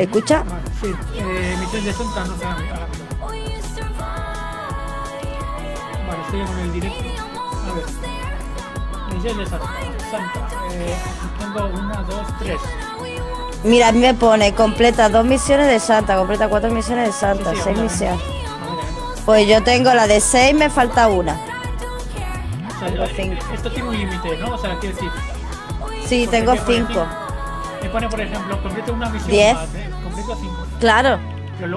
¿Te escucha? Sí. Eh, misión de Santa no ahora mismo. Vale, estoy con el directo. A ver. Misión de Santa. Santa. Eh, tengo una, dos, tres. Mira, a mí me pone completa dos misiones de Santa, completa cuatro misiones de Santa, Sí, sí, seis anda, misiones. anda. A ver, anda. Pues yo tengo la de seis, me falta una. O sea, Tengo eh, cinco. esto tiene un límite, ¿no? O sea, quiero decir. Sí, tengo cinco. Me pone, por ejemplo, completa una misión Diez. más, ¿eh? Claro,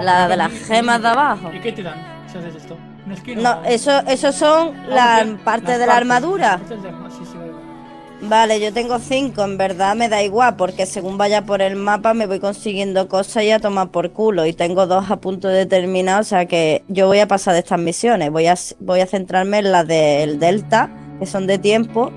la de las gemas de abajo. ¿Y qué te dan si haces esto? ¿Un skin No, o- eso, eso son Ah, las partes las de la armadura. vale, yo tengo cinco, en verdad me da igual, porque según vaya por el mapa me voy consiguiendo cosas y a tomar por culo. Y tengo dos a punto de terminar, o sea que yo voy a pasar de estas misiones. Voy a, voy a centrarme en las del Delta, que son de tiempo.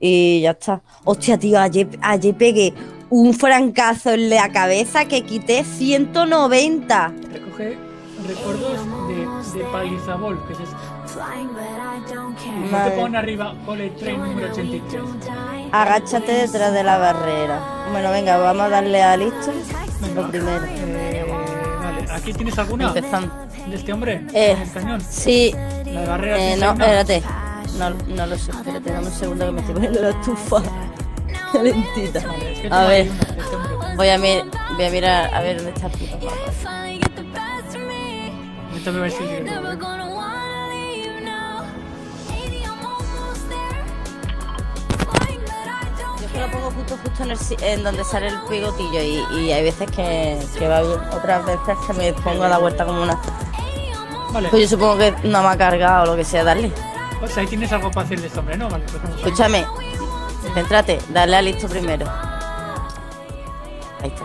Y ya está. Hostia, tío, ayer, ayer pegué un francazo en la cabeza que quité 190. Recoge recuerdos de, de Palizabol, que es esto. Y no te pone arriba Bullet Train número 83. Agáchate detrás de la barrera. Bueno, venga, vamos a darle a listo. Venga. Lo primero. Eh, vale, ¿aquí tienes alguna? Empezando. ¿De este hombre? Eh, ¿Con el cañón? Sí, La barrera Eh, no, espérate. No, no lo sé, espérate, dame un segundo que me estoy poniendo la estufa. Calentita. A ver. Voy a, mir- voy a mirar a ver dónde está decir que- Yo es que lo pongo justo, justo en, el, en donde sale el pigotillo y, y hay veces que, que va bien. Otras veces que me pongo a dar vuelta como una... Vale, Pues yo supongo que no me ha cargado o lo que sea, darle. o sea, ahí tienes algo para hacer de este hombre, ¿no? Vale, pues Escúchame, céntrate, dale a listo primero. Ahí está.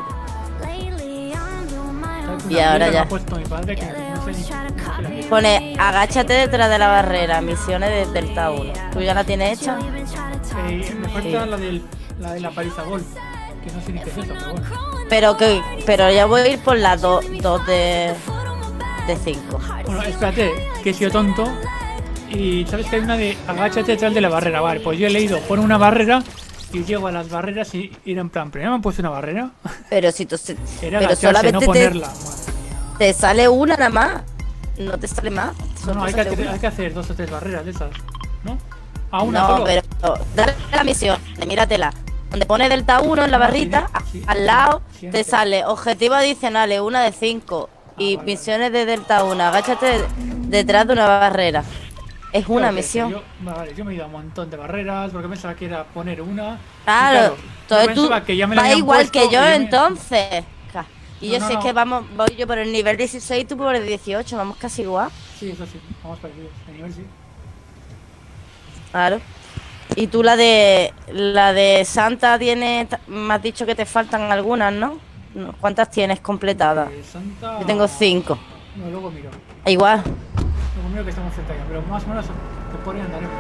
Y ahora ya. la Pone, agáchate detrás de la barrera, misiones de Delta 1. ¿Tú ya la tienes hecha? Eh, me falta Sí. la, del, la de la Palizabol, que no sé ni qué es eso, pero bueno. Pero que, pero ya voy a ir por las dos dos de de cinco. Bueno, espérate, que he sido tonto. Y sabes que hay una de agáchate detrás de la barrera. Vale, pues yo he leído, pon una barrera y llego a las barreras y ir en plan, ¿pero ya me han puesto una barrera? Pero si tú se- Era pero solamente no te, ponerla. Mía. te sale una nada más. No te sale más. No, no, te hay que, hacer, una. hay que hacer dos o tres barreras de esas, ¿no? A una no, solo. pero dale la misión, míratela. Donde pone Delta 1 en la Ah, barrita, sí, sí. al lado Siempre. te sale objetivos adicionales, una de 5 y Ah, vale, misiones de Delta 1. Agáchate detrás de una barrera. Es una misión. Yo, vale, yo me he ido a un montón de barreras porque pensaba que era poner una. Claro, entonces tú que ya me habían igual puesto que yo me- entonces. Y No, yo no, sé no. que vamos, voy yo por el nivel 16 y tú por el 18, vamos casi igual. Sí, eso sí, vamos perdidos. De nivel sí. Claro. Y tú la de la de Santa tiene me has dicho que te faltan algunas, ¿no? ¿Cuántas tienes completadas? Santa. Yo tengo cinco. No, luego miro. Igual. Luego miro que estamos cerca ya, pero más o menos que por ahí andaremos.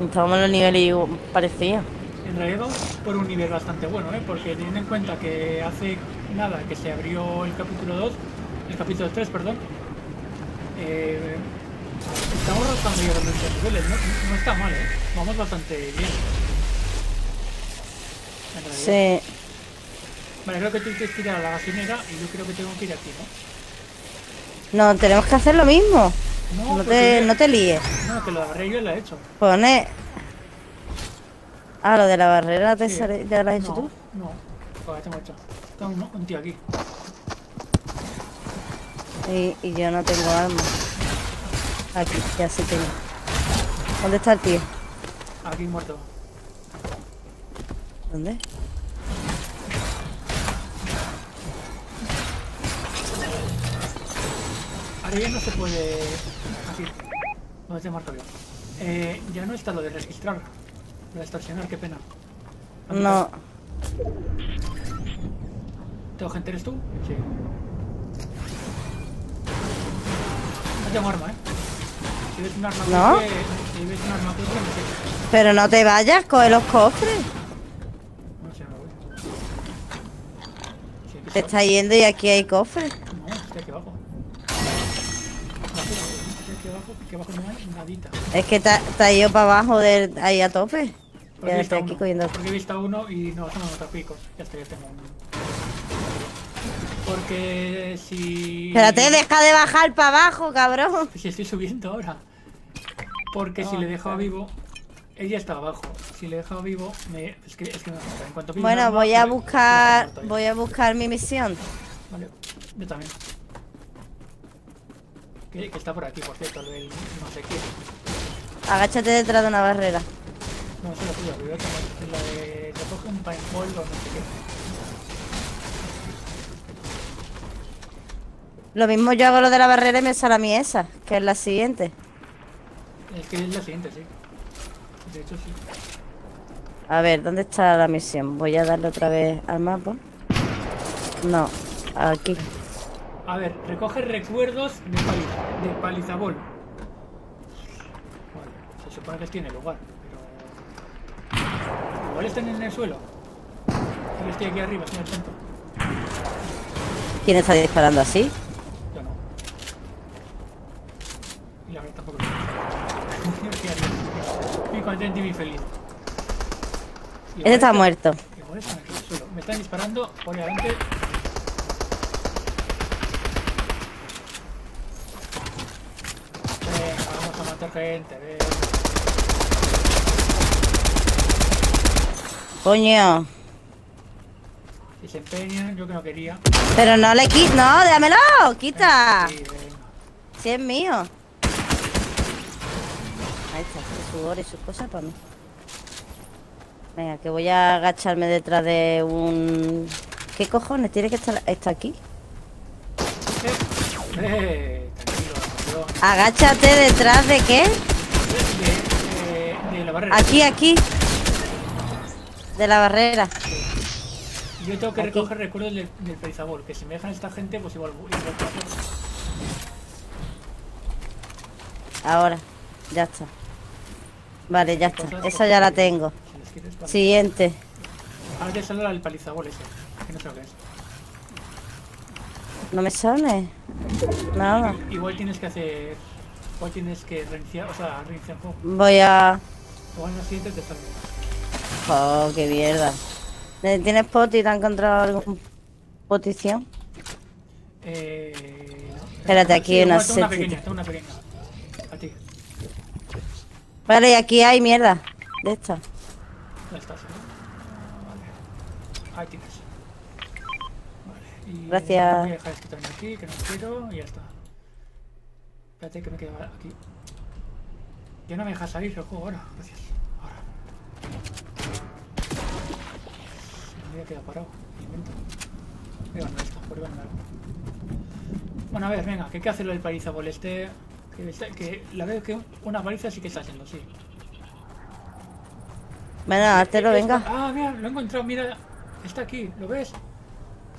Estábamos en los niveles parecidos. En realidad por un nivel bastante bueno, ¿eh? porque teniendo en cuenta que hace nada que se abrió el capítulo 2, el capítulo 3, perdón, eh, estamos rozando ya los 20 niveles, ¿no? No está mal, ¿eh? Vamos bastante bien. En realidad. Sí. Vale, creo que tú tienes que ir a la gasolinera y yo creo que tengo que ir aquí, No, tenemos que hacer lo mismo. ¿no? No porque te, yo- no te líes. No, que lo agarré yo y lo he hecho. Pone. Ah, lo de la barrera te Sí. sale- ya lo has hecho no, tú. No, todavía tengo hecho. Está un, un tío aquí. Y, y yo no tengo arma. Aquí, ya sí tengo. ¿Dónde está el tío? Aquí muerto. ¿Dónde? Ahora ya no se puede. Aquí. No te marco yo. Eh, ya no está lo de registrar. Lo de extorsionar, qué pena. No. ¿Tengo gente eres tú? Sí. No tengo arma, eh. Si ves un arma ¿No? cutre, si ves un arma cutre, me sé. Pero no te vayas, coge los cofres. No sé, me voy. Sí, Te está yendo y aquí hay cofres. Estoy aquí abajo, aquí abajo no hay nadita. Es que ha ido para abajo de ahí a tope. Porque he, visto aquí uno, cogiendo. porque he visto uno y no, son unos picos. Ya está, ya tengo uno. Porque si. Espérate, deja de bajar para abajo, cabrón. Si estoy subiendo ahora. Porque si le he dejado claro. vivo, ella está abajo. Si le he dejado vivo, me... es que, es que me. En cuanto Bueno, voy a buscar, voy a buscar mi misión. Vale, yo también. Que, que está por aquí, por cierto, el no sé qué. Agáchate detrás de una barrera. No, es la tuya, pero otra más, es la de recoge un paintball o no sé qué. Lo mismo yo hago lo de la barrera y me sale a mí esa, que es la siguiente. Es que es la siguiente, sí. De hecho, sí. A ver, ¿dónde está la misión? Voy a darle otra vez al mapa. No, aquí. A ver, recoge recuerdos de, paliza, de palizabol. Vale, se supone que tiene lugar, pero... Igual están en el suelo. Yo estoy aquí arriba, el centro. ¿Quién está disparando así? Yo no. Y la verdad tampoco lo. Muy contento y muy feliz. Igual Este está muerto. Igual están aquí en el suelo. Me están disparando, obviamente. Venga, vamos a matar gente, ven. Coño. Si se empeñan, yo que no quería. Pero no le quito. No, déjamelo. Quita. Sí. Si es mío. Ahí está, su sudor y sus cosas para mí. Venga, que voy a agacharme detrás de un... ¿Qué cojones? Tiene que estar... ¿Está aquí? Eh, eh. Agáchate detrás de qué? De, de- de la barrera. Aquí, aquí. De la barrera. Yo tengo que Aquí. recoger recuerdos del, del perizabol, que si me dejan esta gente, pues igual, igual. Ahora. Ya está. Vale, ya está. Cosas, Esa pues, ya la tengo. Siguiente. Ahora te sale el palizabol ese, que no sé lo que es. ¿No me sale? Nada. Igual tienes que hacer... Igual tienes que reiniciar, o sea, reiniciar el juego. Voy a... Igual en la siguiente te. Oh, qué mierda. ¿Tienes poti? ¿Te has encontrado alguna posición? Eh... no. Espérate, aquí Sí, una tengo una pequeña, tengo una pequeña. A ti. Vale, y aquí hay mierda. De esta. Eh? Vale. Ahí tienes. Vale. Y Gracias. Voy a dejar esto también aquí, que no quiero, y ya está. Espérate que me quedo aquí. Ya no me deja salir el juego ahora. Gracias. Ahora. Me había quedado parado. Invento. Venga, no está, por igual no. Bueno, a ver, venga, que hay que hacerlo del palizabol este. Que, la veo que una paliza sí que está haciendo, sí. Bueno, háztelo, Es- venga. Ah, mira, lo he encontrado, mira. Está aquí, ¿lo ves?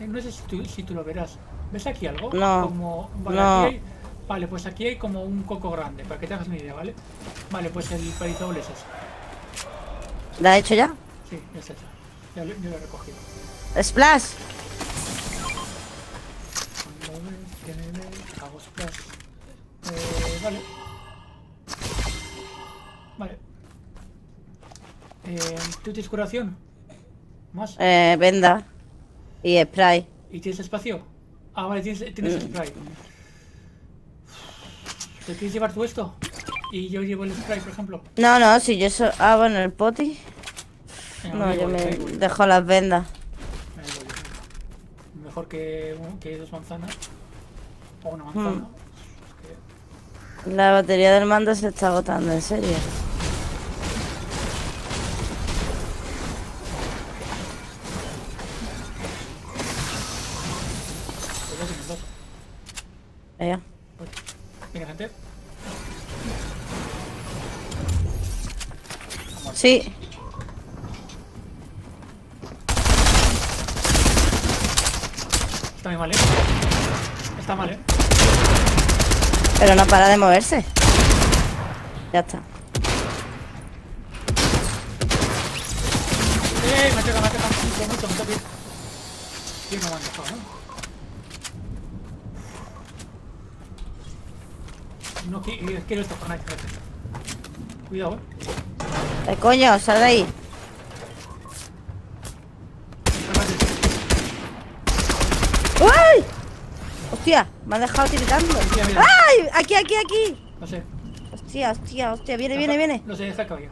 Eh, No sé si tú, si tú lo verás. ¿Ves aquí algo? No, Como, vale, no. aquí hay- vale, pues aquí hay como un coco grande, para que te hagas una idea, ¿vale? Vale, pues el palizabol es ese. ¿La has hecho ya? Sí, es ese. Ya lo, yo lo he recogido. ¡Splash! Hago splash. Eh, vale. Vale. Eh, ¿Tú tienes curación? ¿Más? Eh, venda. Y spray. ¿Y tienes espacio? Ah, vale, tienes, tienes Mm. spray. ¿Te quieres llevar tú esto? Y yo llevo el spray, por ejemplo. No, no, si yo so... Ah, bueno, el poti. Venga, No, yo voy, me voy, dejo las vendas. voy. Mejor que, dos manzanas. O una Hmm. manzana. Es que- La batería del mando se está agotando, en serio. Sí. Está muy mal, ¿eh? Está mal, ¿eh? Pero no para de moverse. Ya está. ¡Eh! Me toca, me toca. Mucho, mucho. Tío, no me han dejado, ¿no? No eh, quiero esto, Fortnite. espérate. Cuidado, eh. Ay, coño, sal de ahí. ¡Uy! Hostia, me han dejado tiritando. ¡Ay! Aquí, aquí, aquí. No sé. Hostia, hostia, hostia. Viene, viene, viene. No sé, está el.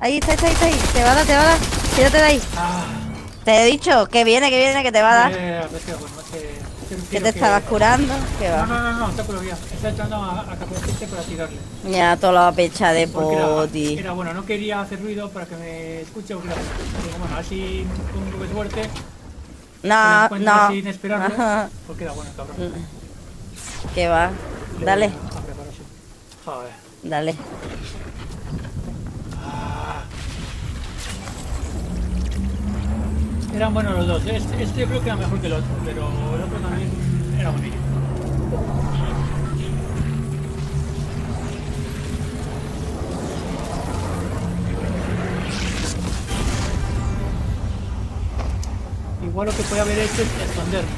Ahí está, está, ahí, está ahí. Te va a dar, te va a dar. Tírate de ahí. Te he dicho que viene, que viene, que te va a dar tiro te estabas curando. No, va. no, no, no, está por bien. Está entrando a, a para tirarle. Ya, toda la pecha de Porque era, poti. era bueno, no quería hacer ruido para que me escuche porque era bueno, así con un poco de suerte. No, encuentre no. Sin esperarlo. Porque era bueno, cabrón. Que va. Le Dale. Joder. dale. Eran buenos los dos. Este, este yo creo que era mejor que el otro, pero el otro también era bonito. Igual lo que puede haber hecho es esconderme.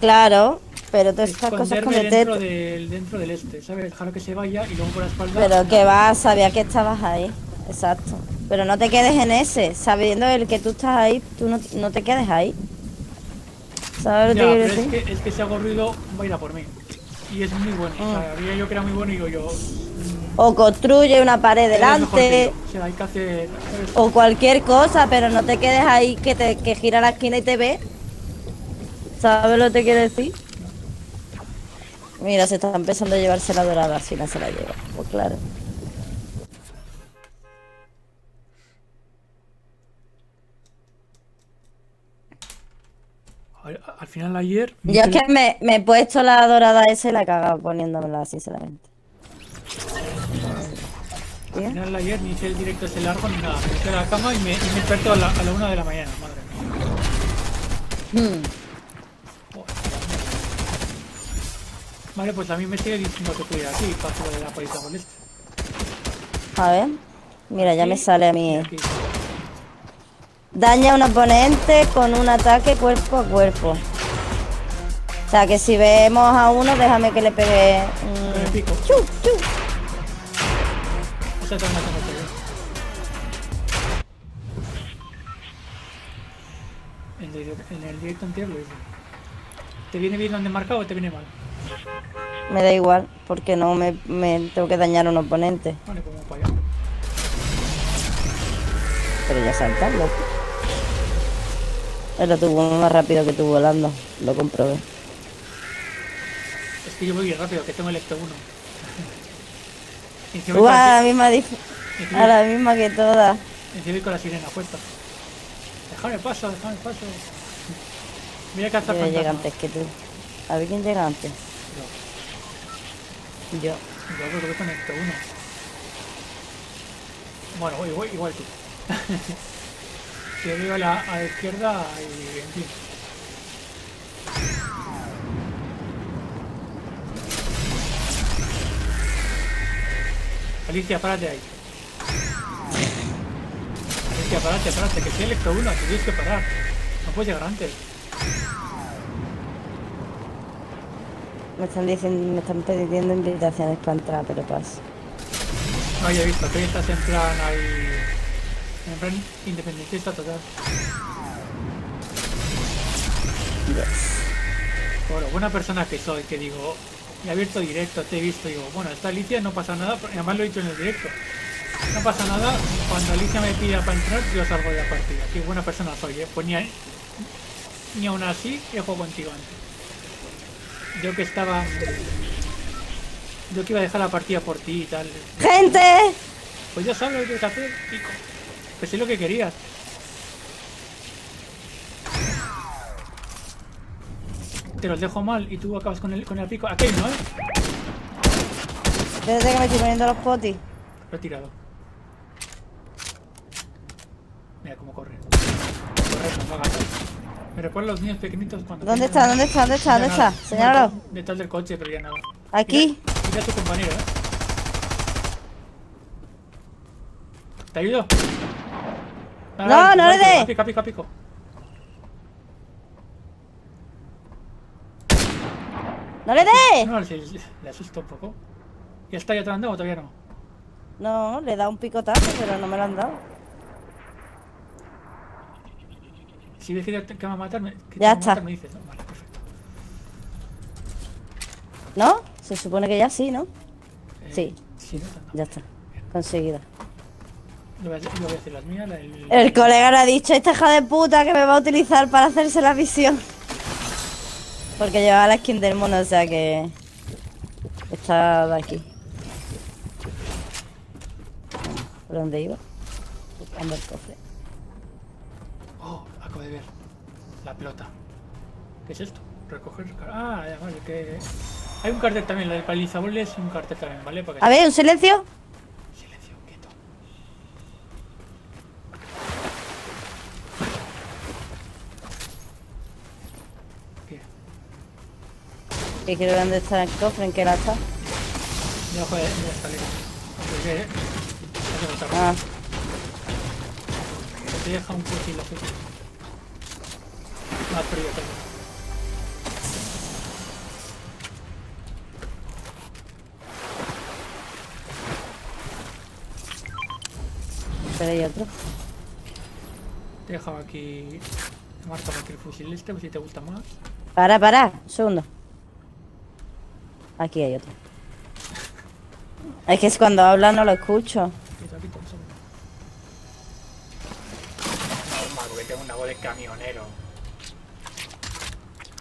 Claro, pero todas estas cosas cometer. dentro del, dentro del este, ¿sabes? Dejarlo que se vaya y luego por la espalda. Pero que va, sabía que estabas ahí. Exacto. Pero no te quedes en ese. Sabiendo el que tú estás ahí, tú no, no te quedes ahí. ¿Sabes lo que quiero es decir? que, es que si hago ruido va a ir a por mí. Y es muy bueno. O sea, había yo que era muy bueno y digo yo. mm, O construye una pared delante. yo. O sea, hay que hacer. ¿sabes? O cualquier cosa, pero no te quedes ahí que te que gira la esquina y te ve. ¿Sabes lo que te quiero decir? Mira, se está empezando a llevarse la dorada, si no se la lleva. Pues claro. Al, al final ayer. Yo es que me, me he puesto la dorada esa y la he cagado poniéndomela, sinceramente. Al final ayer ni hice el directo ese largo ni nada. Me metí a la cama y me, y me desperto a la, a la una de la mañana, madre mía. Hmm. Vale, pues a mí me sigue diciendo que estoy aquí, paso de la paliza con este. A ver. Mira, ya me sale a mí. Aquí. Daña a un oponente con un ataque cuerpo a cuerpo. O sea que si vemos a uno, déjame que le pegue. Un- pico. ¡Chu, chu! Esa es. En el, directo anterior lo hice. ¿Te viene bien donde marcado o te viene mal? Me da igual, porque no me, me tengo que dañar a un oponente. Vale, pues vamos para allá. Pero ya saltando. Él lo tuvo más rápido que tú volando. Lo comprobé. Es que yo voy bien rápido, que tengo el Ecto 1. y encima Igual voy a la misma, dif- a la misma que todas. encima con la sirena puesta. Déjame paso, déjame paso. Voy a cazar Yo llego fantasmas. antes que tú. A ver quién llega antes. Yo. Yo. Yo creo que con el Ecto 1. Bueno, voy, voy igual tú. Yo veo a la, a la izquierda y en fin. Alicia, párate ahí. Alicia, párate, párate, que soy electro 1, te tienes que parar. No puedes llegar antes. Me están diciendo, me están pidiendo invitaciones para entrar, pero paso. No había visto, que estás en plan ahí. En plan independentista total. Yes. Bueno, buena persona que soy, que digo, he abierto directo, te he visto, digo, bueno, esta Alicia no pasa nada, además lo he dicho en el directo. No pasa nada, cuando Alicia me pida para entrar, yo salgo de la partida. Qué buena persona soy, ¿eh? Pues ni, a- ni aún así he jugado contigo antes. Yo que estaba... Yo que iba a dejar la partida por ti y tal. ¡Gente! Pues ya sabes lo que tienes que hacer, pico. Pues sé lo que querías. Te los dejo mal y tú acabas con el, con el pico. Aquí uno, ¿eh? Espérate que me estoy poniendo los potis. Lo he tirado. Mira cómo corre. Corre, no eso. Me recuerda a los niños pequeñitos cuando... ¿Dónde está? ¿Dónde está? ¿Dónde está? ¿Dónde nada. está? Señálalo. Detrás del coche, pero ya nada. Aquí. Mira, mira a tu compañero, ¿eh? ¿Te ayudo? No, no le dé. Pico, pico, pico. ¡No le dé! No, le, le asusto un poco. ¿Ya está ya te lo han dado o todavía no? No, le da un picotazo, pero no me lo han dado. Si ves que, te- que va a matar, me, que Ya está. matar, me dices. ¿no? Vale, perfecto. ¿No? Se supone que ya sí, ¿no? Eh, Sí. Sí, no tanto. Ya está. Conseguido. Yo voy a, decir las mías. el- El colega le ha dicho, esta hija de puta que me va a utilizar para hacerse la visión. Porque llevaba la skin del mono, o sea que... Está de aquí. ¿Por dónde iba? Buscando el cofre. Oh, acabo de ver. La pelota. ¿Qué es esto? Recoger. Ah, ya, vale, que. Hay un cartel también, la del palizabol es un cartel también, ¿vale? Para que... A ver, un. Silencio, quieto. ¿Qué? Que quiero ver dónde está el cofre, en qué la está. Debajo de, de la escalera. Pues, eh, no. Ah, Te deja un fusil así. Más frío tengo. pero hay otro. Te he dejado aquí. He marcado aquí el fusil este, pues si te gusta más. Para, para, un segundo. Aquí hay otro. Es que es cuando habla no lo escucho. Normal, porque tengo una voz de camionero.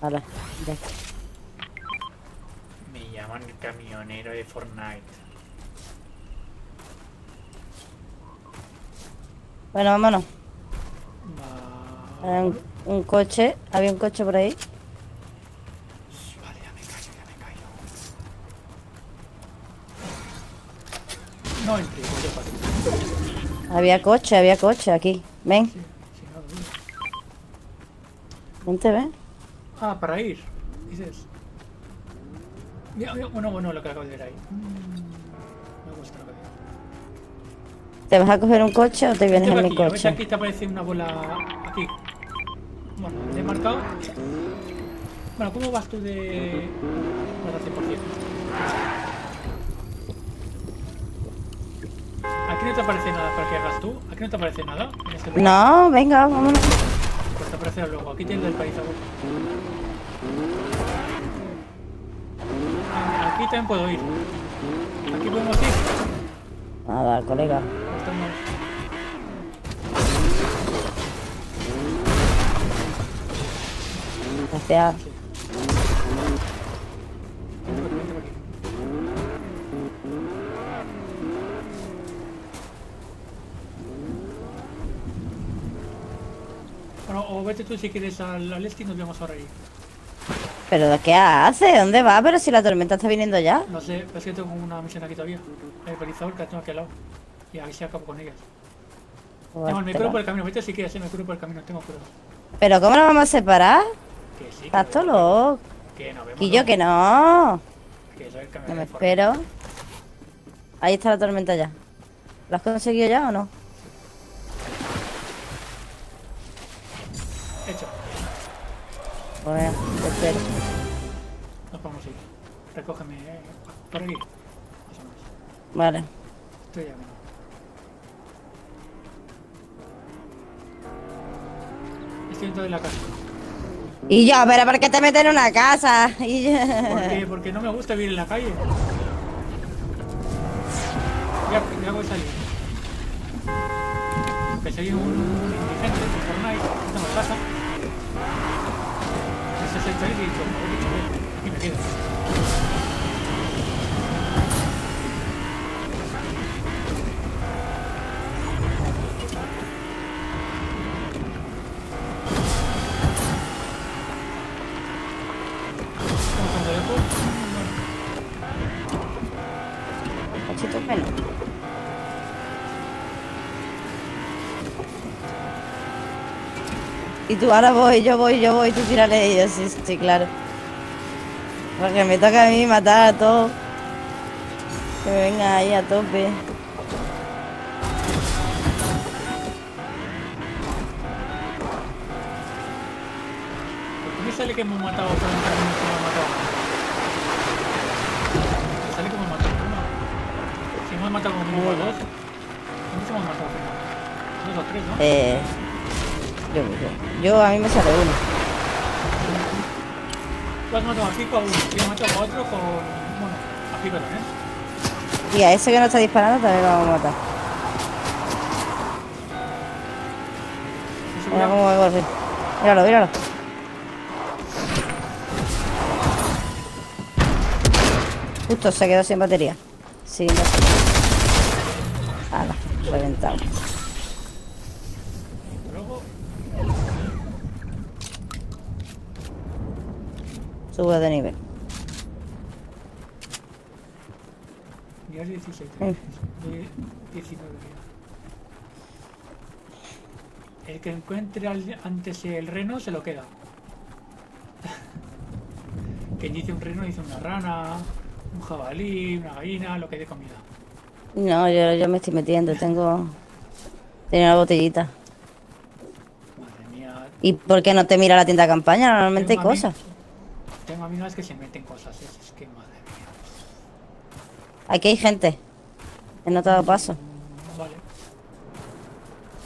Ahora, ya. Me llaman camionero de Fortnite. Bueno, vámonos. Va... Hay un, un coche, había un coche por ahí. Vale, ya me callo, ya me callo. No entré, Había coche, había coche aquí. Ven, Sí, sí, no, vente, ven. Ah, para ir, dices. Mira, mira, bueno, bueno, lo que acabo de ver ahí. Me gusta lo que veo. ¿Te vas a coger un coche o te vienes en mi aquí, si coche? aquí te aparece una bola. Aquí. Bueno, te he marcado. Bueno, ¿cómo vas tú de. Vas al 100%? No te aparece nada para que hagas tú. Aquí no te aparece nada. En este. No, venga, vámonos. Pues te aparecerá luego. Aquí tienes el país Aquí también puedo ir. Aquí podemos ir. Nada, colega. Estamos... Gracias. Vente por aquí, vente por aquí. Bueno, o vete tú si quieres al, al este y nos vemos ahora ahí. ¿Pero de qué hace? ¿Dónde va? Pero si la tormenta está viniendo ya. No sé, es que tengo una misión aquí todavía. El palizador que la tengo aquí al lado. Y ahí se acabo con ellas. Tengo, me curo por el camino, vete si quieres, eh, me curo por el camino, tengo curo. ¿Pero cómo nos vamos a separar? Que sí. Estás todo loco. Que nos vemos. Y yo ¿no? que no. Que soy el camino No me espero. Ahí está la tormenta ya. ¿Lo has conseguido ya o no? Bueno, te espero. Nos vamos a ir. Recógeme eh, por aquí. Vale. Estoy ya. Estoy dentro de la casa. Y yo, pero ¿por qué te metes en una casa? Y yo- ¿Por qué? Porque no me gusta vivir en la calle. Ya, ya hago salir. Que soy un indigente Fortnite, no tengo casa. Ese es el feliz y dicho, "Joder, dicho bien", y me quedo. ¿Cómo son de lejos? Cachito menos. Y tú ahora voy, yo voy, yo voy, tú tírale y yo, sí, sí, claro. Porque me toca a mí matar a todos. Que me venga ahí a tope. ¿Por qué me sale que hemos matado a 40 minutos que me sale que hemos matado a uno. Si hemos matado como mínimo a dos. ¿Cuántos hemos matado? Dos o tres, ¿no? Eh, yo, yo, yo, a mí me sale uno. Tú has matado a Pico a uno, yo he matado a otro con. Bueno, a Pico también. Y a ese que no está disparando también lo vamos a matar. Mira cómo a correr. Míralo, míralo. Justo se quedó sin batería. Sí, no sé. Hala, reventado. Sube de nivel. 16. Mm. De 19 ya. El que encuentre al- antes el reno se lo queda. Quien dice un reno dice una rana, un jabalí, una gallina, lo que dé comida. No, yo, yo me estoy metiendo. Tengo. Tenía una botellita. Madre mía. ¿Y por qué no te mira la tienda de campaña? Normalmente hay cosas. Tengo amigas que se meten cosas, es, es que madre mía. Aquí hay gente. He notado paso. Mm, Vale.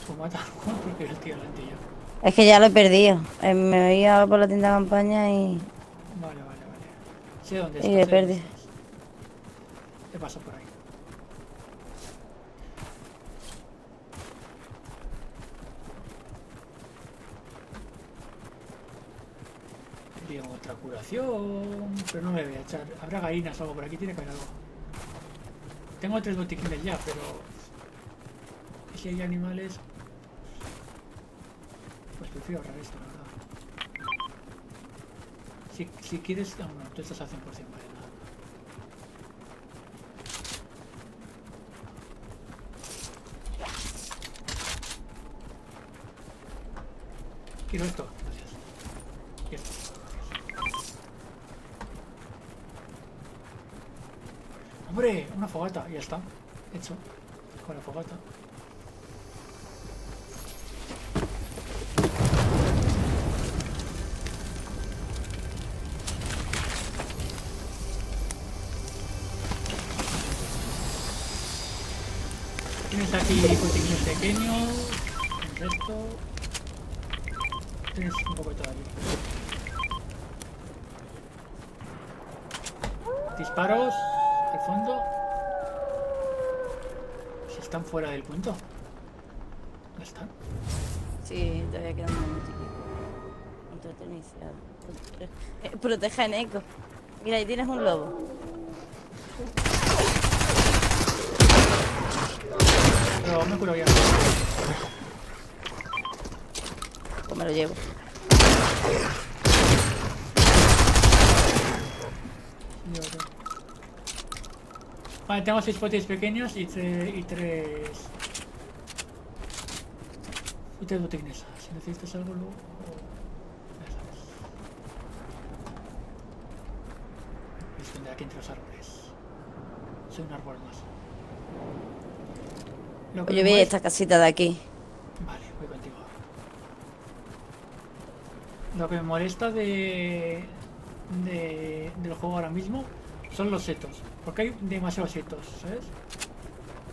Pues mata porque el tío delante yo. Es que ya lo he perdido. Eh, Me iba por la tienda de campaña y. Vale, vale, vale. Sé dónde Y estás. he perdido. Te paso por ahí. Digo, Pero no me voy a echar. Habrá gallinas o algo por aquí, tiene que haber algo. Tengo tres botiquines ya, pero. ¿Y si hay animales? Pues prefiero ahorrar esto, la verdad. Si, si quieres. Ah, bueno, tú estás al 100% vale, nada. Quiero esto, gracias. Y esto, gracias. ¡Hombre! Una fogata, ya está. Hecho. Con la fogata. Tienes aquí botiquines pequeños. Tienes esto. Tienes un poco de todo. Disparos al fondo. Si están fuera del punto. ¿Dónde están? Sí, todavía queda un momentito. Entreteniciado. Eh, Proteja en eco. Mira, ahí tienes un lobo. Pero me curo ya. Pues me lo llevo. Llévatelo. Vale, tengo seis potes pequeños y, tre- y tres. Y tres botiquines. Si necesitas algo, luego. Ya sabes. Aquí entre los árboles. Soy un árbol más. Lo que Oye, ve esta casita de aquí. Vale, voy contigo. Lo que me molesta de, de del juego ahora mismo son los setos. Porque hay demasiados setos, ¿sabes?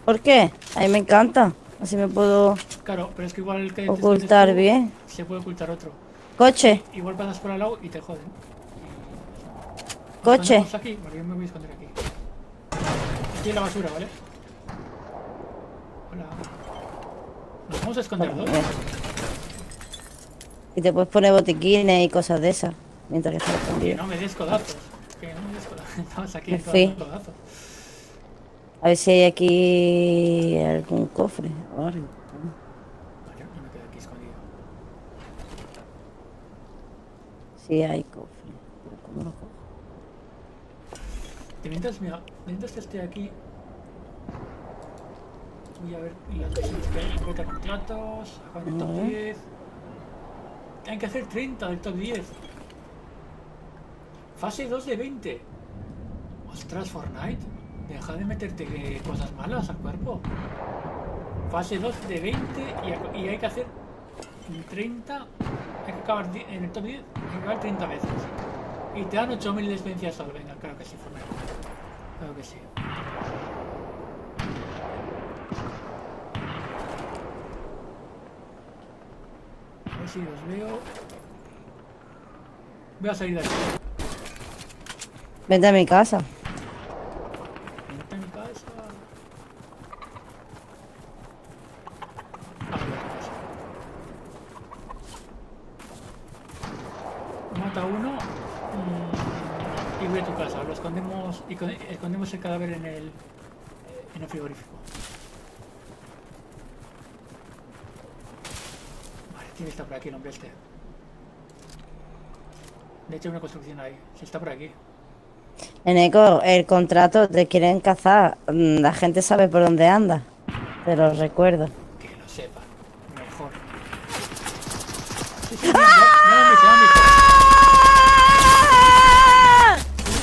¿Por qué? A mí me encanta. Así me puedo Claro, pero es que igual el que ocultar tú, bien. Se puede ocultar otro. Coche, Igual pasas por al lado y te joden. coche. Aquí, vale, yo me voy a esconder aquí. Aquí en la basura, ¿vale? Hola. Nos vamos a esconder dos. Y te puedes poner botiquines y cosas de esas. Mientras que estás Que escondido. no me des codazos. Que no me des codazos. Estamos aquí dando codazos. A ver si hay aquí algún cofre. o algo. Vale, yo me quedo aquí escondido. Sí hay cofre. Pero ¿Cómo lo cojo? Y mientras, mira, mientras que esté aquí, voy a ver las misiones que contratos, acaba el top Ujú. 10. Hay que hacer 30 del top 10. Fase 2 de 20. Ostras, Fortnite. Deja de meterte eh, cosas malas al cuerpo. Fase 2 de 20 y, y hay que hacer 30. Hay que acabar en el top 10. Hay que acabar 30 veces. Y te dan 8000 de experiencia solo. Venga, claro que sí, Fortnite. Claro que sí. A ver si los veo. Voy a salir de aquí. Vente a mi casa. Vente a mi casa. Ah, voy a tu casa. Mata a uno mm, y voy a tu casa. Lo escondemos y con- escondemos el cadáver en el, en el frigorífico. Vale, tiene que estar por aquí el hombre este. De hecho hay una construcción ahí. Si está por aquí. Eneco, el contrato te quieren cazar. Mm, La gente sabe por dónde anda. Te lo recuerdo. Que lo sepan. Mejor. Sí, sí, ya, ya, ya lo han visto, ya lo han visto.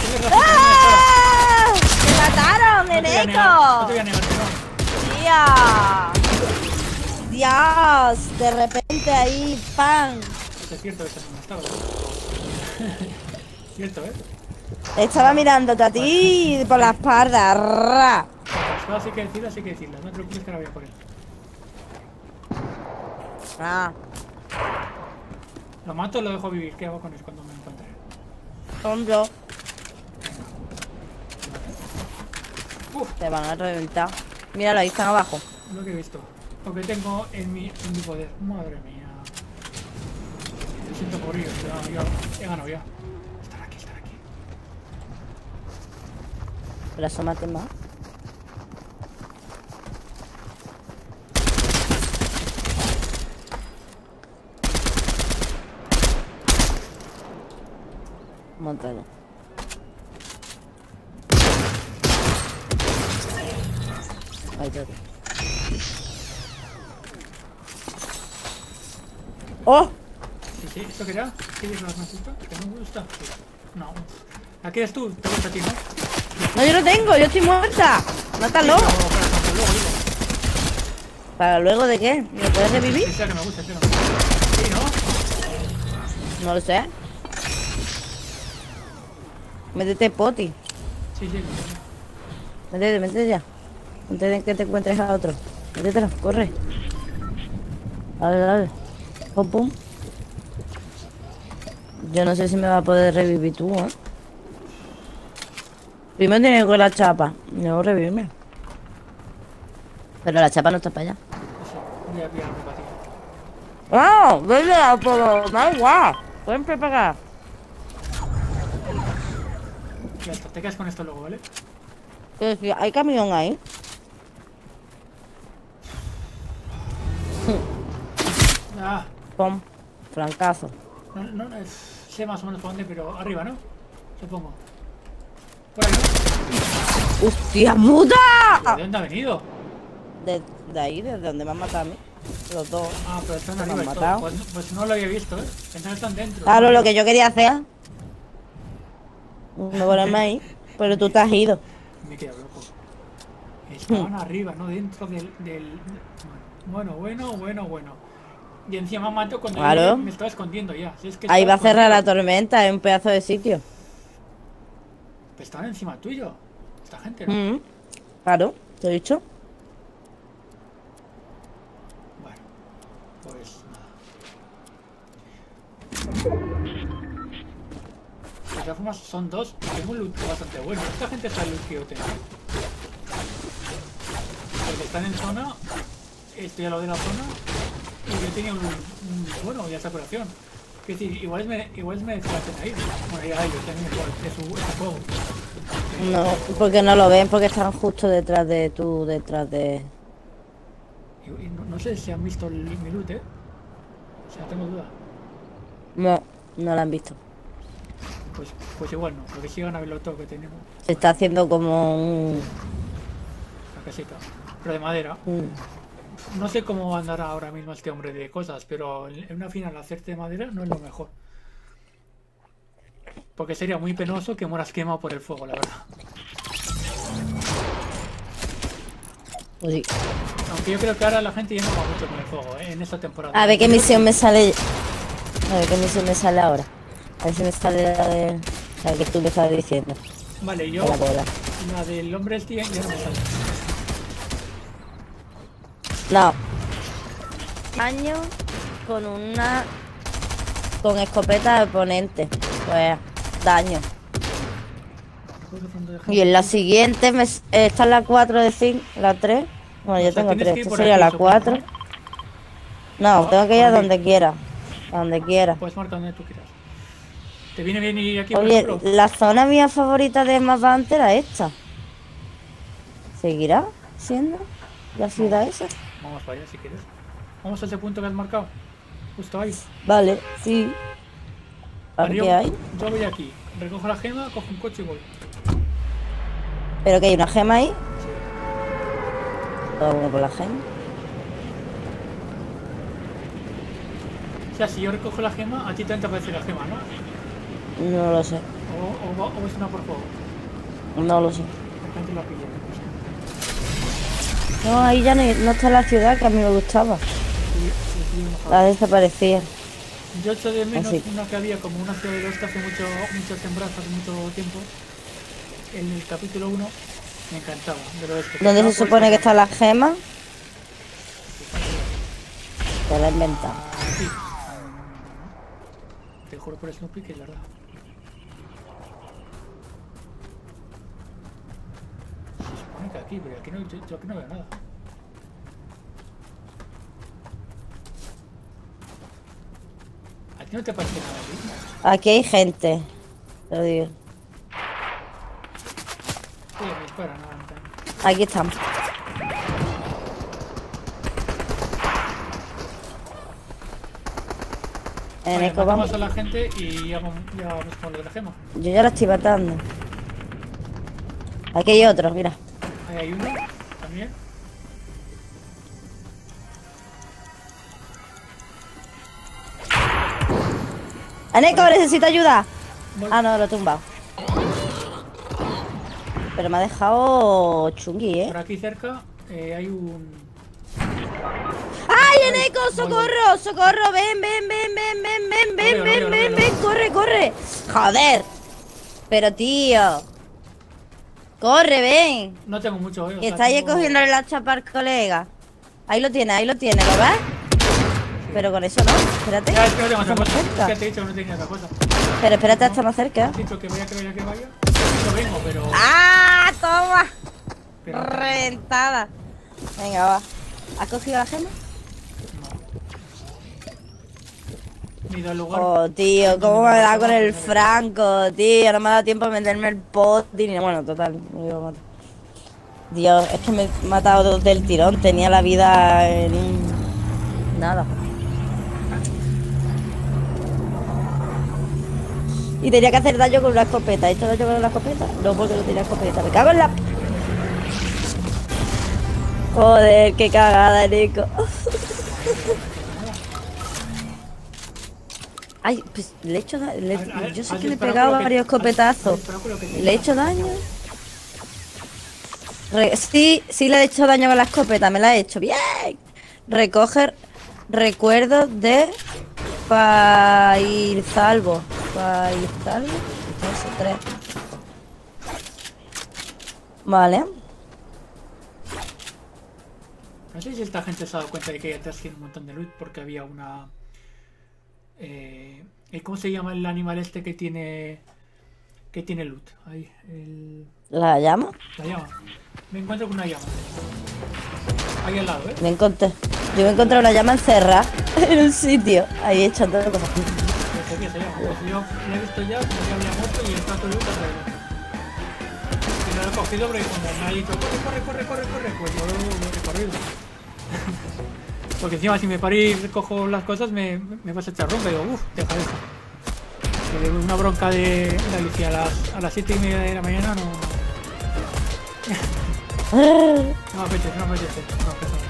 Es verdad, ¡Ah! ¡Me mataron, no te voy a negar, no te voy a negar no. Dios, de repente ahí, ¡pam! Es cierto, esa no estaba. cierto, ¿eh? Estaba mirándote a ti por la espalda. ¡ra! Cosas hay que decirlas, hay que decirlas. No te preocupes que ahora voy a él. Ah, Lo mato o lo dejo vivir. ¿Qué hago con él cuando me encuentre? son Uf, Te van a reventar. Míralo, ahí están abajo. lo que he visto. Lo que tengo en mi, en mi poder. Madre mía. Me siento por ello. Ya, ya, he ganado ya. Estar aquí, estar aquí. Pero asómate más. Montalo. Te ¡Oh! Sí, sí, ¿esto qué era? ¿Quieres más me gusta? ¿Que no me gusta? Sí. No. ¿La quieres tú? ¿Te gusta a ti, no? ¡No, yo no tengo! ¡Yo estoy muerta! ¡Mátalo! No, para luego digo. ¿Para luego de qué? ¿Me puedes revivir? Sí, que me gusta, sí, no. Sí, ¿no? No lo sé. Métete poti. Sí, sí. Métete, métete ya. Antes de que te encuentres a otro. Métetelo, corre. Dale, dale. Pum, pum. Yo no sé si me va a poder revivir tú, ¿eh? Primero tiene que con la chapa. Y luego revivirme. Pero la chapa no está para allá. ¡Ah! ¡Venga! Pero da igual. Pueden preparar. Ya te quedas con esto luego, ¿vale? Pero si hay camión ahí. Ah, Pum. Francazo. no, no, sé más o menos por dónde, pero arriba, ¿no? Supongo. Por ahí, ¿no? ¡Hostia, muda! ¿De dónde ha venido? De, de ahí, desde donde me han matado a mí. Los dos. Ah, pero están ¿Te lo arriba han matado? Pues, pues no lo había visto, ¿eh? Pensaba que están dentro. Claro, lo que yo quería hacer. No ponerme ahí. Pero tú te has ido. Me loco. Estaban arriba, no dentro del, del... Bueno, bueno, bueno, bueno. Y encima me mató cuando Claro. me estaba escondiendo ya. Si es que Ahí va a cerrar la tormenta, es un pedazo de sitio. Pues estaban encima tuyo. Esta gente, ¿no? Mm, Claro, te he dicho. Bueno, pues nada. De todas formas, son dos tengo un loot bastante bueno. Esta gente el loot que yo tengo. Porque están en zona, estoy a lo de la zona, y yo tenía un, un bueno, ya esta curación. Es decir, igual me, igual la pena ir. Bueno, ya ellos también igual, es su, juego. No, porque no lo ven, porque están justo detrás de tú, detrás de. Y, y no, no sé si han visto el, mi loot, ¿eh? O sea, tengo duda. No, no lo han visto. Pues, pues igual no, porque sigan a verlo todo que tenemos. Se está haciendo como un. La casita. Pero de madera. un- No sé cómo andará ahora mismo este hombre de cosas, pero en una final hacerte de madera no es lo mejor. Porque sería muy penoso que mueras quemado por el fuego, la verdad. pues sí. Aunque yo creo que ahora la gente ya no va mucho con el fuego, ¿eh? En esta temporada. A ver qué misión me sale. A ver qué misión me sale ahora. A ver si me sale la de. La que tú me estabas diciendo. Vale, yo la del hombre del tío ya no me sale. No. Daño con una. Con escopeta de oponente. Pues daño. Y en la siguiente me, s- eh, está la 4 de 5, la 3. Bueno, yo O sea, tengo tienes 3. que ir Esta por sería aquí, la supongo, 4. ¿no? No, tengo que ir a por donde quiera. A donde quiera. Puedes marcar donde tú quieras. ¿Te viene bien ir aquí, por Oye, ejemplo? la zona mía favorita de mapa antes era esta. ¿Seguirá siendo la ciudad esa? Vamos para allá si quieres. Vamos a ese punto que has marcado. Justo ahí. Vale, sí. A ver qué hay. yo voy aquí. Recojo la gema, cojo un coche y voy. ¿Pero que hay una gema ahí? Todo bueno por la gema. O sea, si yo recojo la gema, a ti también te aparece la gema, ¿no? No lo sé. O, o, es una por juego. No lo sé. De repente la. No, ahí ya no, no está la ciudad que a mí me gustaba. La desaparecía. Yo echo de menos Así. una que había como una ciudad de que hace mucho, mucho hace mucho tiempo. En el capítulo 1 me encantaba. Este, ¿Dónde se supone que está la gema? Te la he inventado. Te juro por Snoopy que es verdad. Aquí, pero aquí no, yo, yo aquí no veo nada. ¿A ti no te parece nada aquí? Aquí hay gente. Te lo digo. Sí, me no. Aquí estamos. En Vale, vamos. a la gente y vamos, ya vamos con lo de la gema. Yo ya la estoy matando. Aquí hay otro, mira. Ahí hay uno también. Aneco, necesito ayuda. Ah, no, lo he tumbado. Pero me ha dejado chungui, ¿eh? Por aquí cerca eh, hay un... ¡Ay, Eneco! ¡Socorro! ¡Socorro! ¡Ven, ven, ven, ven, ven, ven, ven, ven, ven, ven! ¡Corre, corre! ¡Joder! Pero, tío. ¡Corre, ven! No tengo mucho, o Y sea, está ahí cogiendo el hacha para el colega. Ahí lo tiene, ahí lo tiene, ¿lo ves? Pero con eso no, espérate. Ya, es que no tengo Está otra más cosa. cerca. Es que te he dicho que no tenía otra cosa. Pero espérate, está más cerca. He dicho que vaya, que vaya, que vaya. Yo vengo, pero... ¡Ah! ¡Toma! Reventada. Venga, va. ¿Has cogido la gema? Me he ido al lugar. Oh, tío, ¿cómo me da con el franco, tío? No me ha dado tiempo a meterme el pot ni Bueno, total, iba a matar. Dios, es que me he matado del tirón. Tenía la vida en. Nada. Y tenía que hacer daño con una escopeta. ¿He hecho daño con una escopeta? No, porque no tenía escopeta. Me cago en la... Joder, qué cagada, Nico. Ay, pues le he hecho da- le- A ver, a ver, Yo sé has que le he pegado varios has- escopetazos. has te- ¿Le he hecho daño? Re- sí, sí le he hecho daño con la escopeta, me la he hecho. ¡Bien! Recoger recuerdos de País Salvo. País Salvo. Eso, tres. Vale. No sé si esta gente se ha dado cuenta de que hay atrás tiene un montón de loot porque había una... Eh, eh, ¿Cómo se llama el animal este que tiene... Que tiene loot? Ahí, el... ¿La llama? La llama. Me encuentro con una llama. Ahí al lado, ¿eh? Me encontré. Yo me encontré una llama encerrada en un sitio. Ahí echando cosas. Pues aquí se llama. Pues yo la he visto ya, como ya había muerto y el loot alrededor. Y no lo he cogido porque como me ha dicho, corre, corre, corre, corre, corre, pues yo lo he recorrido. Porque encima si me paro y recojo las cosas me, me vas a echar bronca y digo, uff, deja eso. Una bronca de, de Alicia a las, a las 7 y media de la mañana no... No me apetece, no apetece. No apetece.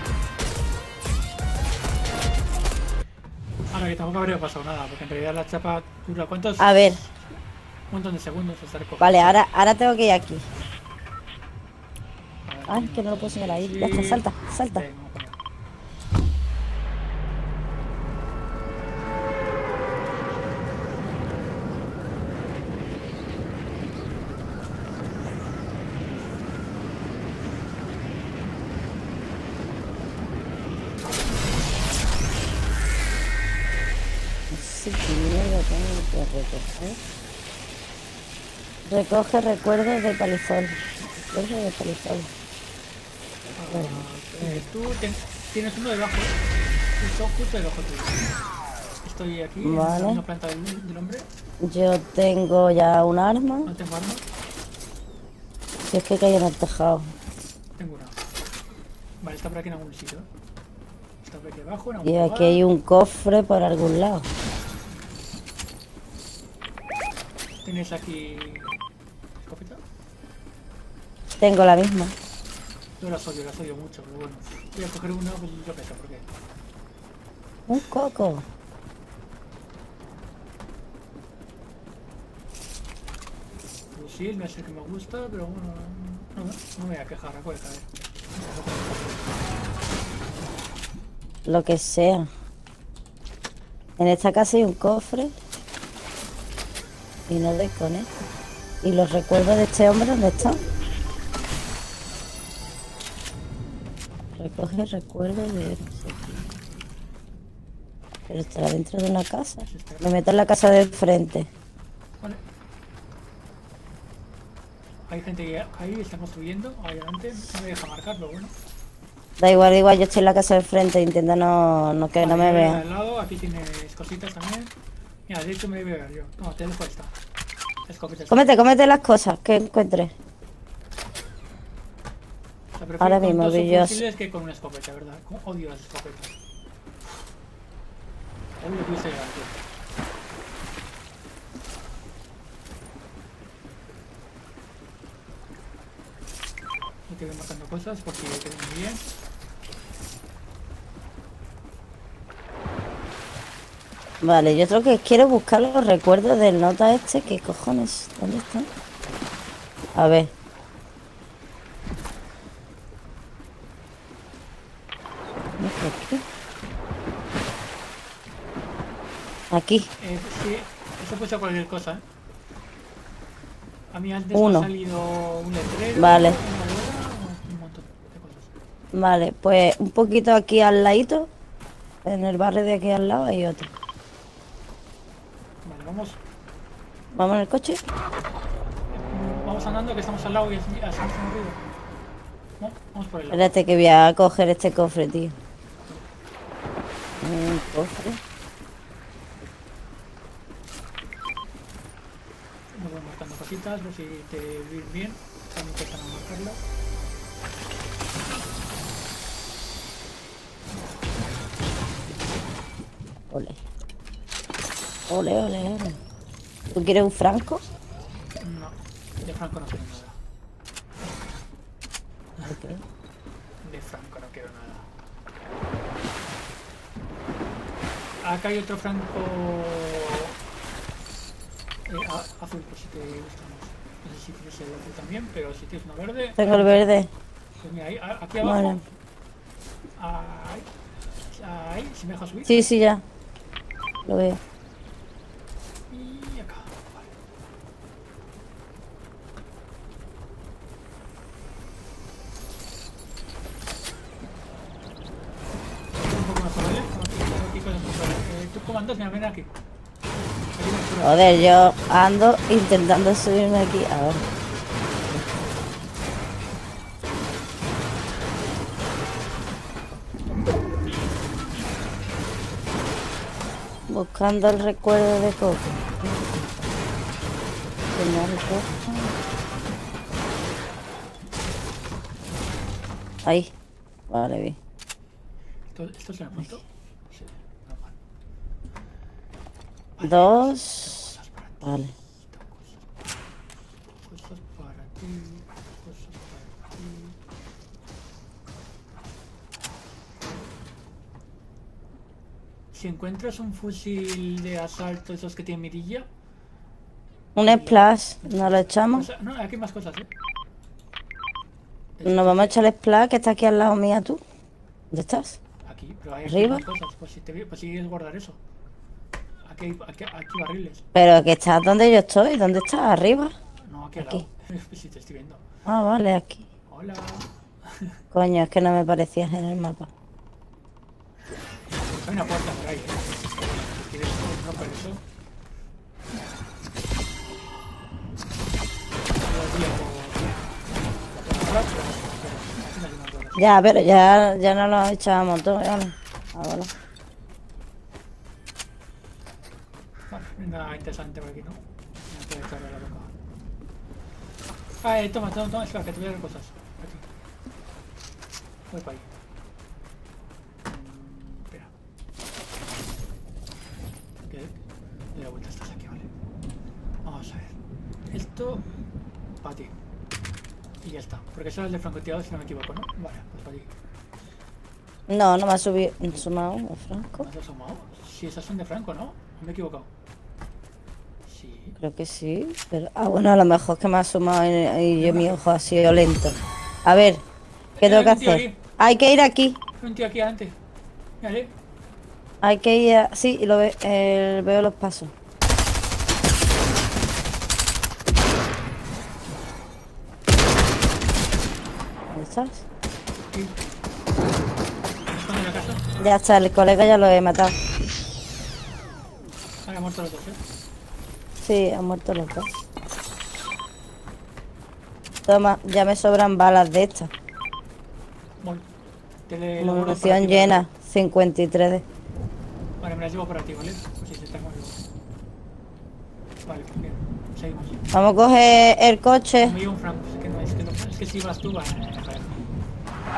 Ahora que tampoco habría pasado nada, porque en realidad la chapa dura cuántos... A ver, Un montón de segundos hasta vale, ahora, ahora tengo que ir aquí. A ver, Ay, que no lo puedo señalar ahí. Ya está, salta, salta. Venga, recoger. Recoge recuerdos de Palizón. Recuerdos de Palizón. Eh, tú ten- tienes uno debajo, ¿eh? justo, justo debajo tuyo. Estoy aquí en la Vale. segunda planta del, del hombre, Yo tengo ya un arma. no tengo arma, Si es que cae en el tejado. tengo una. Vale, está por aquí en algún sitio. ¿eh? Está por aquí abajo, en algún Y lugar. aquí hay un cofre por algún lado. Tienes aquí escopeta. Tengo la misma. Yo las odio, las odio mucho, pero bueno. Voy a coger una, sé, ¿por qué? Un coco. Fusil, me hace que me gusta, pero bueno, no, no me voy a quejar, puede caer. Lo que sea. En esta casa hay un cofre. Y no doy con. ¿Y los recuerdos de este hombre dónde están? Recoge recuerdos de... no sé qué. Pero estará dentro de una casa. Me meto en la casa del frente. Vale. Hay gente que ahí está construyendo, ahí adelante, no me deja marcar, pero bueno. Da igual, igual, yo estoy en la casa del frente, intento no, no que no me vean. Al lado, aquí tienes cositas también. Mira, de hecho me voy a ver yo. No, te dejo esta. Escopeta. Cómete, cómete las cosas que encuentres. Ahora mismo, Villos. fusiles que con una escopeta, ¿verdad? Odio las escopetas. Que hubiese llegado, tío. Y te voy marcando cosas porque te viene bien. Vale, yo creo que quiero buscar los recuerdos del nota este. ¿Qué cojones? ¿Dónde están? A ver. ¿No es aquí? Eh, sí, eso puede ser cualquier cosa, ¿eh? A mí antes Uno. me ha salido un letrero, Vale. una bola, un montón de cosas. Vale, pues un poquito aquí al ladito. En el barrio de aquí al lado hay otro. Vamos, ¿Vamos en el coche? vamos andando que estamos al lado y hacemos un ruido. No, vamos por el lado. Espérate que voy a coger este cofre, tío. Un cofre. Nos vamos marcando cositas, ver si te viene bien. También empiezan a marcarlo. Ole. Ole, ole, ole. ¿Tú quieres un franco? No, de Franco no quiero nada. De Franco no quiero nada. Acá hay otro Franco eh, azul, por si te gusta más. No sé si tienes el azul también, pero si tienes uno verde. Tengo el verde. Pues mira, ahí, aquí abajo. Vale. Ahí. Ahí, si me dejas subir. Sí, sí, ya. Lo veo. Y acá. Vale. Un poco mejor, ¿vale? Aquí, aquí cosas mejores. Comandos, mira, ven aquí. Joder, yo ando intentando subirme aquí. A ver. Buscando el recuerdo de Coco. Ahí. Vale, bien. ¿Esto, esto se ha puesto? Sí, normal. Dos. Vale. cosas para ti, cosas para ti. Si encuentras un fusil de asalto, esos que tienen mirilla, Un splash. ¿Nos lo o echamos? sea, no, aquí hay más cosas, ¿eh? Nos vamos a echar el splash que está aquí al lado mía tú. ¿Dónde estás? Aquí, pero hay ¿Arriba? más cosas, pues si, te, pues si quieres guardar eso aquí aquí, aquí barriles. Pero que estás donde yo estoy, ¿dónde estás? ¿Arriba? No, aquí, aquí. al lado. Sí, te estoy viendo. Ah, vale, aquí. Hola. Coño, es que no me parecías en el mapa. Hay una puerta por ahí, ¿eh? ¿Quieres romper eso? Ya, pero ya, ya no lo echábamos todo, ya no. Ahora. Nada interesante por aquí, ¿no? No puedo echarle la boca. Ah, eh, toma, toma, toma, espera, que te voy a dar cosas. Aquí. Voy para ahí. Mm, Espera. ¿Qué? De la vuelta estás aquí, vale. Vamos a ver. Esto. Para ti. Y ya está. Porque eso es el de francotirador, si no me equivoco, ¿no? Vale, pues para ti. No, no me ha subido. sumado un Franco. ¿Me has asomado? Sí, esas son de Franco, ¿no? ¿O Me he equivocado. Sí. Creo que sí. Pero, ah, bueno, a lo mejor es que me ha sumado y, y yo mi ojo ha sido lento. A ver, ¿qué tengo que hacer? aquí. Hay que ir aquí. Hay un tío aquí. Mírale. Hay que ir a... Sí, y lo ve- eh, veo los pasos. ¿Dónde estás? Ya está, el colega ya lo he matado. Han muerto los dos, ¿eh? Sí, han muerto los dos. Toma, ya me sobran balas de estas. Bueno. Munición llena, 53 de... Vale, me las llevo para ti, ¿vale? Pues si algo. Vale, bien. Seguimos. Vamos a coger el coche. Un franco. Es que no, es que no. Es que si vas tú, va. joder.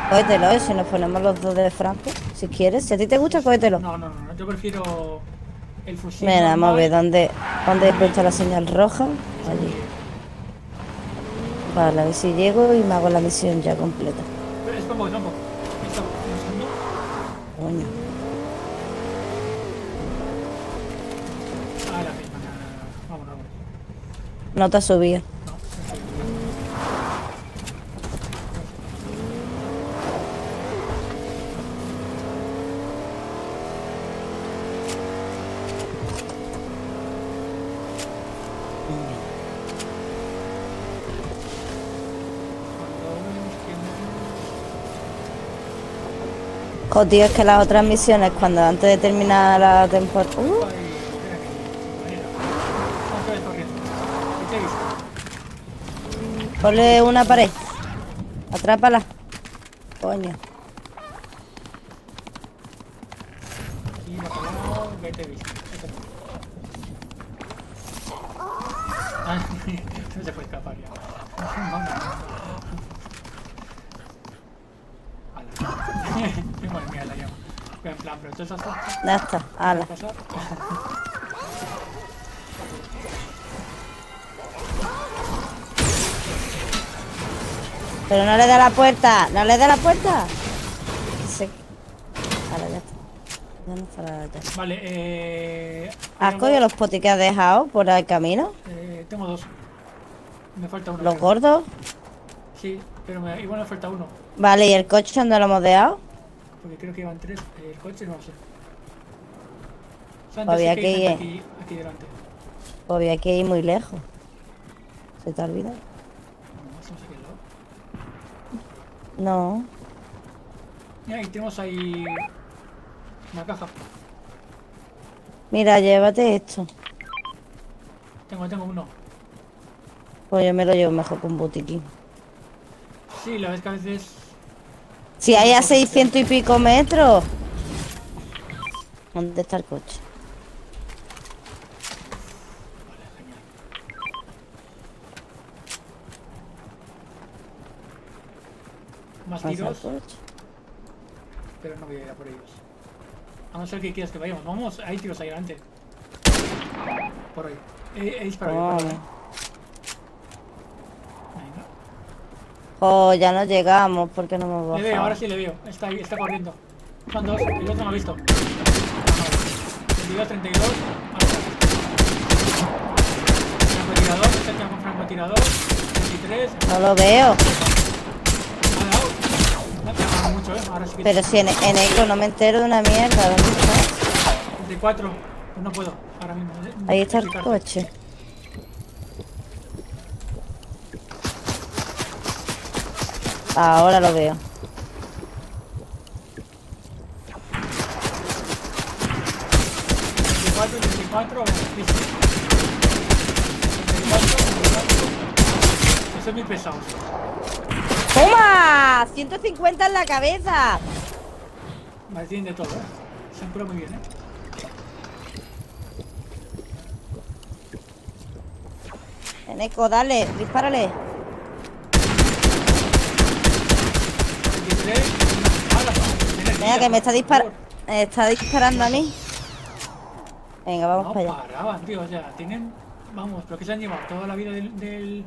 Cógetelo, ¿eh? si nos ponemos los dos de Franco. Si quieres, si a ti te gusta, cógetelo. No, no, no. Yo prefiero. Mira, vamos a ver dónde, dónde he puesto la señal roja. Allí. Vale, a ver si llego y me hago la misión ya completa. Pero Es como. Coño. La misma. No, te has Jo, tío, es que las otras misiones, cuando antes de terminar la temporada... Uh, ponle una pared. Atrápala. Coño. Aquí, la palabra, ¿qué te he visto? Este no. Ah, no se puede escapar ya. No, no, no. Ala. Madre mía, la llamo. En plan, pero entonces hasta... Ya está, ala. Pero no le dé la puerta, no le dé la puerta. Sí. Ahora ya está. Ya no está ya. Vale, eh... ¿Has cogido los potis que has dejado por el camino? eh, tengo dos. Me falta uno. ¿Los creo. gordos? Sí, pero me, igual me falta uno. Vale, ¿y el coche dónde lo hemos dejado? Porque creo que iban tres. Eh, el coche no lo sé. O sea, Había antes sí que hay gente aquí, aquí delante. Había que ir muy lejos. ¿Se te ha olvidado? No, estamos aquí al lado. No. Mira, y tenemos ahí una caja. Mira, llévate esto. Tengo, tengo uno. Pues yo me lo llevo mejor con botiquín. Sí, la vez que a veces. Si hay a 600 y pico metros. ¿Dónde está el coche? Vale, genial. Más ¿Dónde está el tiros, pero no voy a ir a por ellos. A no ser que quieras que vayamos. Vamos, hay tiros ahí delante. Por ahí. He, he disparado yo por ahí. Vale. Venga. Oh, ya no llegamos porque no hemos Le veo, ahora sí le veo. Está ahí, está corriendo. Son dos, el otro no ha visto. 32, 32. Ahora está. Francotirador, este con francotirador. 23. No lo veo. Ha dado. No dado mucho, eh. Ahora sí que. Pero si en, en Eco no me entero de una mierda. ¿Dónde está? 34. Pues no puedo, ahora mismo. Ahí está el coche. Ahora lo veo. 24, 24. sí, sí. 34, 34. Eso es muy pesado. ¡Toma! 150 en la cabeza. Me tienen de todo, ¿eh? Curado muy bien, ¿eh? Eneco, dale, dispárale. 23. ¡Hala! Tienes Venga, que me está disparando. Está disparando a mí. Venga, vamos No para allá. paraban, tío. O sea, tienen. Vamos, pero que se han llevado toda la vida del. del...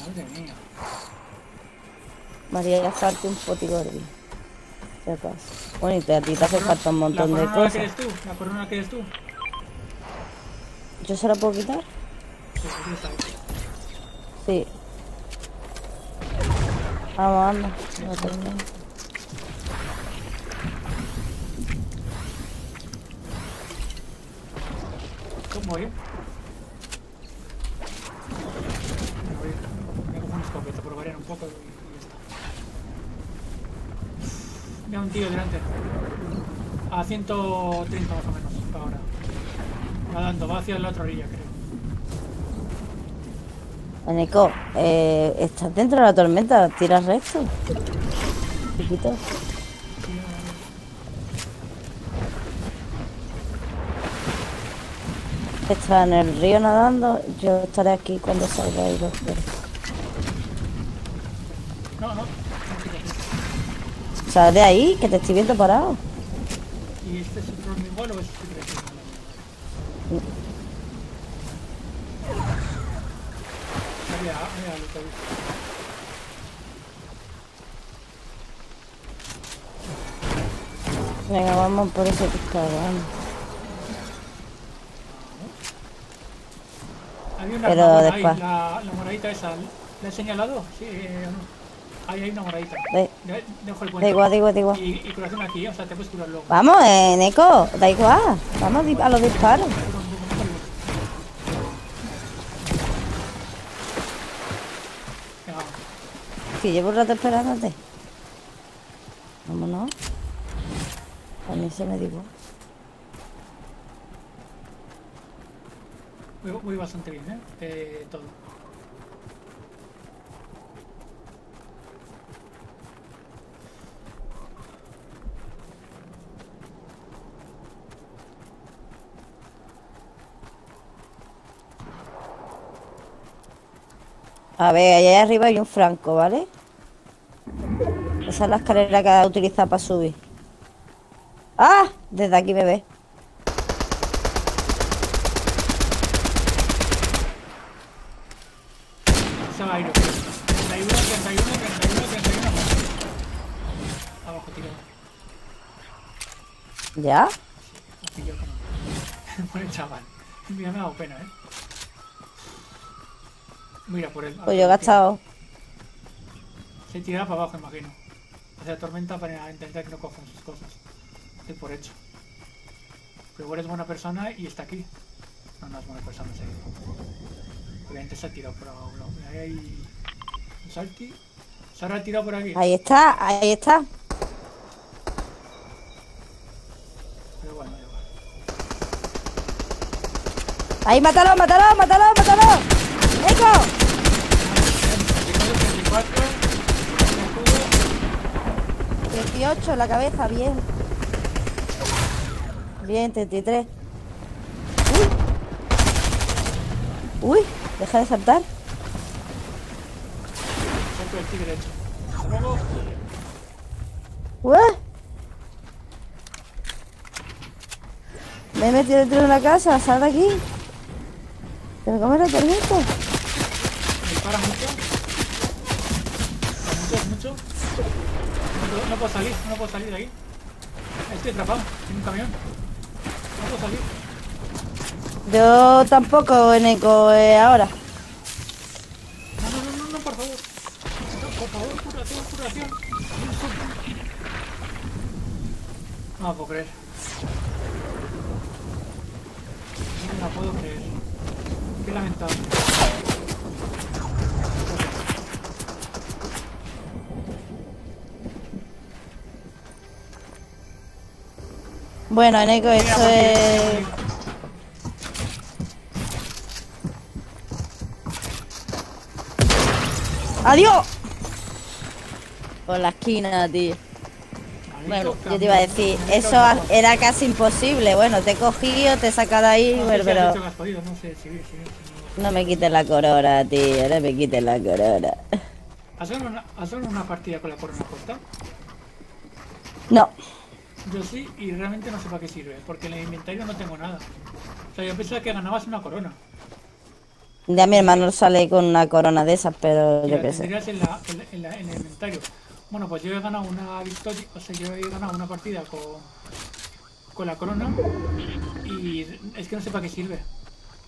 Madre mía. María, gastarte un potigordi. ¿Qué pasa? Bueno, y te- a ti te hace falta un montón ¿La de corona la cosas. quieres tú? ¿La corona la quieres tú? ¿Yo se la puedo quitar? Sí. Vamos, anda. No tengo. ¿Cómo variar un poco un tío delante. A 130 más o menos, ahora. Va dando, va hacia la otra orilla, creo. Eneco, eh, estás dentro de la tormenta. Tira recto. Chiquito. Está en el río nadando. Yo estaré aquí cuando salga y lo espero. No, no. Sal de ahí, que te estoy viendo parado. ¿Y este es otro hormigón o es este Venga, vamos por ese pescado. vamos. Una Pero ahí, después. la, la moradita esa. ¿La he señalado? Sí, eh. Ahí hay una moradita. De- De- Dejo el Da puente. igual, da igual, da igual. Y, y curación aquí, o sea, te puedes curar luego. Vamos, eh, Neko, da igual. Vamos a los disparos. Que llevo un rato esperándote. Vámonos. A mí se me dio. Voy, voy bastante bien, ¿eh? Eh, todo. A ver, allá arriba hay un franco, ¿vale? Esa es la escalera que ha utilizado para subir. ¡Ah! Desde aquí me ve. Se va a ir. 31, 31, 31, 31. Abajo, tirado. ¿Ya? Por el chaval. Mira, me ha dado pena, ¿eh? Mira, por el. Pues yo he gastado. Se tira para abajo, imagino. Hacia la tormenta para intentar que no cojan sus cosas. Estoy por hecho. Pero igual es buena persona y está aquí. No, no es buena persona, sí. Obviamente se ha tirado por lado. Mira, Ahí hay un salti. Se habrá tirado por aquí. Ahí está, ahí está. Pero bueno, da igual. Ahí, mátalo, mátalo, mátalo, mátalo. ¡Eco! 34, 18 en la cabeza, bien. Bien, 33. Uy. Uy, deja de saltar. Ué. Me he metido dentro de una casa, sal de aquí. ¿Te me comes la tormenta? Mucho. Mucho, mucho. No puedo, no puedo salir, no puedo salir de ahí. Estoy atrapado en un camión. No puedo salir. Yo tampoco, Eneco, eh, ahora. No, no, no, no, no, por favor. Por favor, curación, curación. No puedo creer. No puedo creer. Qué lamentable. Bueno, Eneco, esto es... ¡Adiós! Por la esquina, tío. Bueno, yo te iba a decir, eso era casi imposible. Bueno, te he cogido, te he sacado ahí, pero... No me quites la corona, tío, no me quites la corona. ¿Has una, una partida con la corona corta? No. Yo sí, y realmente no sé para qué sirve, porque en el inventario no tengo nada. O sea, yo pensaba que ganabas una corona. Ya mi hermano sale con una corona de esas, pero yo qué sé. En, la, en, en, el inventario. Bueno, pues yo he ganado una victoria, o sea, yo he ganado una partida con, con la corona y es que no sé para qué sirve.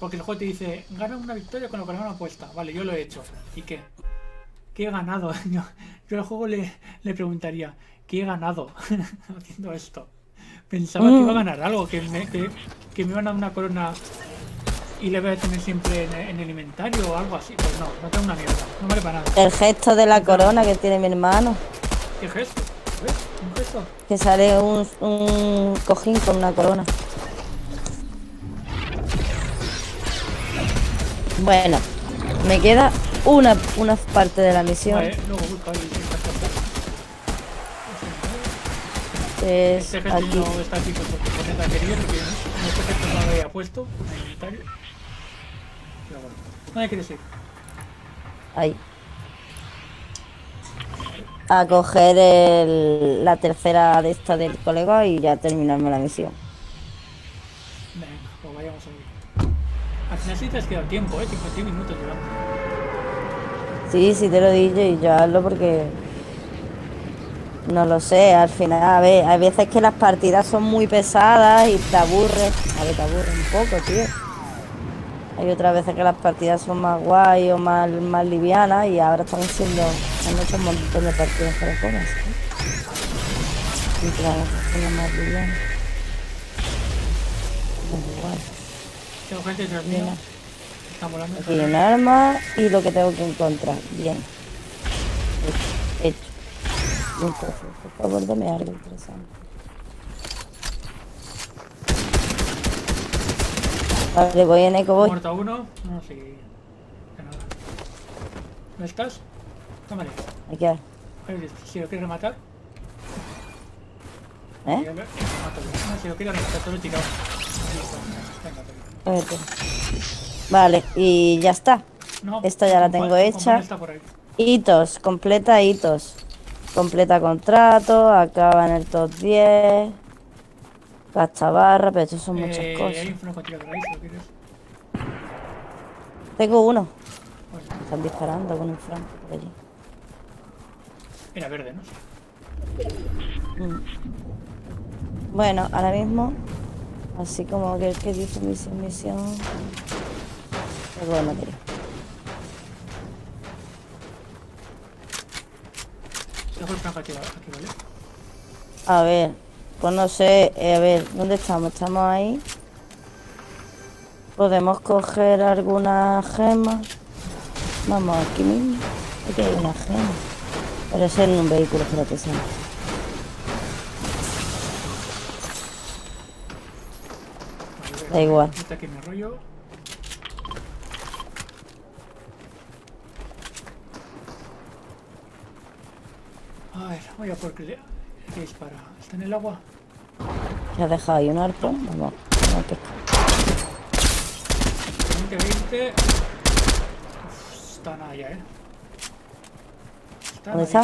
Porque el juego te dice, gana una victoria con la corona puesta. Vale, yo lo he hecho. ¿Y qué? ¿Qué he ganado? Yo, yo al juego le, le preguntaría, ¿qué he ganado haciendo esto? Pensaba que iba a ganar algo, que me, que, que me iban a dar una corona y le voy a tener siempre en, el inventario o algo así. Pues no, no tengo una mierda, no vale para nada. El gesto de la corona que tiene mi hermano. ¿Qué gesto? ¿Ves? ¿Un gesto? Que sale un, un cojín con una corona. Bueno, me queda una, una parte de la misión. Vale, luego busca el, es este aquí. no está aquí porque pone la quería porque este gesto no lo había puesto en el inventario. Pero bueno, ¿dónde quieres ir? Ahí. A coger el, la tercera de esta del colega y ya terminarme la misión. Venga, pues vayamos a ir. Al final sí te has quedado tiempo, ¿eh? 50 minutos llevando. Sí, sí te lo dije y yo hazlo porque... No lo sé, al final, a ver, hay veces que las partidas son muy pesadas y te aburres. A ver, te aburre un poco, tío. Hay otras veces que las partidas son más guay o más, más livianas y ahora están siendo... Han hecho un montón de partidas para comas. Y claro, son más livianas. Tengo gente. Está volando. Aquí un arma y lo que tengo que encontrar. Bien. Por favor, dame algo interesante. Vale, voy en eco, voy. Muerto uno. No, sí. ¿No estás? Tómale. Aquí hay. Si lo quieres rematar. ¿Eh? No, si lo quieres rematar, te lo he tirado. Venga, Vale, y ya está. No, Esta ya la tengo hecha. Hitos, completa hitos. Completa contrato, acaba en el top 10. Cachabarra, pero eso son muchas eh, cosas. Tengo uno. Están disparando con un franco por allí. Era verde, ¿no? Mm. Bueno, ahora mismo, así como que el que dice misión, misión. Tengo A ver, pues no sé, eh, a ver, ¿dónde estamos? Estamos ahí. Podemos coger alguna gema. Vamos, aquí mismo. Aquí hay una gema. Pero es en un vehículo, que sea. Da igual. Aquí me. A ver, voy a por que dispara. ¿Está en el agua? ¿Ya has dejado ahí un arpón? Vamos, vamos a pescar. 20, está nada ya, eh. Está ¿Dónde está?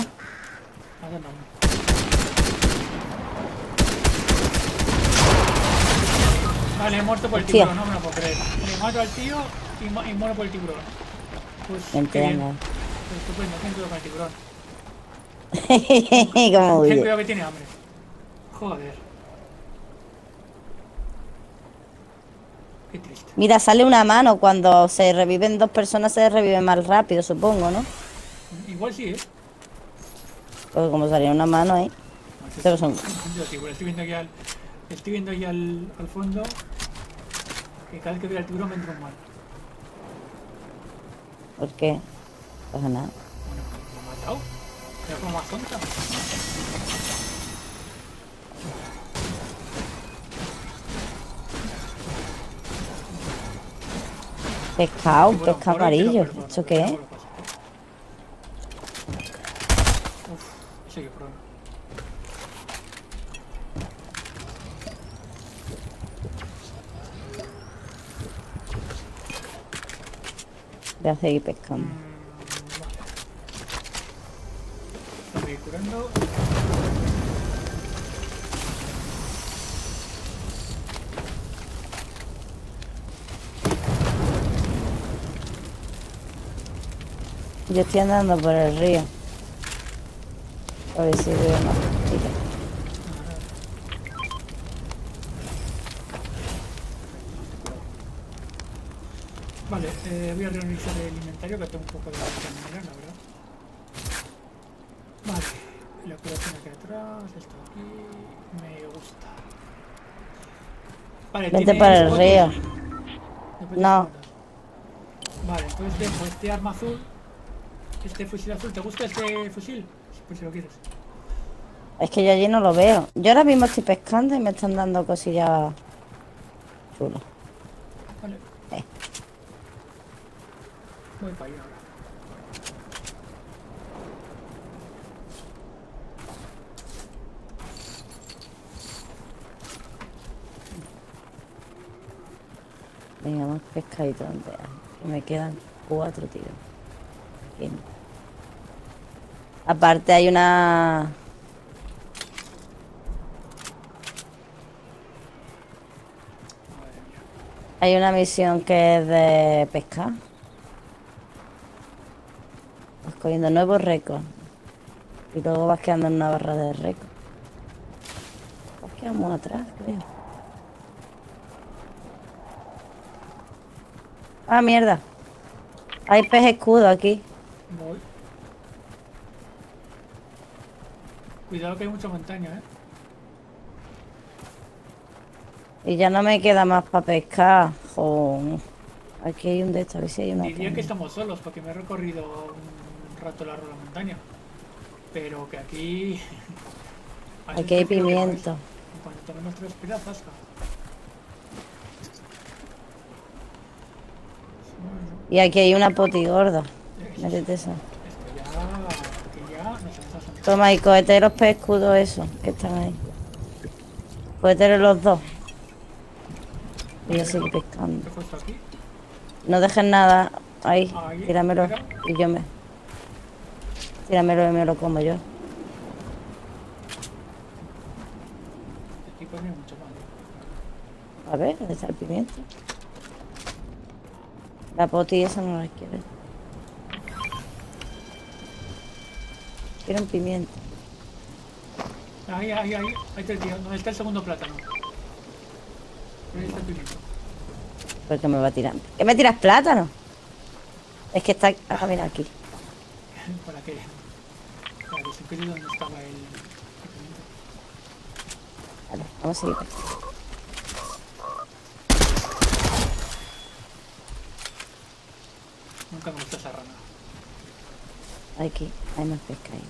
Vale, he muerto por el tiburón, no me lo puedo creer. Le mato al tío y, y muero por el tiburón. Pues, bien. Pues estupendo, cuidado con el tiburón. ¿Cómo Ten cuidado que tiene hambre. Joder. Mira, sale una mano. Cuando se reviven dos personas se revive más rápido, supongo, ¿no? Igual sí, ¿eh? Pues como salía una mano ahí. Son... Estoy viendo aquí al, estoy viendo ahí al, al fondo que cada vez que veo el tiburón me entra un mal. ¿Por qué? No pasa nada. Bueno, me ha matado. Como? Pescado, pescado amarillo. ¿Esto qué es? Voy a seguir pescando. Curando. Yo estoy andando por el río. A ver si veo más. Vale, eh, voy a reorganizar el inventario que tengo un poco de. Vale, la curación aquí atrás, esto aquí, me gusta. Vale, ¿tienes para el río. ¿Me puedes No. Vale, entonces dejo este arma azul, este fusil azul. ¿Te gusta este fusil? Pues si lo quieres. Es que yo allí no lo veo. Yo ahora mismo estoy pescando y me están dando cosillas chulas. Vale. Eh. Voy para allá Venga, más pescadito donde me quedan cuatro tiros. Aquí. Aparte hay una... Hay una misión que es de pescar. Vas cogiendo nuevos récords. Y luego vas quedando en una barra de récords. Vas quedamos atrás, creo. Ah, mierda. Hay pez escudo aquí. Voy. Cuidado que hay mucha montaña, ¿eh? Y ya no me queda más para pescar. Joder. Aquí hay un de estos, a ver si hay una. Diría que estamos solos porque me he recorrido un rato largo la montaña. Pero que aquí... Aquí hay pimiento. Cuando tomemos tres pedazos... Y aquí hay una poti gorda. Métete esa. Toma y cógete los escudos esos que están ahí. Cógete los dos. Y yo sigo pescando. No dejes nada ahí. Tíramelo. Y yo me. Tíramelo y me lo como yo. A ver, ¿dónde está el pimiento? La poti esa no la quiero. Quiero un pimiento. Ahí, ahí, ahí. Ahí te tío. ¿Dónde está el segundo plátano? Ahí está el pimiento. Porque me va a tirar. ¿Qué me tiras plátano? Es que está. Ah, mira aquí. Para que... Para que se quede donde estaba el... el. Vale, vamos a seguir. Nunca me gustó esa rana. Aquí, hay más pescaditos.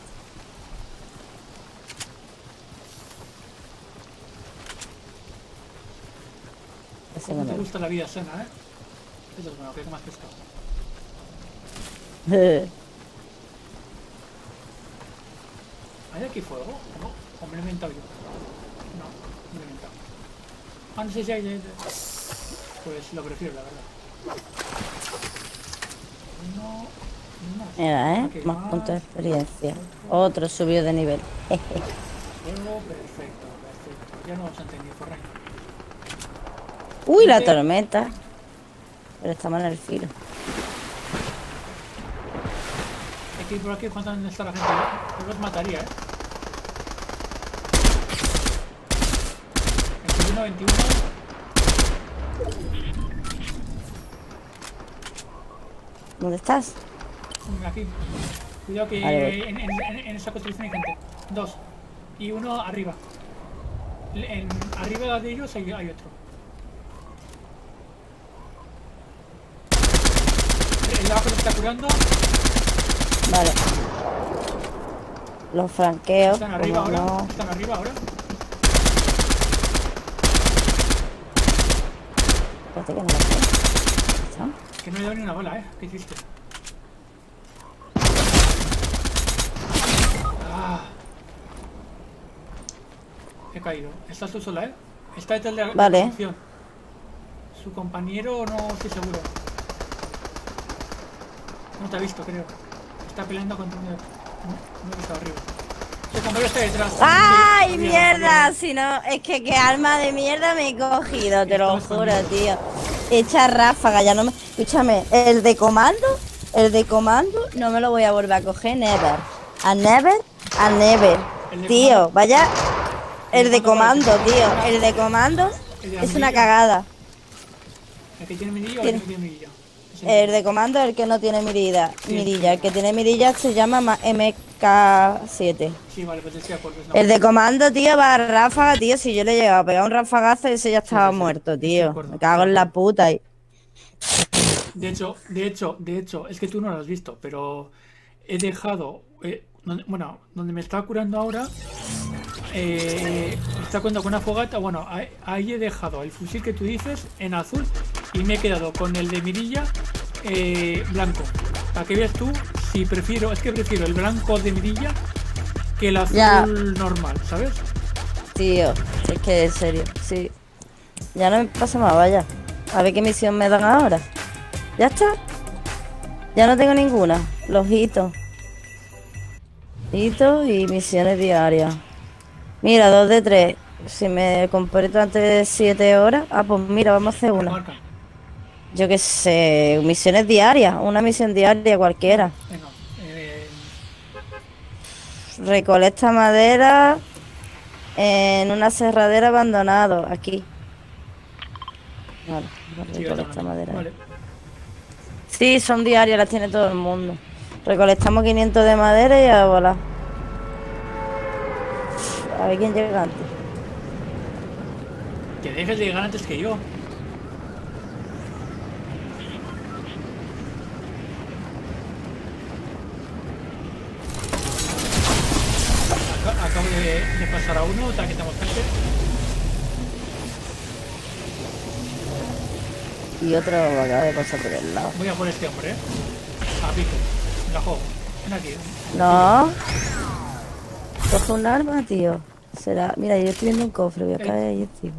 Ese No te gusta la vida sana, ¿eh? Eso es bueno, que más pescado. ¿Hay aquí fuego? ¿O me lo he inventado yo? No, me lo he inventado. Ah, no sé si hay... Pues lo prefiero, la verdad. Mira, ¿eh? Más puntos de experiencia. Otro subió de nivel. Perfecto, perfecto. Ya no entendido, Ferran. Uy, la tormenta. Pero estamos en el filo. Hay que ir por aquí cuánto dónde está la gente. Yo los mataría, ¿eh? 21, 21. ¿Dónde estás? Aquí. Cuidado que Vale, en, en- en- en esa construcción hay gente. Dos. Y uno arriba. Arriba de ellos hay, hay otro. El de abajo se está curando. Vale. Los franqueos. Están arriba ahora. no. Están arriba ahora. Espérate que no lo sé. Que no le dado ni una bala, ¿eh? ¿Qué hiciste? Ah. He caído. Estás tú sola, ¿eh? Está detrás de la Vale. construcción. Su compañero no estoy seguro. No te ha visto, creo. Está peleando contra uno, uno que está arriba. Este compañero está detrás. ¡Ay, Sí, mierda! Si no, es que qué arma de mierda me he cogido, te lo juro, tío. Hecha ráfaga, ya no me. Escúchame, el de comando, el de comando, no me lo voy a volver a coger, never. A never, a never. Tío, vaya. El de comando tío. El de comando es una cagada. ¿El que tiene mirilla o el que Tiene- no tiene mirilla? El de comando es el que no tiene mirilla. Sí. Mirilla. El que tiene mirilla se llama ma- MK7. Sí, vale, pues decía El de comando, tío, va a ráfaga, tío. Si yo le llegaba a pegar un rafagazo, ese ya estaba sí, muerto, tío. Me cago en la puta. y- De hecho, de hecho, de hecho, es que tú no lo has visto, pero he dejado, eh, donde- bueno, donde me está curando ahora, eh, está curando con una fogata, bueno, ahí, ahí he dejado el fusil que tú dices en azul y me he quedado con el de mirilla eh, blanco. Para que veas tú si prefiero, es que prefiero el blanco de mirilla que el azul Ya. normal, ¿sabes? Tío, es que en serio, sí. Ya no me pasa más, vaya. A ver qué misión me dan ahora. ¿Ya está? Ya no tengo ninguna. Los hitos. Hitos y misiones diarias. Mira, dos de tres. Si me completo antes de siete horas. Ah, pues mira, vamos a hacer una. Yo qué sé, misiones diarias. Una misión diaria cualquiera. Venga. eh, Recolecta madera en una cerradera abandonado. Aquí. Vale, recolecta madera. Vale. Sí, son diarias, las tiene todo el mundo. Recolectamos 500 de madera y a volar. A ver quién llega antes. Que dejes de llegar antes que yo. Aca- Acabo de, de pasar a uno, tal que estamos gente. Y otro acaba de pasar por el lado. Voy a por este hombre, eh. A pico. Me la juego. Ven aquí. No. Coge un arma, tío. Será. Mira, yo estoy viendo un cofre, voy a caer ahí, tío.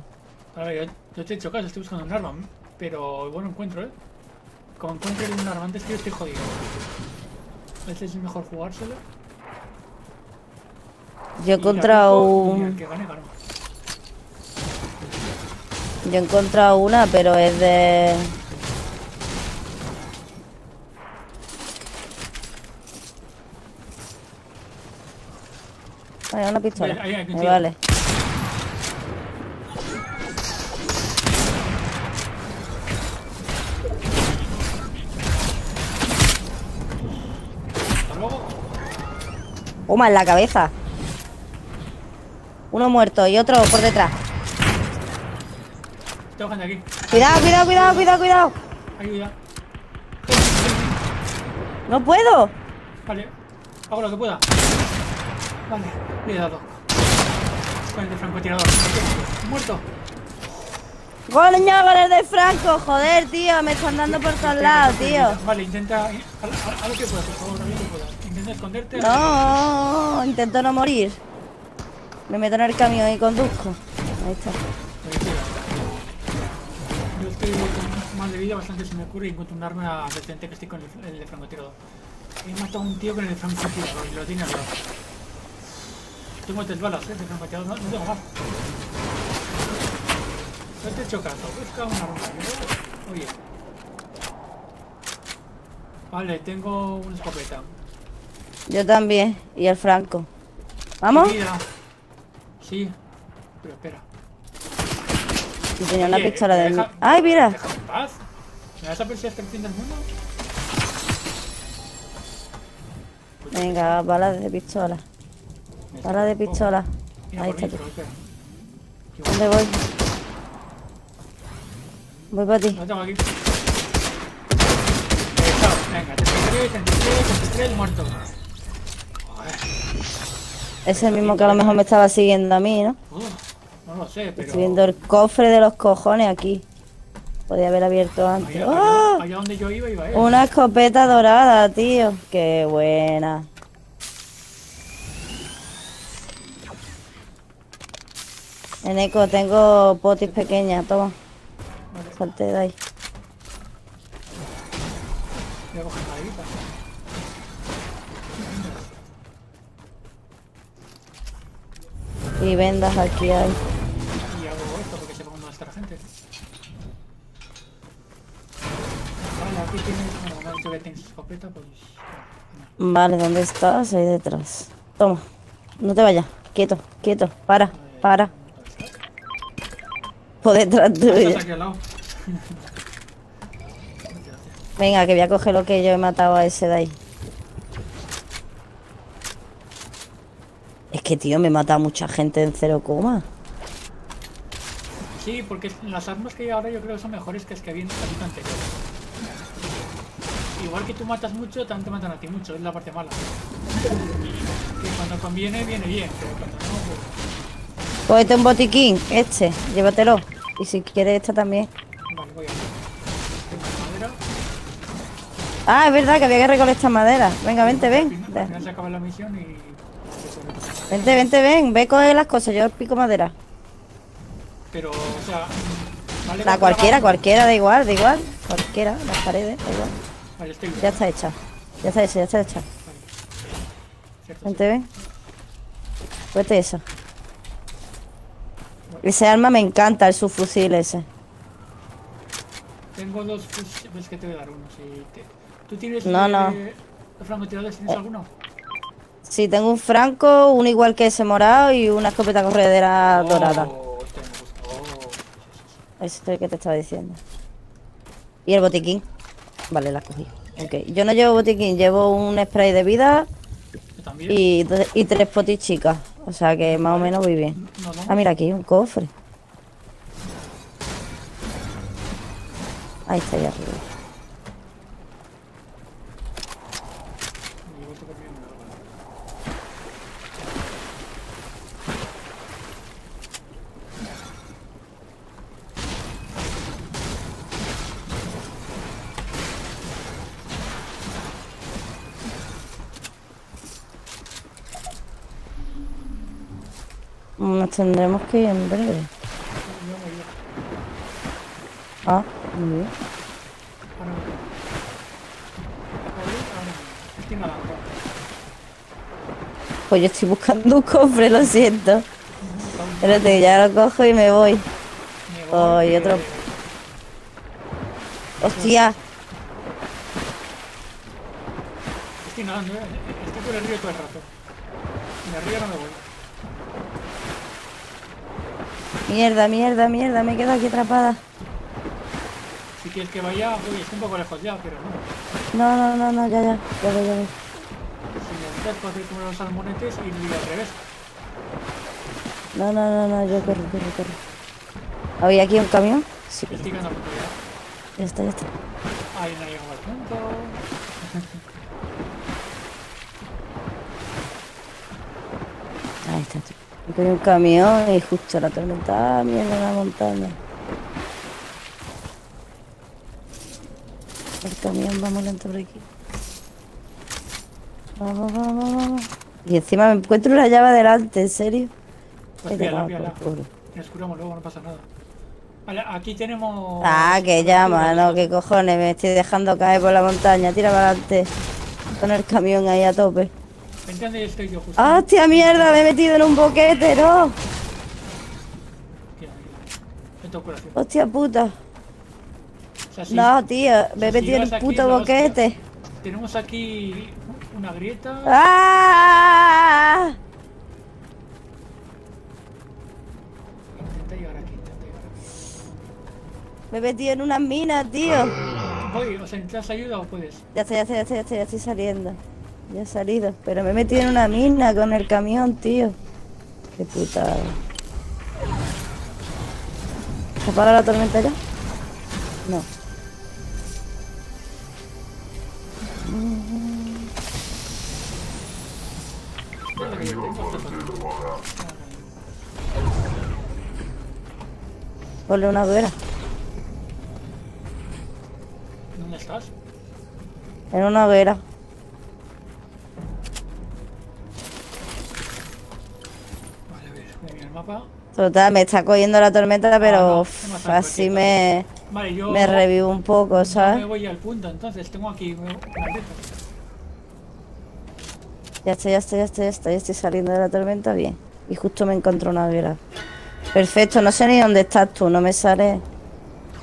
A ver, yo, yo te he hecho caso, estoy buscando un arma. Pero igual no encuentro, eh. Como encuentre un arma antes que yo estoy jodido. Este es mejor jugárselo. Yo he encontrado un. que gane, ganó. Yo he encontrado una, pero es de. Ay, una pistola. Ahí, ahí, ahí, vale. Toma en la cabeza. Uno muerto y otro por detrás. Aquí. Cuidado, cuidado, cuidado, cuidado, cuidado. Ayuda. No puedo. Vale. Hago lo que pueda. Vale. Le he dado. Con el de francotirador. Muerto. Coño, con el de Franco. Joder, tío. Me están dando por todos lados, tío. Vale, intenta. Haz- haz lo que puedas, por favor. Haz lo que puedas. Intenta esconderte. No, intento no morir. Me meto en el camión y conduzco. Ahí está. Yo estoy con más de vida, bastante se me ocurre y encuentro un arma decente que estoy con el, el de francotirador. He matado a un tío con el de francotirador y lo tiene al lado. Tengo tres balas, eh, de francotirador, no, no tengo más. No te he hecho caso, busca un arma. ¿no? Oye. Vale, tengo una escopeta. Yo también. Y el Franco. ¿Vamos? Mira. Sí, pero espera. Y tenía una pistola de... deja- ¡Ay, mira! En paz. ¿Me vas a pensar hasta el fin del mundo? Venga, balas de pistola. Balas de pistola. Ahí está. Qué ¿Dónde voy? Voy para ti. Lo tengo aquí. Eh. Venga, 33, 33, 33, muerto. Joder. Es el mismo que a lo mejor me estaba siguiendo a mí, ¿no? No lo sé, pero. Estoy viendo el cofre de los cojones aquí. Podía haber abierto antes. Allá, ¡Ah! allá- allá donde yo iba, iba él. Una escopeta dorada, tío. Qué buena. Eneco, tengo potis pequeñas, toma. Vale. Salte de ahí. Voy a coger maderita. Y vendas aquí hay. Y hago esto porque se ponga nuestra gente. Vale, aquí tienes. Bueno, no que tienes escopeta, pues. Vale, ¿dónde estás? Ahí detrás. Toma. No te vayas. Quieto, quieto. Para, para. Por detrás tuya. Venga, que voy a coger lo que yo he matado a ese de ahí. Es que, tío, me he matado a mucha gente en cero coma. Sí, porque las armas que hay ahora yo creo que son mejores que las que había en el capítulo anterior. Igual que tú matas mucho, también te matan a ti mucho, es la parte mala. Que cuando conviene, viene bien, pero cuando no, pues... Cógete un botiquín, este, llévatelo. Y si quieres esta también. Vale, voy a hacer. Tengo madera. Ah, es verdad que había que recolectar madera. Venga, vente, ven. se acaba la misión y... Vente, vente, ven. Ve, coge las cosas, yo pico madera. Pero, o sea... Vale, La cualquiera, cualquiera, da igual, da igual. Cualquiera, las paredes, da igual. Vale, estoy. Ya está hecha. Ya está hecha, ya está hecha. Cierto, Vente, ven. Vete esa. Ese arma me encanta, el subfusil ese. Tengo dos fusiles que te voy a dar uno. Si te... ¿Tú tienes... No, no. eh, ¿Los francotiradores tienes alguno? Sí, tengo un franco, un igual que ese morado y una escopeta corredera dorada. Oh, este me gusta. Oh. Ese es el que te estaba diciendo. Y el botiquín. Vale, la cogí. Ok, yo no llevo botiquín, llevo un spray de vida también. y, y tres potis chicas. O sea que más o menos voy bien. Ah, mira aquí, un cofre. Ahí está, ahí arriba. Y voy a tocar bien, vale. Nos tendremos que ir en breve. Ah, muy bien. Pues yo estoy buscando un cofre, lo siento. Espérate, ya lo cojo y me voy. Oh, y otro- Hostia, Estoy nadando. Estoy por el río todo el rato. El río no me voy. Mierda, mierda, mierda, me quedo aquí atrapada. Si quieres que vaya, voy. Estoy un poco lejos ya, pero no. No, no, no, no, ya, ya, ya voy, ya voy. Si necesitas puedo hacer como los salmonetes y ir al revés. No, no, no, no, yo corro, corro, corro. ¿Había aquí un camión? Sí, Estoy ganando ya está, ya está. Ahí no llegamos al punto. Ahí está, tío. Cogí un camión y justo la tormenta, ah, mierda, la montaña. El camión va muy lento por aquí. Vamos, vamos, vamos. Y encima me encuentro una llave delante, ¿en serio? Pues píala, píala. por culo. Descubramos luego, no pasa nada. Vale, aquí tenemos... Ah, que llama, no, qué cojones, me estoy dejando caer por la montaña, tira para adelante. Con el camión ahí a tope. Vente donde estoy yo justo. ¡Ah, hostia, mierda! Me he metido en un boquete, ¿no? ¡Hostia puta! O sea, si- No, tío, me he metido en un puto hostia. boquete. Tenemos aquí una grieta. ¡Ah! Intenta llegar aquí, intenta llegar aquí. Me he metido en unas minas, tío. Voy, o sea, ¿necesitas ayuda o puedes? Ya estoy, ya estoy, ya estoy, ya estoy, ya estoy saliendo. Ya he salido. Pero me he metido en una mina con el camión, tío. Qué putada. ¿Se para la tormenta ya? No. Ponle una hoguera. ¿Dónde estás? En una hoguera. Total, me está cogiendo la tormenta, pero Ah, no, no me así me, Vale, yo me revivo un poco, no me ¿sabes? voy al punto, entonces tengo aquí grieta. Ya estoy, ya estoy, ya estoy, ya estoy, ya estoy saliendo de la tormenta bien. Y justo me encontró una hoguera. Perfecto, no sé ni dónde estás tú, no me sale.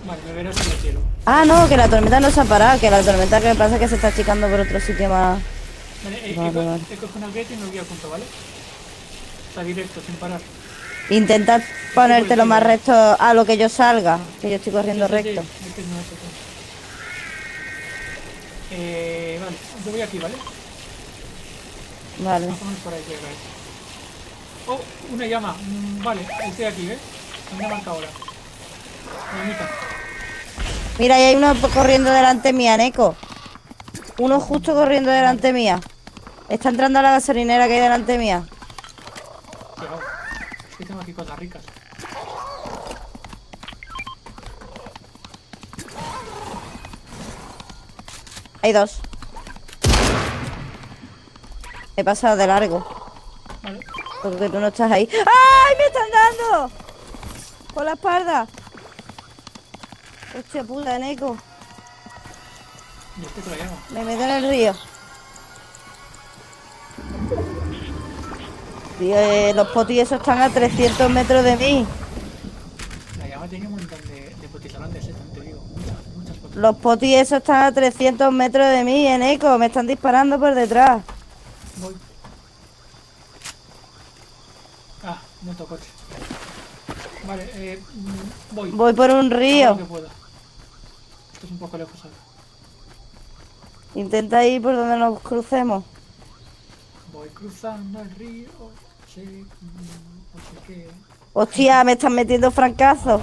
Vale, me verás en el cielo. Ah, no, que la tormenta no se ha parado, que la tormenta que me pasa es que se está achicando por otro sitio más. Vale, eh, Vale, he, vale. he cogido una grieta y me voy a punto, ¿vale? Está directo, sin parar. Intenta ponerte lo más recto a lo que yo salga, que yo estoy corriendo Sí, sí, sí, recto. Eh, vale, yo voy aquí, ¿vale? Vale. Por ahí. Oh, una llama. Mm, vale, estoy aquí, ¿ves? Me marca ahora. Mira, ahí hay uno corriendo delante mía, Neko. Uno justo corriendo delante mía. Está entrando a la gasolinera que hay delante mía. Tengo aquí cosas ricas. Hay dos. He pasado de largo. Vale. Porque tú no estás ahí. ¡Ay! ¡Me están dando! Por la espalda. Hostia puta, Neko. Me meto en el río. Tío, eh, los potis esos están a 300 metros de mí. La llama tiene un montón de, de potizolantes, eh, también te digo. Muchas, muchas potis. Los potis esos están a 300 metros de mí, en eco. Me están disparando por detrás. Voy. Ah, motocoche. Vale, eh, mm, voy. Voy por un río. que. Esto es un poco lejos ahora. Intenta ir por donde nos crucemos. Voy cruzando el río. Hostia, me están metiendo francazos.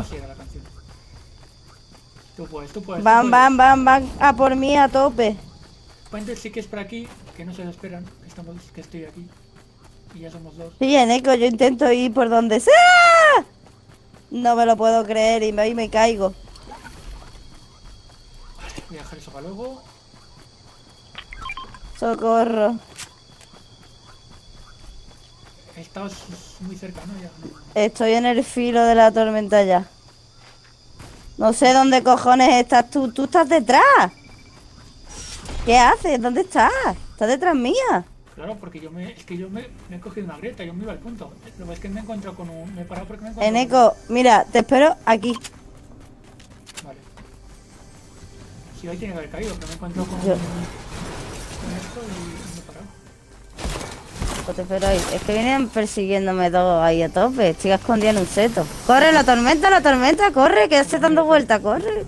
Tú puedes, tú puedes. tú Van, puedes. van, van, van a por mí a tope. Puente sí que es por aquí, que no se lo esperan, estamos, que estoy aquí. Y ya somos dos. Sí, en eco, yo intento ir por donde sea. No me lo puedo creer y me, ahí me caigo. Voy a dejar eso para luego. Socorro. Estamos muy cerca, ¿no? Ya. Estoy en el filo de la tormenta ya. No sé dónde cojones estás tú. Tú estás detrás. ¿Qué haces? ¿Dónde estás? Estás detrás mía. Claro, porque yo me, es que yo me, me he cogido una grieta, yo me iba al punto. Lo que es que me he encontrado con un... Me he parado porque me he encontrado En con eco, mira, te espero aquí. Vale. Sí, ahí tiene que haber caído, pero me he encontrado con, Yo- con esto y te espero ahí. Es que vienen persiguiéndome todos ahí a tope. Estoy escondida en un seto. Corre, la tormenta, la tormenta, corre, que hace dando vueltas, corre.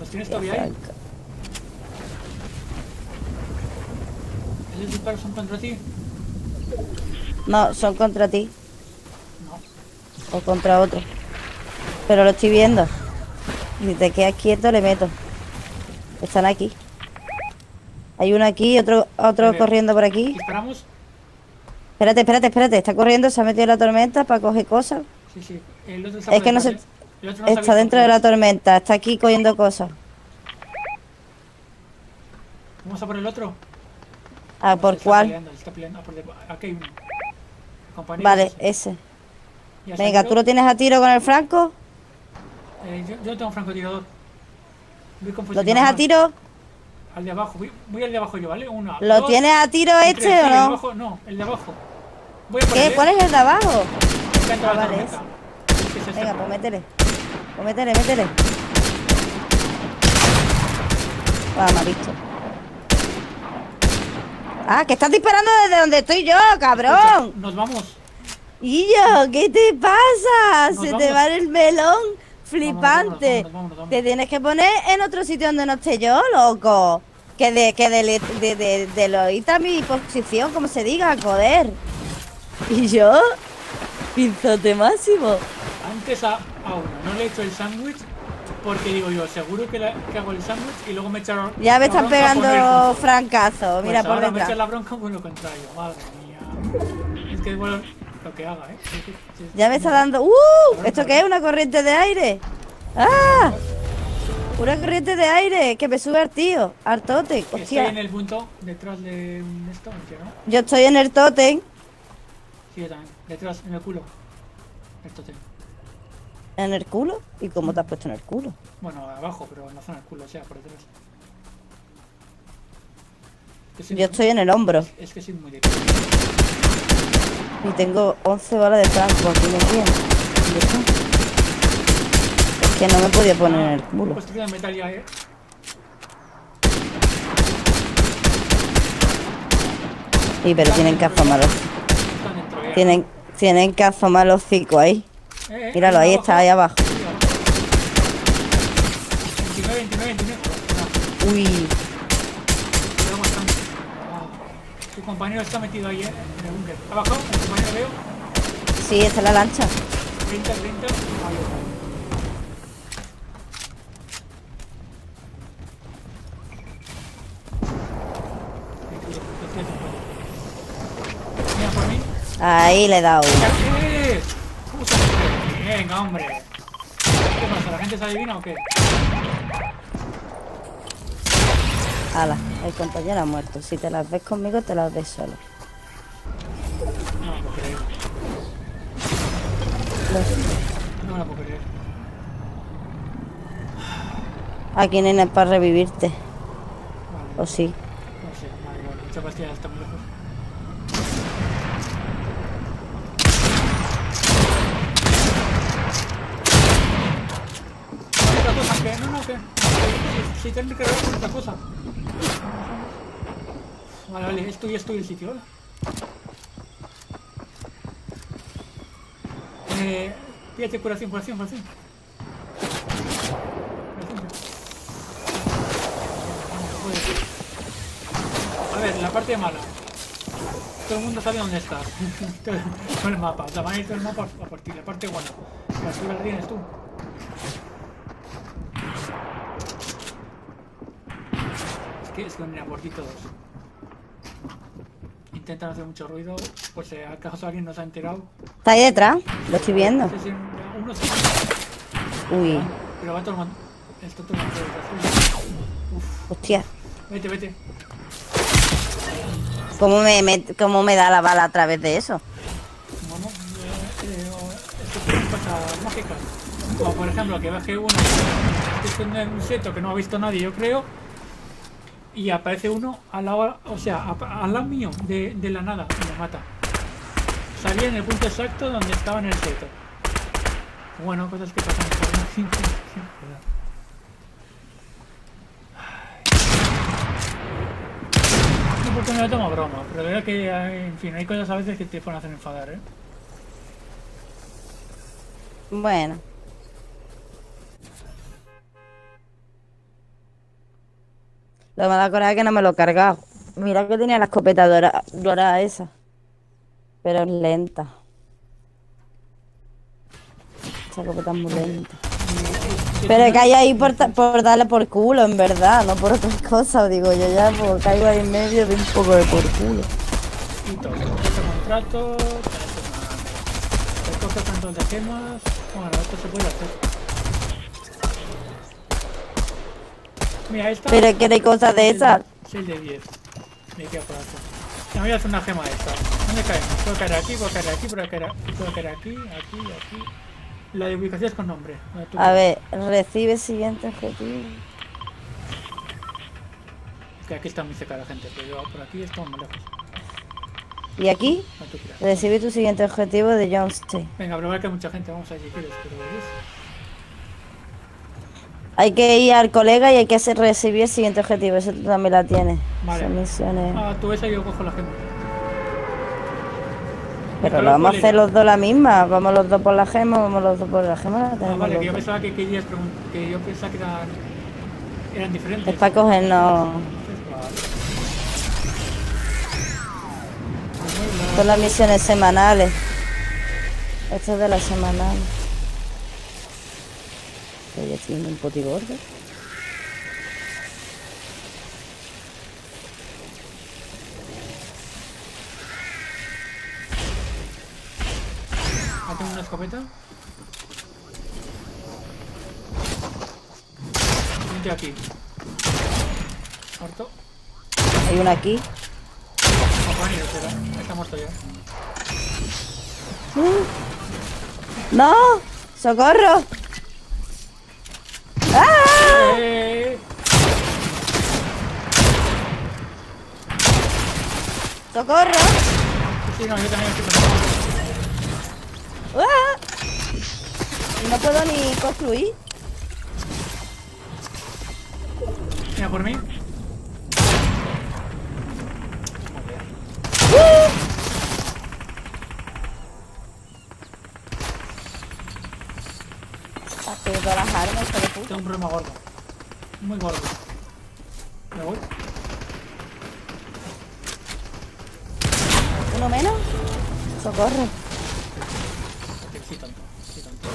¿Los tienes todavía ahí? ¿Esos disparos son contra ti? No, son contra ti No. o contra otro. Pero lo estoy viendo. Si te quedas quieto, le meto. Están aquí. Hay uno aquí otro, otro corriendo por aquí. ¿Disparamos? Espérate, espérate, espérate. Está corriendo, se ha metido en la tormenta para coger cosas. Sí, sí. El otro está Es que no se- ¿eh? El otro no Está dentro de la tormenta. Está aquí cogiendo cosas. ¿Vamos a por el otro? Ah, No, ¿por cuál? peleando. Ah. Compañero, Vale, ese. ese. ¿Ya Venga? ¿tú lo tienes a tiro con el franco? Eh, yo, yo no tengo francotirador. Con fusil ¿Lo tienes a tiro? Al de abajo. Voy, voy al de abajo yo, ¿vale? Una. ¿Lo dos, tienes a tiro este tres. O el de no? abajo, no, el de abajo. Voy a por ¿Qué? ¿Cuál es el de abajo? Ah, vale, es este. Venga, pues métele. Pues métele, métele. Ah, me ha visto. Ah, que estás disparando desde donde estoy yo, cabrón. Nos vamos. Y yo, ¿qué te pasa? Nos Se te va el melón flipante. vámonos, vámonos, vámonos. Te tienes que poner en otro sitio donde no esté yo, loco. Que de, que de, de, de, de lo a mi posición, como se diga, joder. Y yo, pinzote máximo. Antes a, a uno no le he hecho el sándwich porque digo yo, seguro que, la- que hago el sándwich y luego me echaron. Ya me están el pegando punto. francazos, Pues mira por ahora me detrás. echan la bronca por lo contrario, madre mía. Es que bueno, lo que haga, ¿eh? Ya me está dando. ¡Uh! ¿Esto qué es? ¿Una corriente de aire? ¡Ah! Una corriente de aire que me sube al tío, al. Estoy Hostia. en el punto detrás de un esto, no. Yo estoy en el tótem. Sí, yo también. Detrás, en el culo. Esto tengo. ¿En el culo? ¿Y cómo te has puesto en el culo? Bueno, abajo, pero en la zona del culo, o sea, por detrás. Que Yo estoy en el hombro Es que soy muy de... y tengo 11 balas de franco aquí metidas. ¿Dónde está? Es que no me podía poner en el culo. Pues de metal ya, eh. Sí, pero tienen que asomar los, eh. tienen, tienen que asomar los hocico ahí. Eh, eh, Míralo, ahí abajo. está, ahí abajo. 29, 29, 29. No, Uy, Tu compañero está metido ahí, eh, en el búnker. Abajo, el compañero veo. sí, esta es la lancha. 30, 30. Ahí está. Mira por mí. Ahí le he dado uno. ¡Eh! ¿Cómo se hace? Venga, hombre. ¿Qué pasa? ¿La gente se adivina o qué? Ala, el compañero ha muerto. Si te las ves conmigo, te las ves solo. No me lo puedo creer. No me lo puedo creer. Aquí nene para revivirte. Vale. O sí. No sé, madre mía, mucha pastilla está muy lejos. Otra que, que, si, tengo que ver con otra cosa. Vale, vale, es tuyo, es tuyo el sitio, ¿vale? Eh, pídete curación, curación, curación. A ver, la parte mala. Todo el mundo sabe dónde estás. Con el mapa. Sea, van a ir todo el mapa a por ti. La parte buena. La suya la tienes tú. Es que es que vienen a por ti todos. Intentan hacer mucho ruido. Por si acaso alguien no se ha enterado. ¿Está ahí detrás? Lo estoy viendo. Sí, sí, uno sí. Uy, Pero va todo el mundo. El. Uf, hostia. vete, vete. ¿Cómo me, ¿Cómo me da la bala a través de eso? Vamos, eh, eh, cosas mágicas. Como por ejemplo que baje uno en un seto que no ha visto nadie, yo creo. Y aparece uno al lado, o sea, a- al lado mío, de, de la nada, y me mata. Salía en el punto exacto donde estaba en el seto. Bueno, cosas que pasan por No porque me lo tomo a broma, pero de verdad que, hay- en fin, hay cosas a veces que te pueden hacer enfadar, ¿eh? Bueno. Lo me da coraje que no me lo he cargado. Mira que tenía la escopeta dora- dorada esa. Pero es lenta. Esa escopeta es muy lenta. Pero que hay ahí por, por darle por culo, en verdad, no por otras cosas. Digo, yo ya pues, caigo ahí en medio de un poco de por culo. Todo. Este contrato, recoge tantos de gemas. Bueno, esto se puede hacer. Mira, esta. Pero que no hay cosas de esas. 6 de 10. Me queda por. Me voy a hacer una gema de esta. ¿Dónde caemos? Puedo caer aquí, puedo caer aquí, puedo caer, puedo caer aquí, aquí, aquí. La de ubicación es con nombre. A ver, recibe siguiente objetivo. Que aquí está muy cerca la gente, pero yo por aquí estamos muy lejos. Y aquí, recibe tu siguiente objetivo de Johnston. Venga, pero va que hay mucha gente, vamos a ir si quieres, pero. Hay que ir al colega y hay que hacer- recibir el siguiente objetivo. Eso tú también la tienes. Vale. Misiones. Ah, tú esa y yo cojo la gema. Pero lo vamos a ¿cuál hacer los dos la misma. Vamos los dos por la gema, vamos los dos por la gema. La Ah, vale, que yo pensaba que que yo pensaba que eran, eran diferentes. Es para cogernos. Muy Son las misiones semanales. Esto es de las semanales. Estoy haciendo un potigordo. Ah, tengo una escopeta. Vente aquí. Muerto. Hay una aquí. Será. Está muerto ya. ¡No! ¡Socorro! ¡Ah! ¡Socorro! Sí, no, yo también estoy. ¡Ah! No puedo ni construir. Mira, por mí. Aquí todas las armas, de puta. Tengo un problema gordo. Muy gordo. Me voy. ¿Uno menos? ¡Socorro! Sí, tanto. Sí, tanto.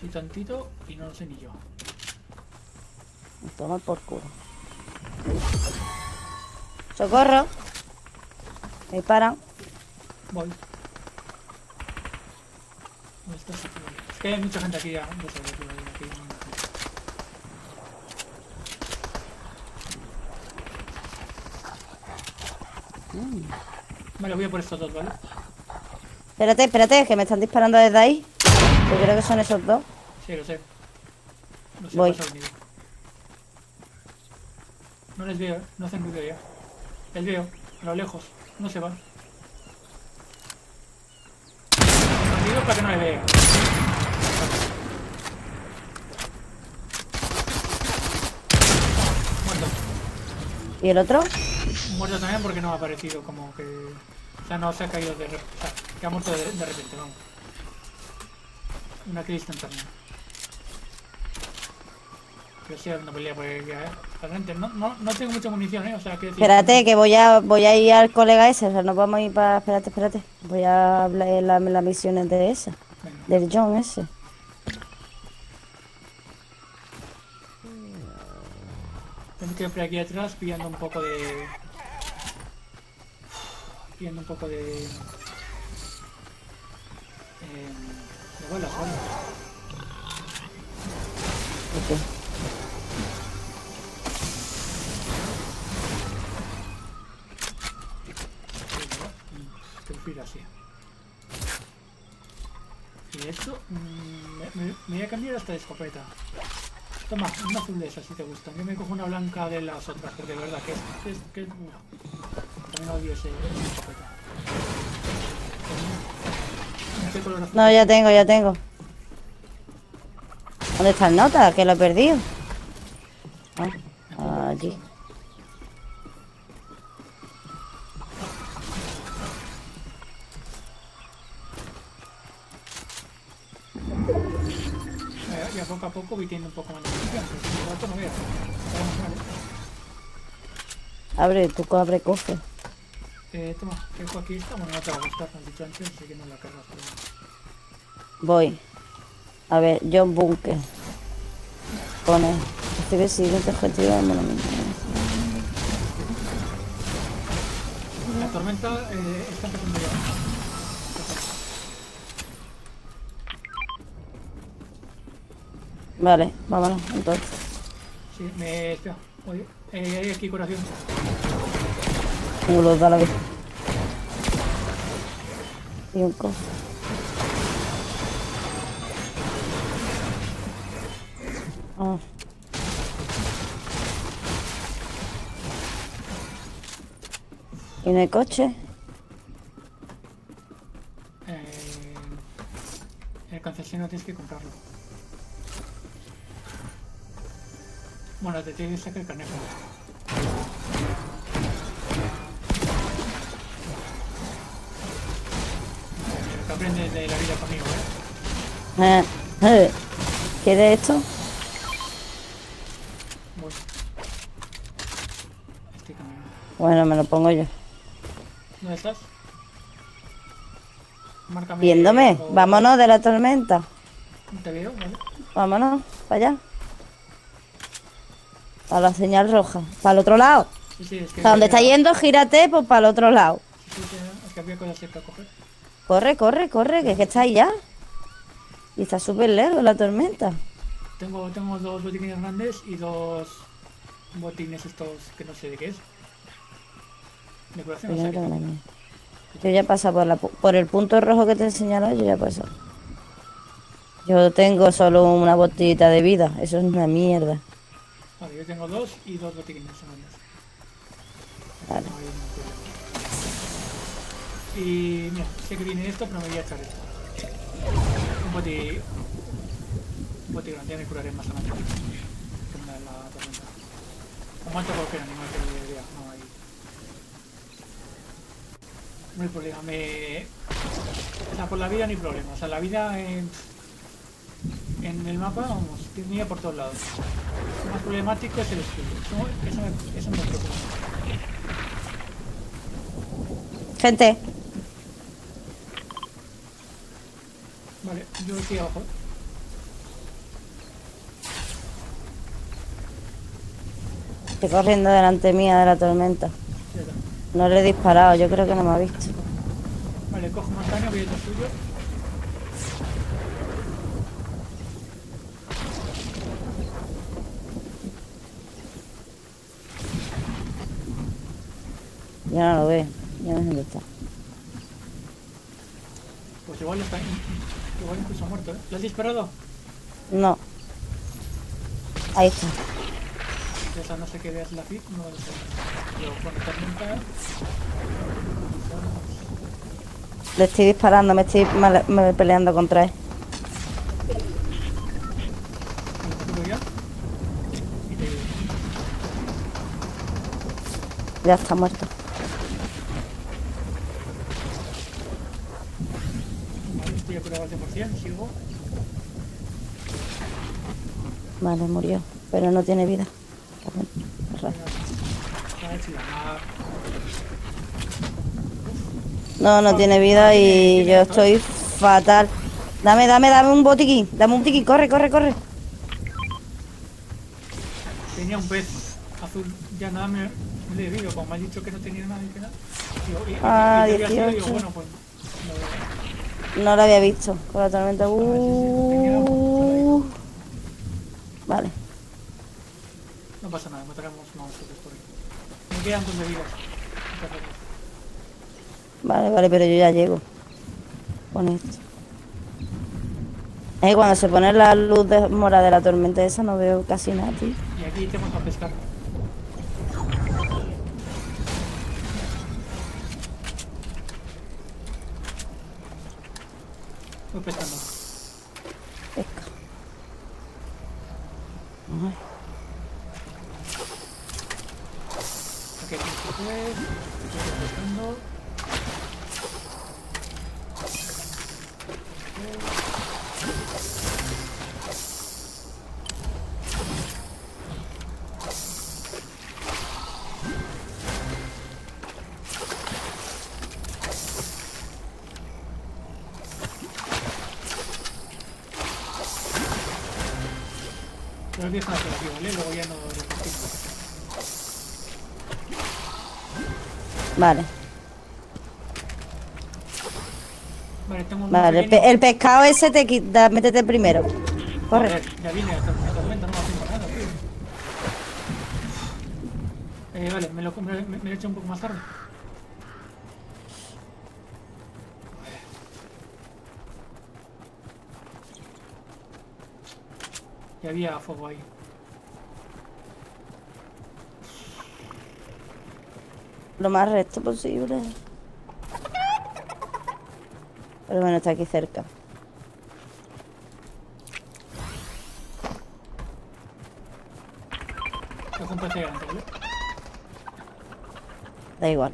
Sí, tantito y no lo sé ni yo. Toma por culo. ¡Socorro! Me paran. Voy. Es que hay mucha gente aquí ya. No sé, aquí. Vale, voy a por estos dos, ¿vale? Espérate, espérate, que me están disparando desde ahí. Yo creo que son esos dos. Sí, lo sé. No sé Voy. el. No les veo, no hacen ruido ya. Les veo, a lo lejos. No se van. Escondido para que no les vea. Muerto. ¿Y el otro? Muerto también porque no ha aparecido como que... O sea, no se ha caído de repente. O sea, que ha muerto de, de repente, vamos. Una kill instantánea. Pero sí, una pelea porque realmente no, no, no tengo mucha munición, ¿eh? O sea, que decir... Espérate, que voy a voy a ir al colega ese. O sea, nos vamos a ir para. Espérate, espérate. Voy a hablar de la- las misiones de esa. Venga. Del John ese. Tengo que ir por aquí atrás pillando un poco de... Pillando un poco de... Eh, de bolas, ¿vale? Ok. Me, voy a cambiar de escopeta. Toma, una azul de esas si te gustan. Yo me cojo una blanca de las otras, porque de verdad que es... que es, que. También odio ese, esa escopeta. No, ya tengo, ya tengo. ¿Dónde está el nota? Que lo he perdido. Ah, y a poco a poco voy teniendo un poco más de. Abre, tú abre cofre. Eh, toma, dejo aquí esta. Bueno, no te va a gustar, me has dicho antes, así que no la cargas. Voy. A ver, John Bunker. Pone. Recibe siguiente objetivo de monumento. La tormenta eh, está empezando Vale, vámonos, entonces. Sí, me. Espera, oye. Eh, hay aquí curación. Como los da la vida. Y un. Ah. ¿Y en el coche? Eh, el concesionario tienes que comprarlo. Bueno, te tienes que sacar el canejo. Eh, que aprendes de la vida conmigo, ¿eh? Eh, eh. ¿Quieres esto? Voy. Estoy caminando. Bueno, me lo pongo yo. ¿Dónde estás? Márcame. Viéndome. o- Vámonos de la tormenta. Te veo, ¿vale? Vámonos, para allá. A la señal roja. Para el otro lado. Sí, sí, es que. Para donde está yendo, gírate, pues para el otro lado. Sí, sí, es que había cosas que coger. Corre, corre, corre, que, es que está ahí ya. Y está súper lejos la tormenta. Tengo, tengo dos botines grandes y dos botines estos que no sé de qué es. Decoración, Yo, no sé. Yo ya he pasado por, la, por el punto rojo que te he yo ya he pasado. Yo tengo solo una botellita de vida, eso es una mierda. Vale, yo tengo dos y dos botines grandes. Vale. No hay. Y mira, sé que viene esto, pero me voy a echar esto. Un boti. Un boti grande, ya me curaré más adelante. Que me da la tormenta. Mato cualquier animal que me vea. No hay. No hay problema. Me. O sea, por la vida no hay problema. O sea, la vida en. En el mapa, vamos, tenía por todos lados. Lo más problemático es el escudo. Eso, me, eso me preocupa. Gente, Vale, yo estoy abajo. estoy corriendo delante mía de la tormenta. No le he disparado, yo creo que no me ha visto. Vale, cojo montaña, voy a ir suyo. Yo no lo veo. Yo no sé dónde está. Pues igual está. Igual incluso muerto, ¿eh? ¿Lo has disparado? No. Ahí está. O sea, no sé qué veas la fit, no lo sé. Yo. Le estoy disparando, me estoy me- peleando contra él. Ya. Ya está muerto. Vale, estoy a curado al 100%, sigo. Vale, murió. Pero no tiene vida. No, no tiene vida y yo estoy fatal. Dame, dame, dame un botiquín. Dame un botiquín. Corre, corre, corre. Tenía un pez azul. Ya nada me, le he debido. Como me has dicho que no tenía nada y que nada. Digo, Ah, y te había sido, 18. digo, bueno, pues. lo- No lo había visto con la tormenta. Uh, vale. No pasa nada, mataremos monstruos por ahí. Me quedan bebidas. Vale, vale, pero yo ya llego. Con esto. Es que cuando se pone la luz de mora de la tormenta esa no veo casi nada, tío. Y aquí tenemos a pescar. Vale, Vale, tengo un vale. El, pe- el pescado ese te quita, métete primero. Corre. Joder, ya viene la tor- la tormenta, no me hacemos nada, tío. Eh, vale, me lo, me, me- lo echo un poco más tarde. Ya había fuego ahí. Lo más recto posible. Pero bueno, está aquí cerca. Cojo un pez gigante, ¿vale? Da igual.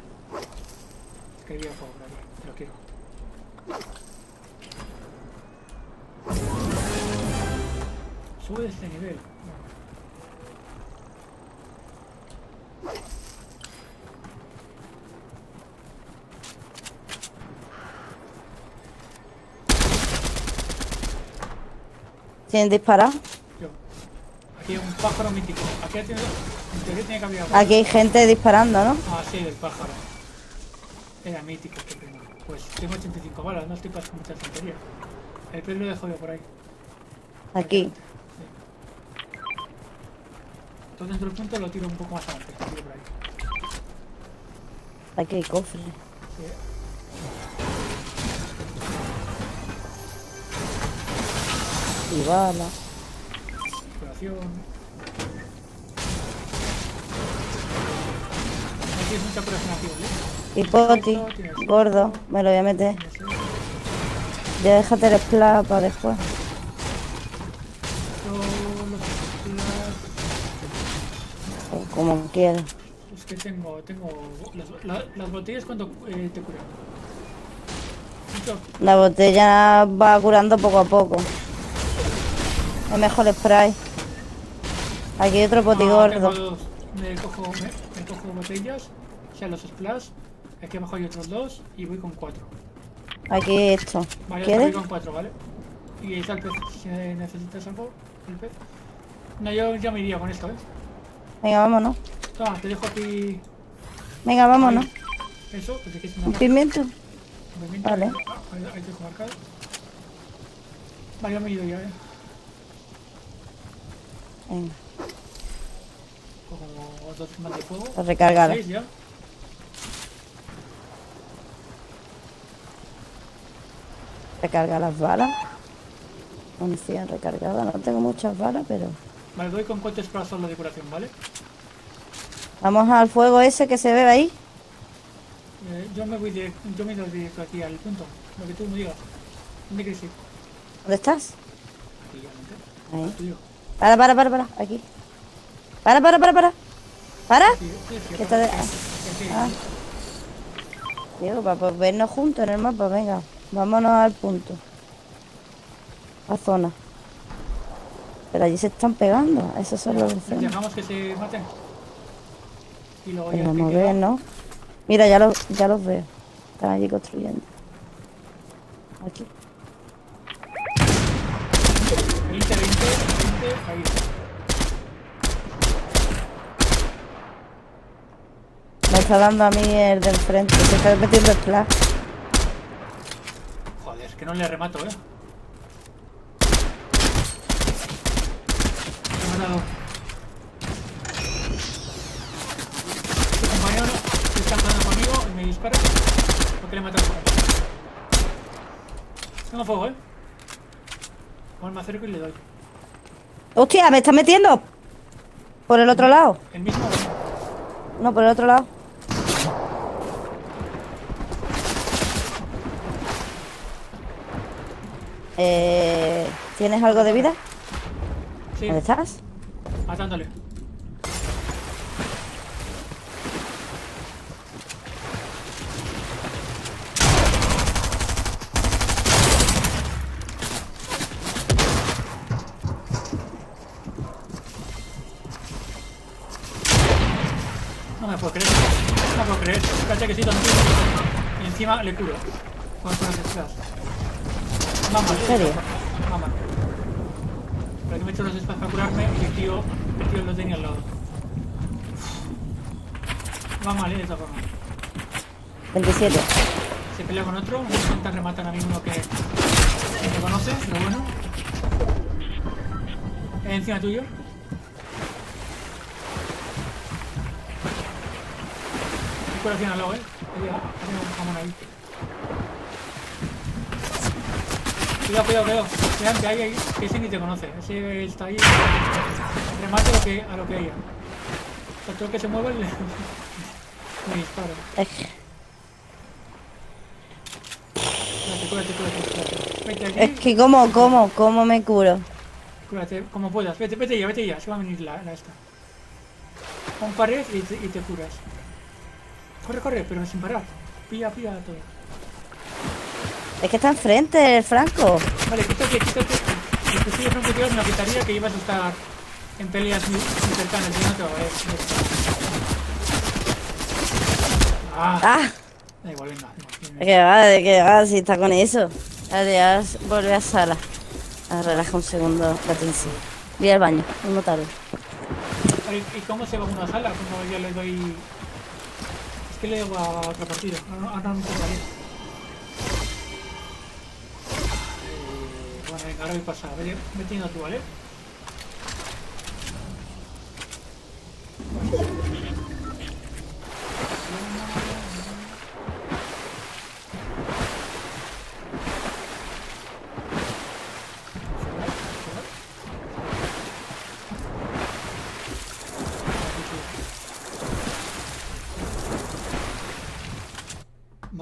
Es que había fuego por aquí, lo quiero. Sube este nivel. No. ¿Tienen disparado? Yo. Aquí hay un pájaro mítico. Aquí tenido. En teoría tiene que haber algo. Aquí hay gente disparando, ¿no? Ah, sí, del pájaro. Era mítico, qué pena. Pues tengo 85 balas, no estoy pasando mucha tontería. El pez lo dejo yo por ahí. Aquí. Sí. Todo dentro del punto lo tiro un poco más adelante. Lo tiro por ahí. Aquí hay cofre. Sí. Y bala. Curación. Tienes mucha curación aquí, ¿vale? Y poti. Gordo. Me lo voy a meter. Ya déjate el splash para después. como quieras. Es que tengo, tengo las, la- las botellas cuando eh, te curan. La botella va curando poco a poco. Es mejor spray. Aquí hay otro poti Ah. Me cojo, me, me cojo botellas, o sea, los splash. Aquí abajo hay otros dos y voy con cuatro. Aquí esto. Vale, voy ¿Quieres? con cuatro, ¿vale? Y ahí está el pez. Si necesitas algo, el pez. No, yo ya me iría con esto, ¿eh? Venga, vámonos. Toma, te dejo aquí Venga, vámonos. eso, pues aquí es Un una pimiento. movimiento. Vale. Ahí, ahí te dejo marcado. Vale, yo me he ido ya, ¿eh? Venga, dos más de fuego. ya. Recarga las balas. Munición recargada. No tengo muchas balas, pero. Vale, doy con cohetes para solo de curación, ¿vale? Vamos al fuego ese que se ve ahí. Eh, yo me voy de, yo me voy directo aquí al punto, lo que tú me digas. ¿Dónde quieres ir? ¿Dónde estás? Aquí ya. Ahí. Tuyo. Para, para, para, para. Aquí. Para, para, para, para. ¿Para? Que está de-. Ah. Diego, para pues, vernos juntos en el mapa, venga. Vámonos al punto. A zona. Pero allí se están pegando. Esos son los. Dejamos que se maten. Y luego Pues vamos a ver, ¿no? Mira, ya los, ya los veo. Están allí construyendo. Aquí. 20, 20, 20, ahí. Me está dando a mí el de enfrente. Se está metiendo el flash. Joder, es que no le remato, eh. Me ha matado. Este compañero se está matando conmigo y me dispara. Porque le he matado. Tengo fuego, eh. Bueno, me acerco y le doy. ¡Hostia! ¡Me está metiendo! Por el otro lado. El mismo. No, por el otro lado. Eh, ¿Tienes algo de vida? Sí, ¿Dónde estás? matándole. Que sí también. Y encima le curo. Con las espadas. Mamá. ¿En serio? Mamá. Pero que me he hecho los espadas para curarme y el tío, el tío lo tenía al lado. Va mal, eh, de esta forma. 27. Se pelea con otro, unos cuantas rematan a mí uno que que me conoce, pero bueno. Encima tuyo. Hay curación al lado, eh. Hay un jamón ahí. Cuidado, cuidado, cuidado. Cuidado, que hay ahí, que ese ni te conoce. Ese está ahí. Remate lo que, a lo que haya. O sea, todo que se mueva le, le disparo. Es- Cúrate, cúrate, cúrate, cúrate. Vete aquí, Es que cómo, cómo, cómo me curo. cúrate como puedas. Vete, vete ya, vete ya. Se va a venir la, la esta. Pon pared y te, y te curas. Corre, corre, pero sin parar. Pilla, pilla todo. Es que está enfrente el Franco. Vale, quítate, quítate. El cuchillo francotirador me quitaría que ibas a estar en peleas muy, muy cercanas. Y no te va a ver. Ah, Ah, da igual, venga. de que va, de que va, si está con eso. Adiós, vuelve a sala. Ah, relaja un segundo la tensión. Voy al baño, muy tarde. ¿Y cómo se va a una sala? Como yo le doy que le hago a otra partida? A, a no ah, me tocaría. Eh, bueno, venga, ahora voy a pasar. Vete, vete a tú, ¿vale?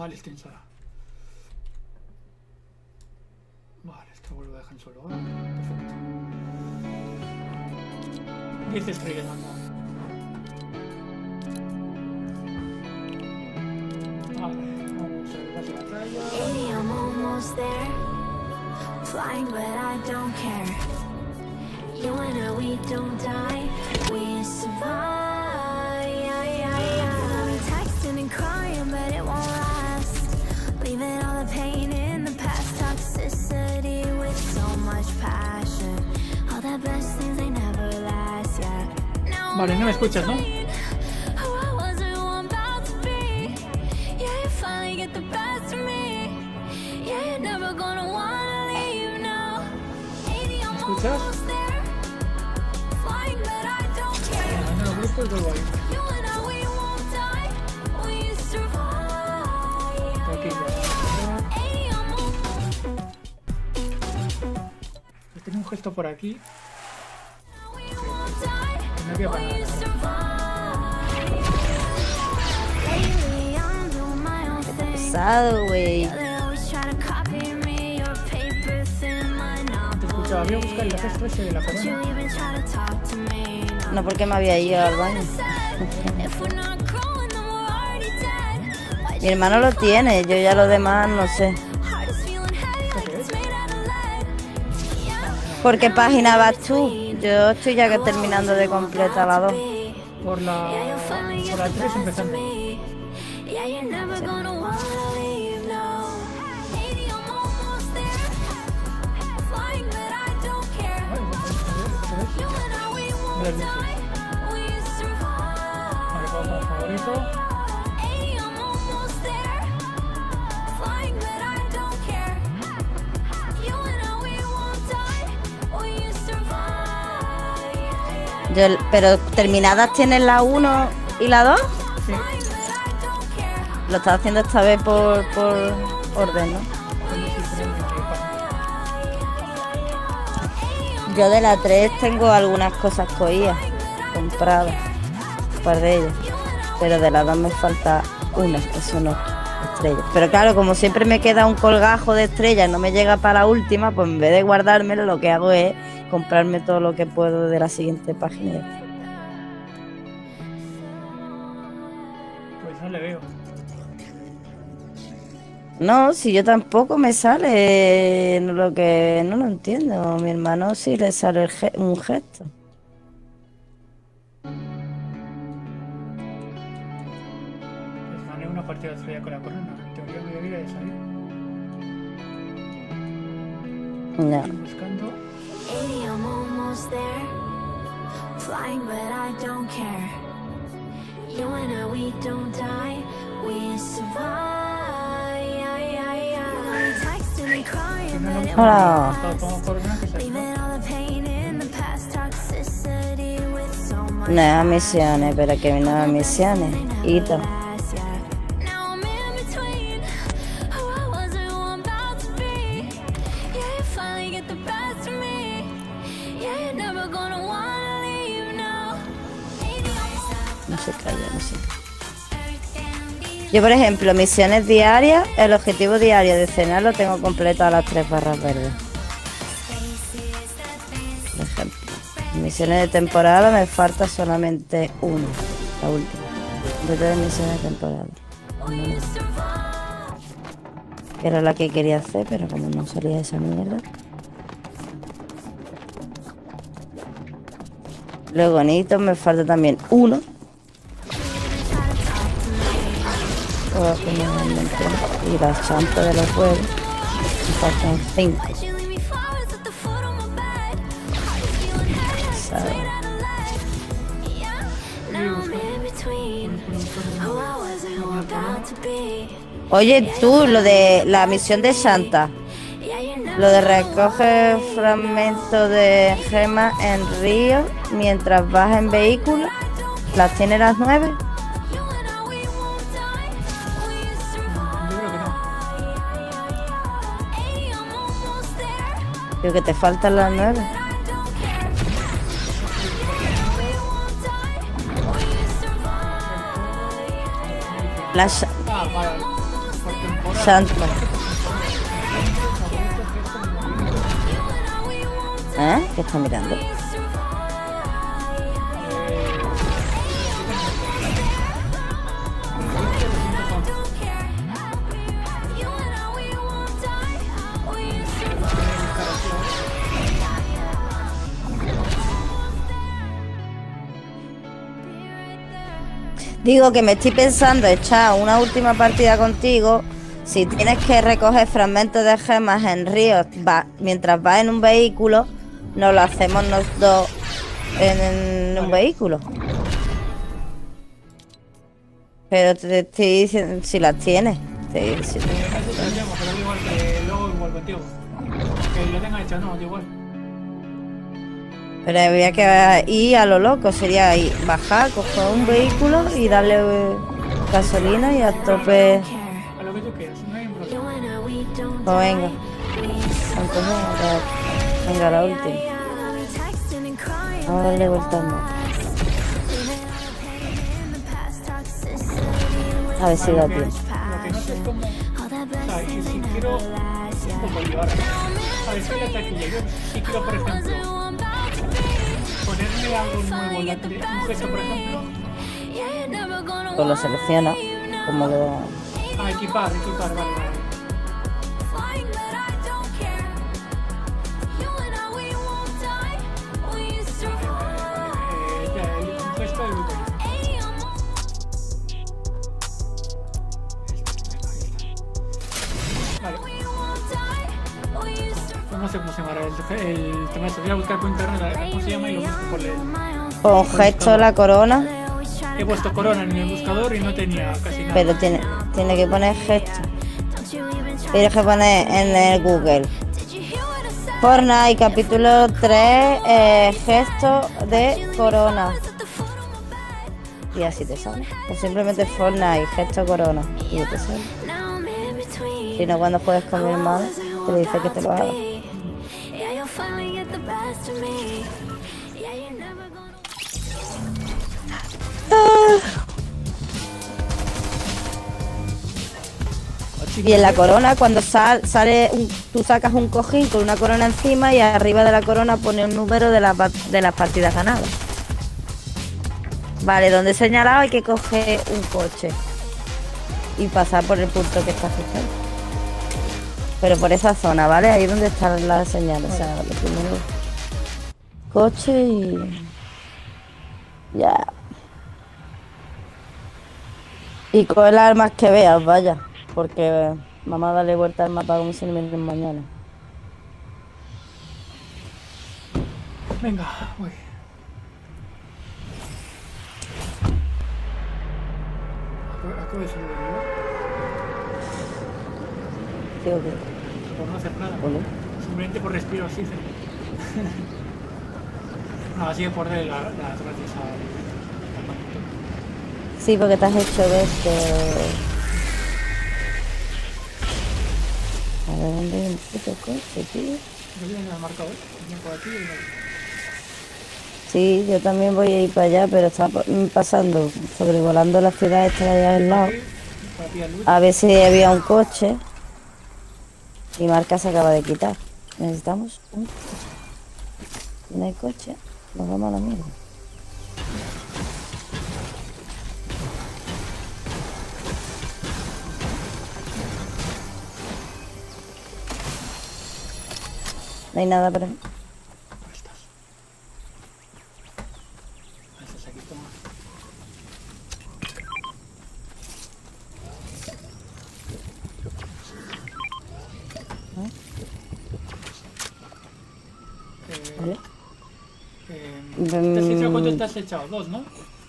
Vale, extensora. Vale, esto vuelvo a dejar en su lugar. Perfecto. 10 estrellas, anda. I'm almost there. Flying, but I don't care. You and I, we don't die. Vale, no me escuchas, ¿no? Me había ido al baño. Mi hermano lo tiene, yo ya lo demás no sé. ¿Por qué página vas tú? Yo estoy ya que terminando de completar la 2. Por la, por la the 3 best of empezando. me. Yo- pero terminadas tienes la 1 y la 2? Sí. Lo estás haciendo esta vez por, por orden, ¿no? Yo de la 3 tengo algunas cosas cogidas, compradas, un par de ellas. Pero de la 2 me falta una, eso no, estrella. Pero claro, como siempre me queda un colgajo de estrellas, no me llega para la última, pues en vez de guardármelo, lo que hago es comprarme todo lo que puedo de la siguiente página. y. Pues no le veo. No, si yo tampoco me sale no, lo que no lo entiendo. Mi hermano sí le sale el ge- un gesto. Estrella con la corona. En teoría me debería de salir. No. Estoy buscando. I'm almost there. Flying, but I don't care. You and I, we don't die. We survive. I'm texting and crying, but it Hola. Estaba tomando corona que salió. Leaving all the pain in the past, toxicity with so much Nuevas misiones, pero que nuevas misiones. Hito. Yo, por ejemplo, misiones diarias, el objetivo diario de cenar lo tengo completo a las tres barras verdes. Por ejemplo, misiones de temporada me falta solamente una, la última. De tres misiones de temporada. Que era la que quería hacer, pero como no salía esa mierda. Luego en hitos me falta también uno. Y las chantas de los huevos. Me faltan cinco. Why'd you leave me flowers at the foot of my bed? Heart is feeling heavy like it's Sorry. made out of lead. Yeah, now I'm in between who I was and who I'm about to be. Oye, tú, lo de la misión de Santa. Lo de recoger fragmentos de gemas en río mientras vas en vehículo. ¿Las tiene las nueve? Creo que te faltan las nueve. Porque Ahora, Santo. ¿Eh? ¿Qué está mirando? Digo que me estoy pensando echar una última partida contigo. Si tienes que recoger fragmentos de gemas en ríos va- mientras vas en un vehículo, nos lo hacemos los dos en, un vehículo. Pero te estoy diciendo si las tienes. Igual que luego. Que lo tenga hecho, no, igual. Pero habría que ir a lo loco, sería ir, bajar, coger un vehículo y darle eh, gasolina y a tope. A no. Pues venga. Entonces, venga, la última. Vamos a darle vuelta al mapa. A ver si da tiempo. lo que no sé es cómo. O sea, y si quiero. Un poco llevar. A ver, soy la taquilla. Yo si quiero, por ejemplo, algo un gesto, por ejemplo, lo selecciona. Como lo. a equipar, equipar, vale, no sé cómo se llamará el, el tema. Voy a buscar por internet cómo se llama y lo busco por el. Con gesto la corona, He puesto corona en el buscador y no tenía casi nada. pero tiene, tiene que poner gesto. Tienes que poner en el Google. Fortnite, capítulo 3, eh, gesto de corona. Y así te sale. O simplemente Fortnite, gesto corona. Y te sale. Si no, cuando juegues con mi hermano, te dice que te lo haga. Y en la corona, cuando sal- sale, un- tú sacas un cojín con una corona encima y arriba de la corona pone un número de, la de las partidas ganadas. Vale, donde he señalado hay que coger un coche y pasar por el punto que está fijado. Pero por esa zona, ¿vale? Ahí donde están las señales. O sea, lo primero. Coche y. Ya. Y coge las armas que veas, vaya. Porque vamos a darle vuelta al mapa como si no vienen mañana. Venga, voy. Que. Por no hacer nada. Simplemente por respiro oxígeno. no, así que por darle la- las gracias a... Sí, porque te has hecho ver que. A ver, ¿dónde hay un puto coche, tío? Yo ya me he marcado. Venía por aquí Sí, yo también voy a ir para allá, pero está pa- mm, pasando, sobrevolando la ciudad esta de allá al lado, a ver si había un coche. Y marca se acaba de quitar. Necesitamos un coche. No hay coche, nos vamos a la mierda. No hay nada por ahí. Ahí estás. Ahí estás aquí, toma. Eh, ¿Vale? eh, Mm. ¿te has echado cuántos te has echado? Dos, ¿no?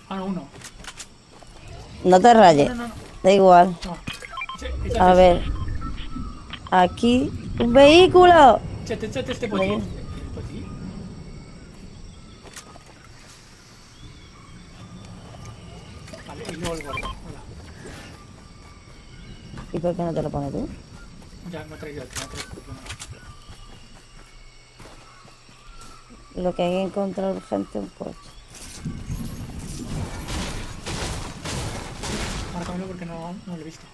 Ah, no, uno. No te rayes. No, no, no. Da igual. no. Échate A ver. Aquí. ¡Un vehículo! Échate, échate este. Vale. ¿Potín? Vale, y luego el gordo. Hola. ¿Y por qué no te lo pones tú? Ya traído aquí, no. Lo que hay que encontrar urgente es un coche. Márcamelo porque no, no lo he visto.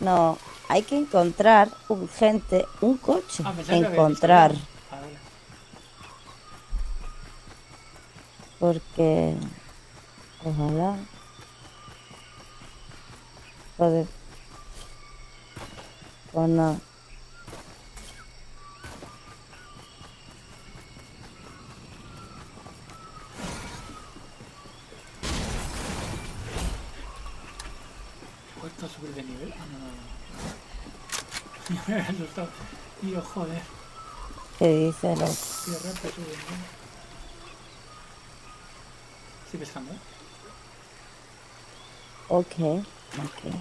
No, hay que encontrar urgente un coche. Ah, encontrar. Ah, vale. Porque. Ojalá. Joder. Pues no. ¿Puesto subir de nivel? Ah, no, no, no. Ya me yo, joder, ¿Qué dice lo? qué rápido sube de nivel. Estoy pescando, ¿eh? Ok. Ok.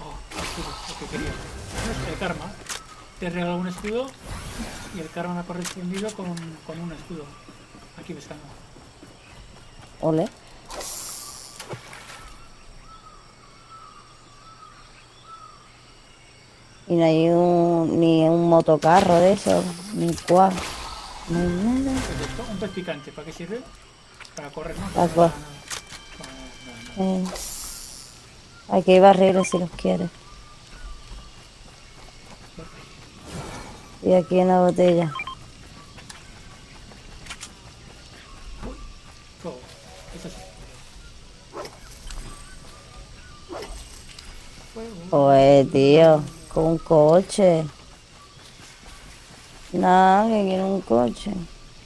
Oh, escudo, lo que quería. El karma. Te he regalado un escudo y el karma ha correspondido con, con un escudo. Aquí pescando. Ole. Y no hay un, ni un motocarro de eso, ni cuál. No hay nada. Un pez picante. ¿Para qué sirve? Para correr, ¿no? Para Para no, no. Eh, hay que barriles si los quieres. Y aquí en la botella. Pues tío, con un coche. Nada, que quiero un coche.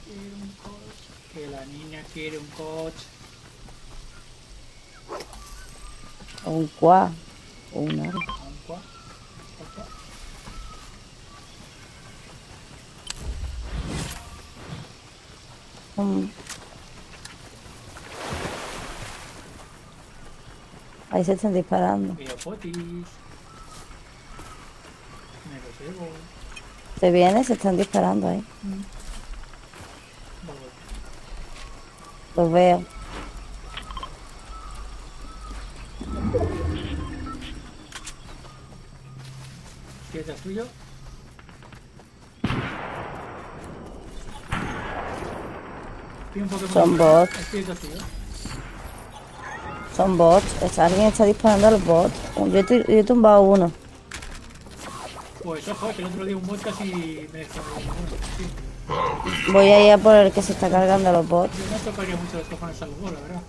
Quiero un coche. Que la niña quiere un coche. Un cuá. Un aro. Un cua. Un cua. Ahí se están disparando. Potis. Me los llevo. Se viene, se están disparando ahí. Los veo. ¿Quieres el tuyo? Tiene un Pokémon. Son bots. Son bots. Alguien está disparando a los bots. Yo he, yo he tumbado uno. Pues ojo, que el otro día un bot casi me dejó. Voy a ir a por el que se está cargando a los bots. Yo no tocaría mucho los cojones al bot, la verdad.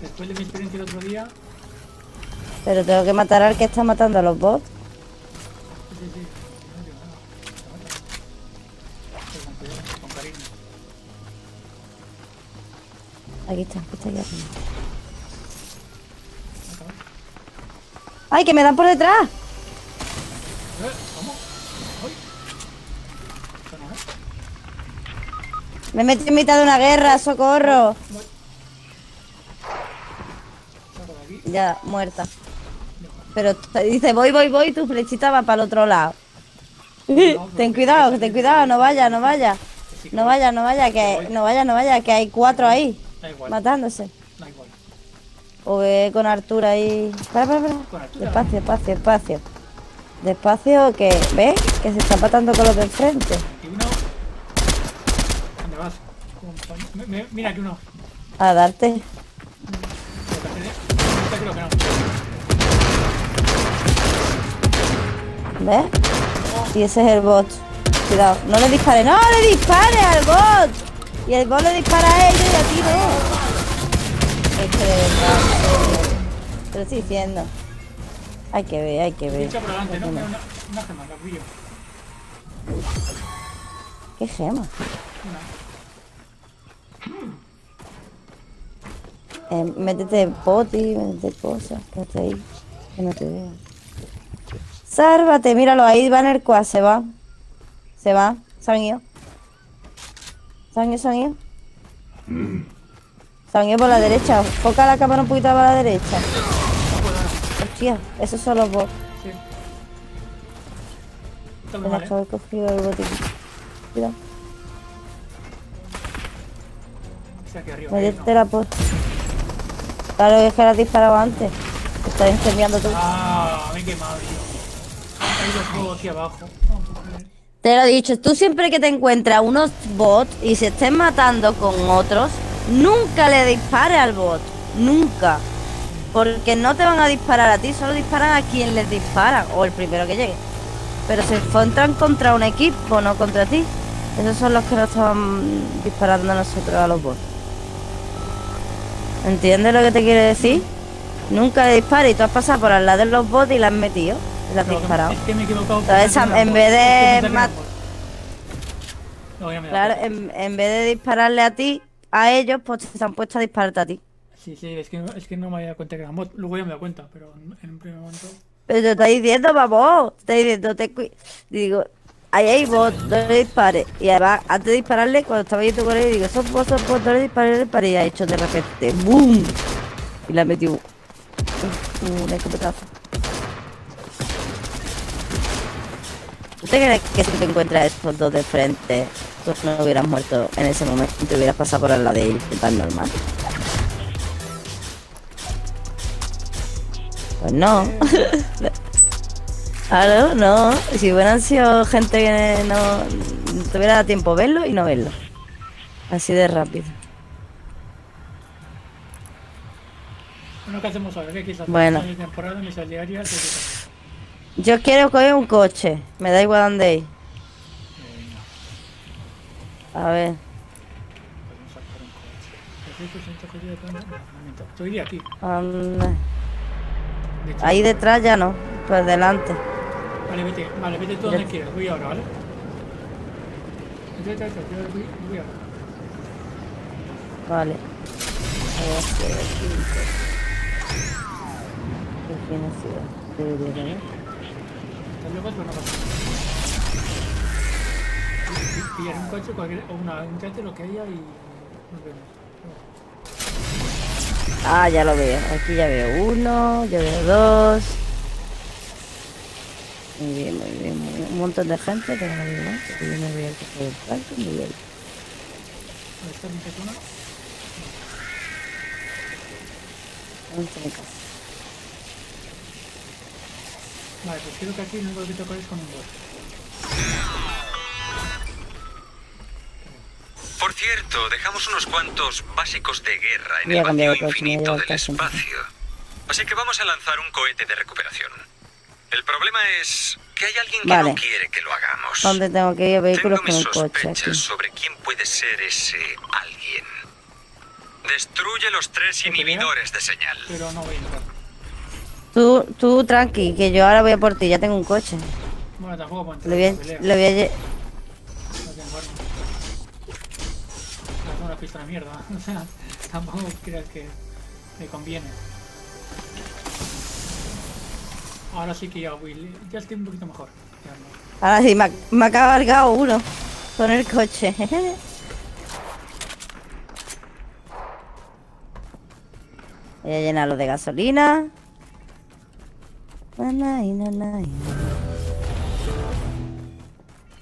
Después de mi experiencia el otro día, Pero tengo que matar al que está matando a los bots. sí, sí, Aquí está, aquí está, aquí arriba. ¡Ay, que me dan por detrás! ¿Eh? Me metí en mitad de una guerra, socorro. Ya, muerta. Pero te dice, voy, voy, voy, tu flechita va para el otro lado. ten cuidado, ten cuidado, no vaya, no vaya. No vaya, no vaya, que no vaya, no vaya, que hay cuatro ahí, Da igual. matándose. Da igual. O ve con Arturo ahí. Para, para, para. Despacio, despacio, despacio. Despacio que, ¿ves? Que se está matando con los de enfrente. 21. ¿Dónde vas? Me- me- Mira que uno. A darte. Creo que- creo que no. ¿Ves? Y ese es el bot. Cuidado, no le dispare, no le dispare al bot. Y el le dispara a ellos y a ti no. Es que de verdad. Te lo estoy diciendo. Hay que ver, hay que ver. Una, una gema, la. Qué gema. Una. Eh, métete poti, métete cosas, quédate ahí, que no te vean. Sálvate, míralo, ahí va en el cuad, se va. Se va, se han Se han ido por la derecha, foca la cámara un poquito para la derecha. Hostia, esos son los bots. Sí. Acabo de coger el botiquín. Cuidado, métete no. la pot. Claro, es que la has disparado antes. Te estás incendiando tú. Ah, me he quemado, tío. Ha caído fuego aquí abajo. Te lo he dicho, tú siempre que te encuentras unos bots y se estén matando con otros, nunca le dispares al bot. Nunca. Porque no te van a disparar a ti, solo disparan a quien les dispara o el primero que llegue. Pero se encuentran contra un equipo, no contra ti. Esos son los que nos estaban disparando a nosotros a los bots. ¿Entiendes lo que te quiere decir? Nunca le dispares y tú has pasado por al lado de los bots y la has metido. La disparado. Es que me he equivocado. Entonces, en vez bots, de bots. No, Claro, en, en vez de dispararle a ti, a ellos, pues se han puesto a dispararte a ti. Sí, sí, es que, es que no me había dado cuenta que eran bots. Luego ya me he dado cuenta, pero en un primer momento. Pero te está diciendo, vamos, te está diciendo, te cui- Digo, ahí hay bot, no le dispares. Y además, antes de dispararle, cuando estaba yendo con él, digo, son bots, son bots, no le dispares, no le dispares. Y ha hecho de repente, ¡boom! Y metido un, un escopetazo. ¿Tú te crees que si te encuentras estos dos de frente, tú no hubieras muerto en ese momento y te hubieras pasado por al lado de ellos tan normal? Pues no. Claro, no. Si hubieran sido gente que no tuviera tiempo verlo y no verlo. Así de rápido. Bueno, ¿qué hacemos ahora? ¿Qué hacer? Bueno. Temporada, diarias, ¿qué quieres hacer? Yo quiero coger un coche. Me da igual dónde ir. A ver. Yo iría aquí. Ahí detrás ya no. Pues delante. Vale, vete, vale, vete tú donde quieras. Voy ahora, ¿vale? Voy ahora. Vale. A ver, Pillar un coche cualquier, o una, un lo que haya y nos vemos. Ah, ya lo veo. Aquí ya veo uno, ya veo dos. Muy bien, muy bien, muy bien. Un montón de gente, pero no veo más. Yo me voy al coche del parque, muy bien a mi casa. Vale, pues creo que aquí lo único que es con un bot. Por cierto, dejamos unos cuantos básicos de guerra en Voy el vacío coche, infinito el del coche, espacio. Así que vamos a lanzar un cohete de recuperación. El problema es que hay alguien que Vale. no quiere que lo hagamos. ¿Dónde tengo que ir? Vehículos Tengo mis con un coche aquí. sospechas sobre quién puede ser ese alguien. Destruye los tres inhibidores de señal. Pero no voy a entrar. Tú, tú tranqui, que yo ahora voy a por ti, ya tengo un coche. Bueno, tampoco puedo entrar Le voy a, le voy a lle- No tengo armas. No tengo una pistola de mierda. O sea, tampoco creas que me conviene. Ahora sí que ya voy. Ya estoy un poquito mejor. Ahora sí, me ha, me ha cargado uno con el coche. Voy a llenarlo de gasolina. Nanay, nanay.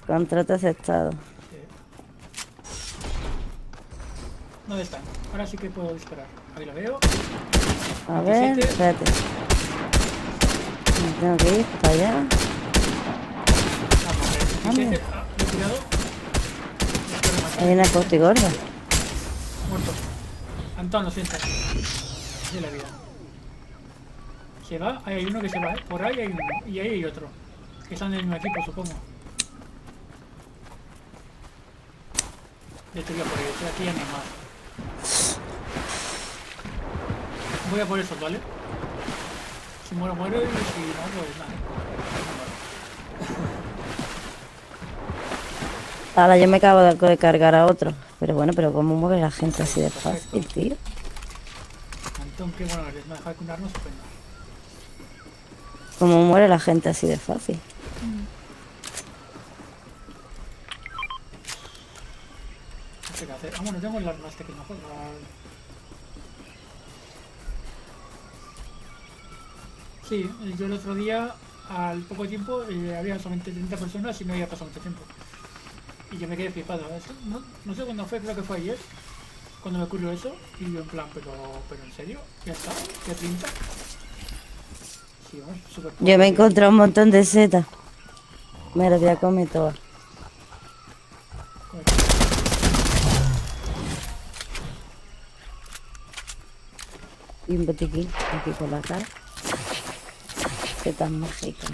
Contrato aceptado. ¿Dónde están? Ahora sí que puedo disparar. Ahí lo veo. A ver, 27. espérate. Me Tengo que ir para allá. Ver. 27. Ah, matar. Hay una costa y gorda. Muerto. Antón, lo siento. De la vida. Se va, ahí hay uno que se va, ¿eh? Por ahí hay uno. Y ahí hay otro. Que están del mismo equipo, supongo. Hecho, voy a por ellos. Aquí no hay más. Voy a por esos, ¿vale? Si muero, muero. Y si no, pues nada. Ahora yo me acabo de cargar a otro. Pero bueno, pero ¿cómo mueve la gente así de fácil, tío? Antón, qué bueno eres. Me ha dejado cunarnos estupendo. ¿Cómo muere la gente así de fácil? No hacer. Ah, bueno, tengo el arma este Sí, yo el otro día, al poco tiempo, eh, había solamente 30 personas y no había pasado mucho tiempo. Y yo me quedé flipado. Eso, no, no sé cuándo fue, creo que fue ayer, cuando me ocurrió eso. Y yo en plan, pero, pero en serio, ya está, ya 30. Yo me encontrado un montón de setas. Me las voy a comer todas. Y un botiquín aquí por la cara. Qué tan mágica.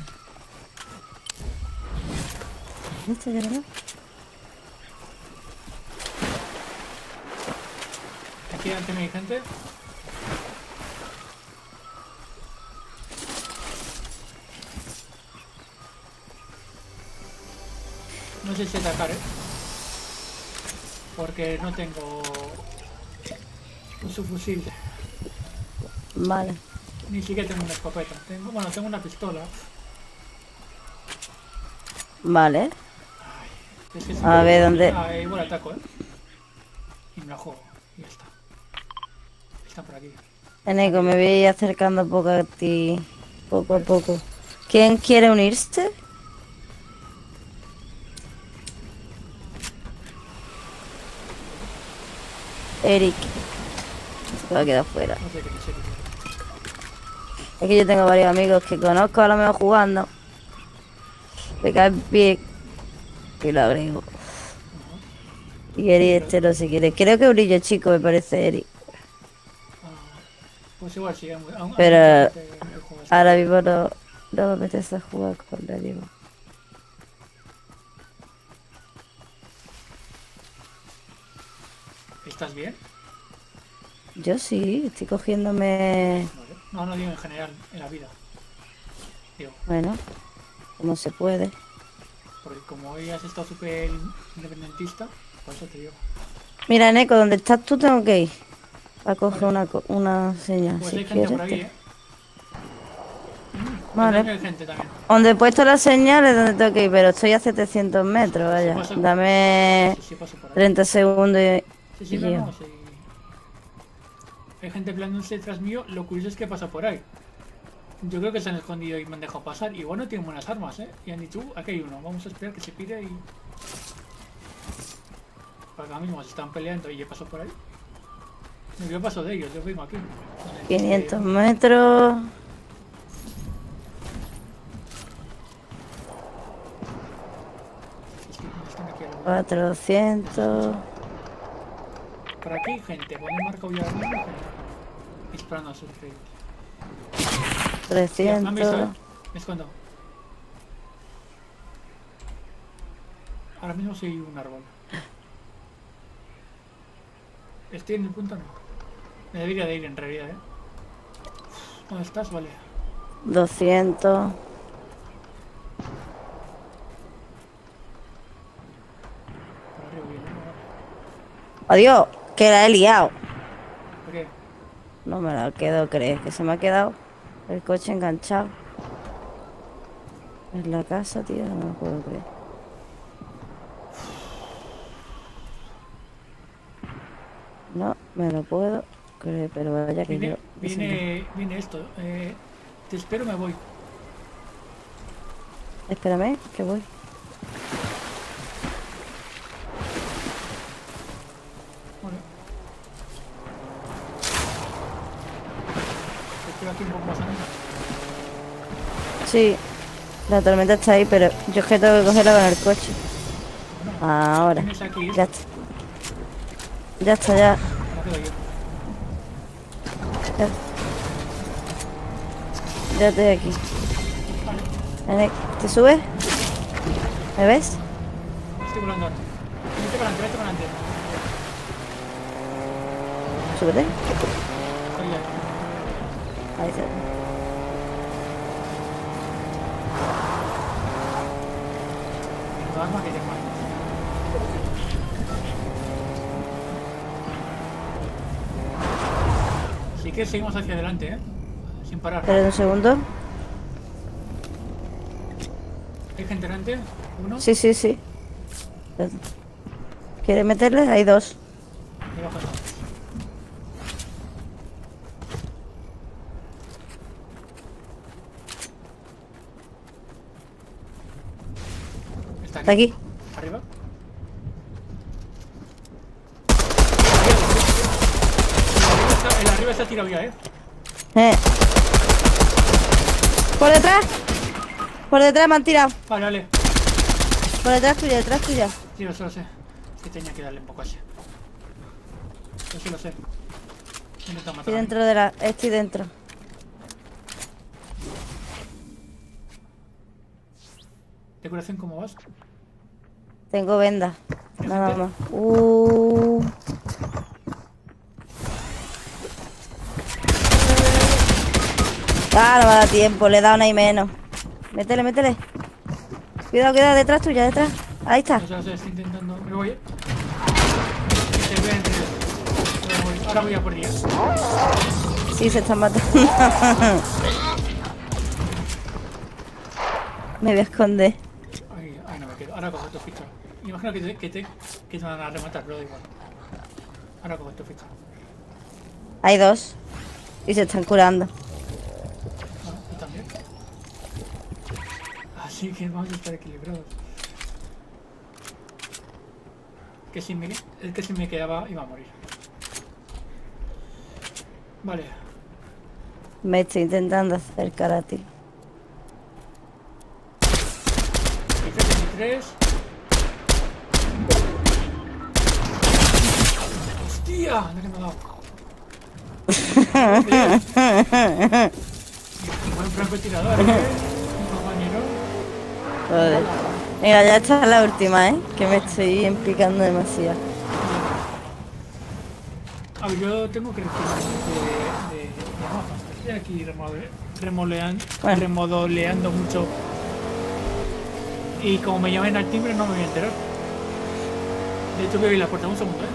¿Viste no? Aquí me hay gente. No sé si atacar, ¿eh? Porque no tengo un subfusil. Vale. Ni siquiera tengo una escopeta. Tengo, bueno, tengo una pistola. Vale. Es que si A ver, ¿dónde? Ah, eh, igual ataco, ¿eh? Y me la juego. Y ya está. Está por aquí. Eneco, me voy acercando poco a ti. Poco a poco. ¿Quién quiere unirse? Eric. Se va a quedar fuera. Es que yo tengo varios amigos que conozco a lo mejor jugando. Me cae bien. Y lo agrego. Y Eric este no se quiere. Creo que Brillo chico me parece Eric. Pues igual sí. Pero ahora mismo no, no me apetece jugar con le digo. ¿Estás bien? Yo sí, estoy cogiéndome. Vale. No, no digo en general, en la vida. Digo, Bueno, como se puede. porque como hoy has estado súper independentista, por eso te digo. Mira, Neko, donde estás tú tengo que ir. A coger una, co- una señal, Pues si hay gente quieres. por aquí, te- ¿eh? Vale. Hay gente también. Donde he puesto la señal es donde tengo que ir, pero estoy a 700 metros, vaya. Dame por ahí. 30 segundos y... Sí, sí, no, no, sí. Hay gente peleándose detrás mío, lo curioso es que pasa por ahí. Yo creo que se han escondido y me han dejado pasar. Igual no tienen buenas armas, ¿eh? Y han dicho, "Uh, aquí hay uno, vamos a esperar que se pire y... Ahora mismo se están peleando y yo paso por ahí. No, Yo paso de ellos, yo vengo aquí. Donde- 500 metros... Sí, sí, están aquí al lado. 400... Por aquí gente, pone mismo gente. Disparando a sus reyes. Tío, me han visto, ¿eh? 300... Me escondo. Ahora mismo soy un árbol. Estoy en el punto, no. Me debería de ir en realidad, ¿eh? ¿Dónde estás? Vale. 200... Por arriba viene. ¿no? Adiós, que la he liado. ¿Por qué? No me la quedo, crees que se me ha quedado el coche enganchado. En la casa, tío, no me lo puedo creer. No me lo puedo creer, pero vaya que Viene, yo... viene, viene esto. Eh, te espero, me voy. Espérame, que voy. Vale. Más arriba. Sí, la tormenta está ahí, pero yo es que tengo que cogerla con el coche. Ahora, aquí ya está. Ya está, ya. Ya, ya estoy aquí. ¿Te subes? ¿Me ves? Estoy volando. Vete para adelante, vete para adelante. Súbete. Arma que te. Así que seguimos hacia adelante, ¿eh? Sin parar. Espera un segundo. ¿Hay gente delante? ¿Uno? Sí, sí, sí. ¿Quieres meterle? Hay dos. Está Está aquí. ¿Arriba? El arriba está- tirado ya, ¿eh? Eh. Por detrás. Por detrás me han tirado. Vale, vale. Por detrás tuya, detrás tuya. Sí, lo sé, lo sé. Que tenía que darle un poco así. Yo sí lo sé. Estoy dentro de la. Estoy dentro. ¿De curación cómo vas? Tengo venda. Nada más. Uh. Ah, no me da tiempo. Le he dado una y menos. Métele, métele. Cuidado, cuidado. Detrás tuya, detrás. Ahí está. Sé, no sé, estoy intentando. Me voy. Te a. Ahora voy a por 10. Sí, se están matando. me voy a esconder. Ay, ay, no me quedo. Ahora cojo tu ficha. Imagino que te, que te, que te van a rematar, pero da igual. Ahora cojo tu ficha. Hay dos. Y se están curando. Ah, tú también. Así que vamos a estar equilibrados. Que si me, el que si me quedaba iba a morir. Vale. Me estoy intentando acercar a ti. Quizás 23. ¡Hostia! ¿De qué me ha dado? Buen francotirador, ¿eh? Compañero. Joder. Mira, ya está la última, ¿eh? Que me estoy empicando demasiado. A ver, yo tengo que de, de, de mapas. Estoy aquí remole- remolean- Bueno. remodoleando mucho. Y como me llamen al timbre no me voy a enterar. De hecho voy a abrir la puerta un segundo, ¿eh?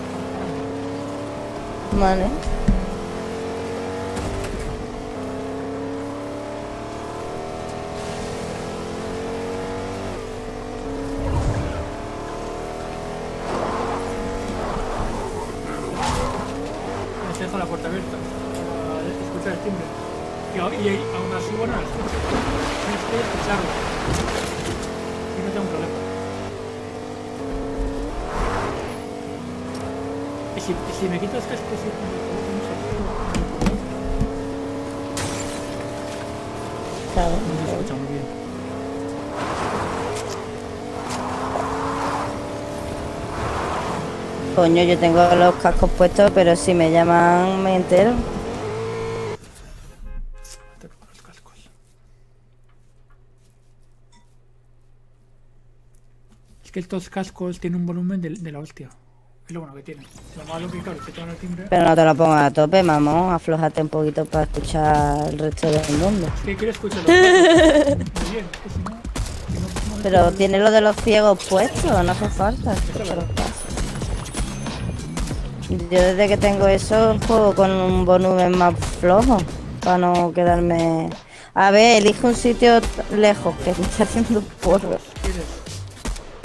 Vale. Les dejo la puerta abierta para escuchar el timbre. Y, a- y aún así, bueno, lo escucho. Tienes que escucharlo. Y no tengo problema. Y si, si me quito no sé. Claro. No se escucha muy bien. Coño, yo tengo los cascos puestos, pero si me llaman me entero. Es que estos cascos tienen un volumen de, de la hostia. Es lo bueno que tienen. Lo malo que claro, se te el timbre. Pero no te lo pongas a tope, mamón. Aflójate un poquito para escuchar el resto del mundo. Es que quiero escuchar los cascos. Muy bien, que si no... si no- no- Pero tiene lo de los ciegos puestos, no hace falta. Yo desde que tengo eso juego con un volumen más flojo para no quedarme. A ver, elige un sitio lejos que me está haciendo un porro.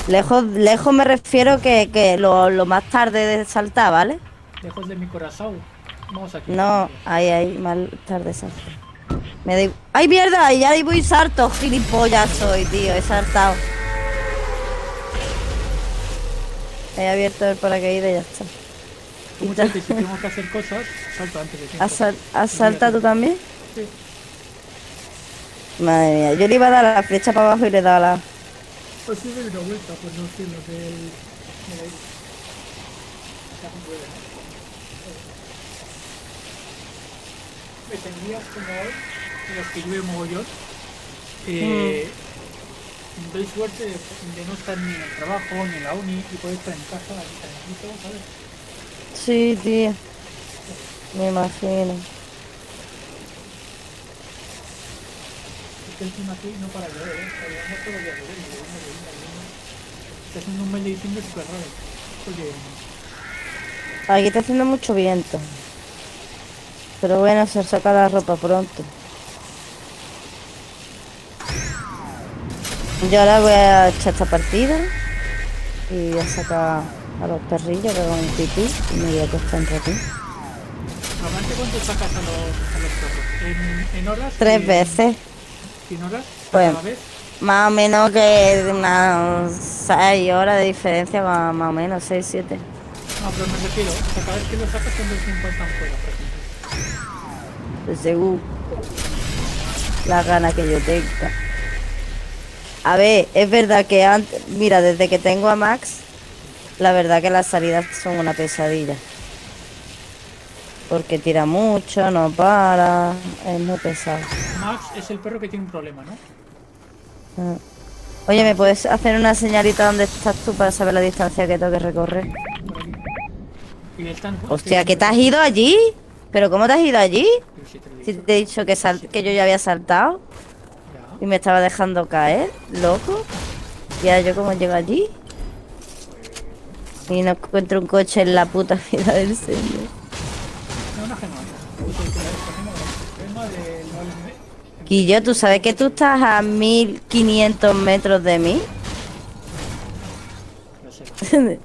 Lejos, lejos me refiero que, que lo, lo más tarde de saltar, ¿vale? Lejos de mi corazón. Vamos aquí. No, ahí, ahí, más tarde salto. Me da... ¡Ay, mierda! Ya ahí voy y salto, gilipollas soy, tío. He saltado. He abierto el paracaídas y ya está. Como te si tengo que hacer cosas, salto antes de tiempo. ¿Has, sal- has saltado tú también? Sí. Madre mía, yo le iba a dar la flecha para abajo y le he dado la... Pues sí, doy una vuelta por los cielos del... del aire. Ya no puede, ¿no? Me tendrías como hoy, en los que llueve mogollón, eh, doy suerte de, de no estar ni en el trabajo, ni en la uni, y poder estar en casa, tranquilo, ¿sabes? Sí, tío. Me imagino. Es que encima aquí no para llover, ¿eh? Está lloviendo todo el día, lloviendo. Está haciendo un súper raro. Oye, Aquí está haciendo mucho viento. Pero bueno, se saca la ropa pronto. Yo ahora voy a echar esta partida y voy a sacar a los perrillos que hagan pipí y me voy a acostar un ratín. normalmente cuánto sacas a los, a los perros? ¿En, en horas? Tres ¿En- veces. ¿En horas? Pues- ¿Cada vez? Más o menos que unas seis horas de diferencia, más, más o menos, seis, siete. No, pero me refiero, o sea, cada vez que lo sacas, ¿cuánto tiempo están fuera, por ejemplo? Pues según la gana que yo tenga. A ver, es verdad que antes, mira, desde que tengo a Max, la verdad que las salidas son una pesadilla. Porque tira mucho, no para, es muy pesado. Max es el perro que tiene un problema, ¿no? Ah. Oye, ¿me puedes hacer una señalita donde estás tú para saber la distancia que tengo que recorrer? Hostia, ¿que te has ido allí? ¿Pero cómo te has ido allí? Si te he dicho. que, sal- que yo ya había saltado y me estaba dejando caer, loco. Y ahora yo cómo llego allí. Y no encuentro un coche en la puta vida del señor. No, una gema. Guillo, ¿tú sabes que tú estás a 1500 metros de mí? Lo sé,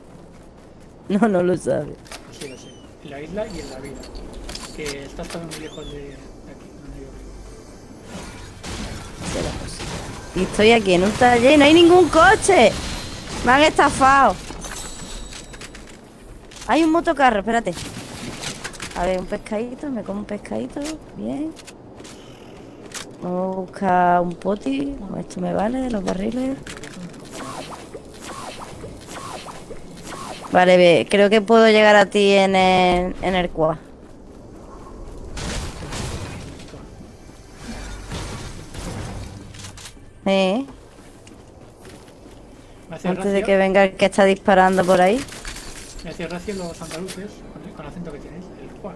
no, no lo sabes. sé, lo sé. En la isla y en la vida. Que estás tan muy lejos de, de aquí, donde yo vivo. Y estoy aquí en un taller no hay ningún coche. Me han estafado. Hay un motocarro, espérate. A ver, un pescadito, me como un pescadito. Bien. Vamos a buscar un poti. Esto me vale, los barriles. Vale, ve, creo que puedo llegar a ti en el, en el quad. Eh, antes de que venga el que está disparando por ahí. Me hace gracia los andaluces con el, con el acento que tienes. El cual.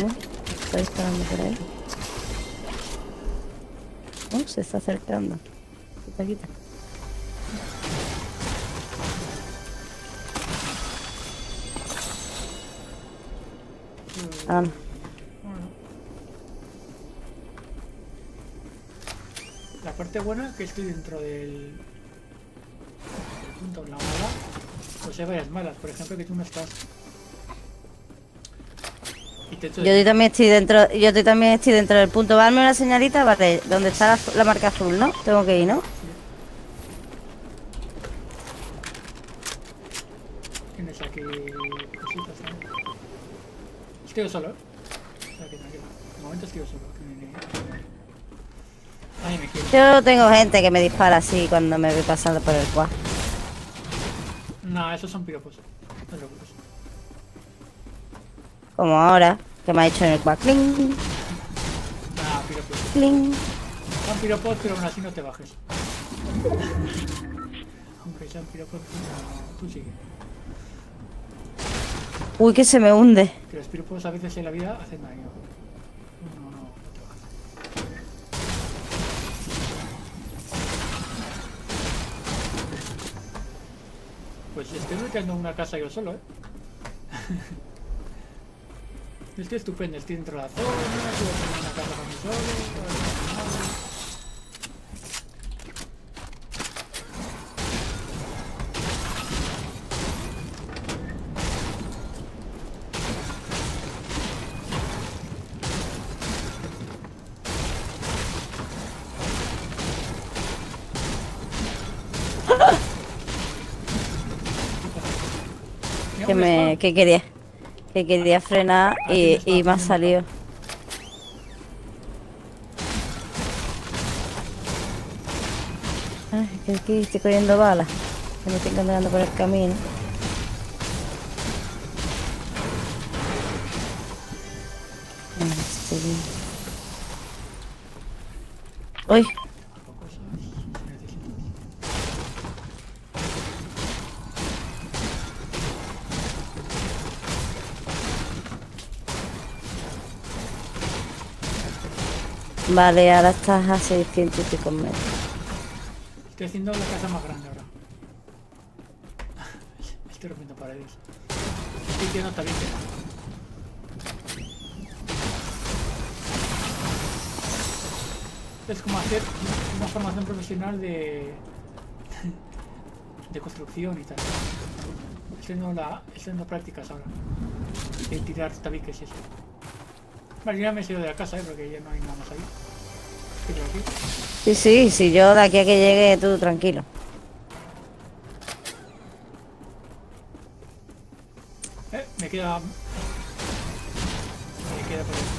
¿No? Está disparando por ahí. Oh, se está acercando. Quita, quita. Ah. La parte buena que estoy dentro del, punto. La mala, pues hay varias malas. Por ejemplo, que tú no estás. Y te echo de- Yo también estoy dentro, yo también estoy dentro del punto. Dame una señalita, vale, donde está la, la marca azul, ¿no? Tengo que ir, ¿no? Tienes aquí cositas también. Estoy solo, ¿eh? De momento estoy yo solo. me tengo gente que me dispara así cuando me ve pasando por el quad. No, esos son piropos. No. Como ahora, que me ha hecho en el quad. Cling, Nah, piropos. cling. Son piropos, pero aún así no te bajes. Aunque sean piropos, tú, sigue. Uy, que se me hunde. Que los piropos a veces en la vida hacen daño. No, no, no te bajes. Pues estoy metiendo una casa yo solo, ¿eh? estoy estupendo, estoy dentro de la zona, haciendo una casa para mí solo. un me, que quería, que quería frenar y, y me ha salido. Ay, que aquí estoy cogiendo balas. Que me estoy encontrando por el camino. Ay, estoy bien. Uy, cosas si necesitas. Vale, ahora estás a 600 y pico metros. Estoy haciendo la casa más grande ahora. Estoy rompiendo paredes. Estoy tirando tabiques. Es como hacer una formación profesional de de construcción y tal. Estoy haciendo, la, estoy haciendo prácticas ahora. De tirar tabiques y eso. Vale, ya me he ido de la casa, ¿eh? porque ya no hay nada más ahí. Sí, sí, sí, yo de aquí a que llegue tú tranquilo. Eh, me queda. Me queda por aquí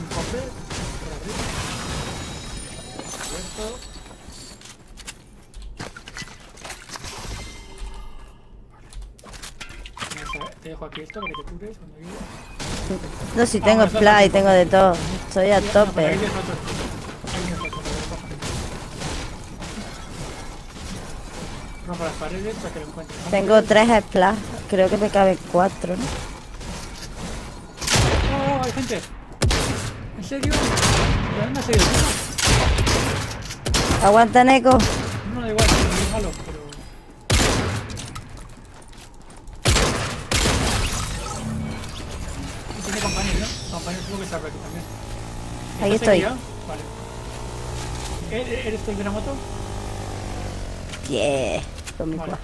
un cofre. Por abrir. Abierto. Te dejo aquí esto para que te cures cuando llegue. No, si tengo bueno, splash y tengo de todo. Estoy a tope. Rompa las paredes para que lo encuentres. Tengo tres splash. Creo que me caben cuatro, ¿no? ¡Oh, hay gente! ¿En serio? ¿De dónde ha salido? Aguanta, Neko. Ahí ¿Estás estoy. Vale. ¿E- ¿Eres tú el de la moto? Yeah. Con mi Vale.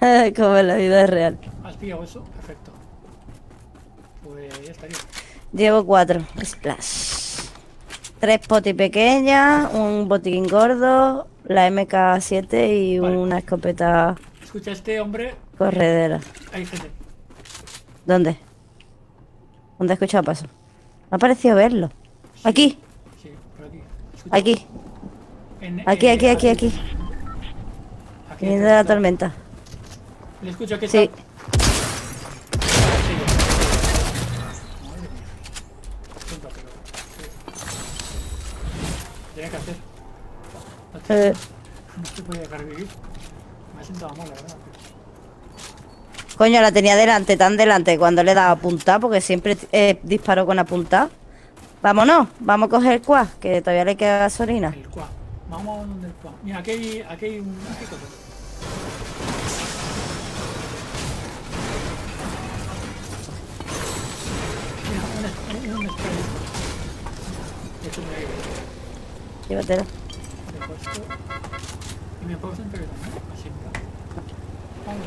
Como en la vida real. ¿Has pillado eso? Perfecto. Pues ya estaría. Llevo cuatro. Splash. Tres poti pequeñas, un botiquín gordo, la MK7 y Vale. una escopeta Escucha, este hombre... corredera. Hay gente. ¿Dónde? ¿Dónde he escuchado paso? Me ha parecido verlo. Aquí, Sí, por aquí. Escucha, aquí, en- aquí, eh, aquí, aquí, aquí. Aquí detrás de la tormenta. Le escucho que Sí. está... Tenía que hacer. No Eh, no te podía dejar vivir. Me ha sentado mal, la verdad. Coño, la tenía delante, tan delante, cuando le he dado a apuntar, porque siempre eh, disparo con apuntar. Vámonos, vamos a coger el quad, que todavía le queda gasolina. El cuá. Vamos a donde el cuá. Mira, aquí hay, aquí hay un... Aquí hay. Mira, un, un, un spray. Esto me y me puedo sentar también, así mira. Vamos.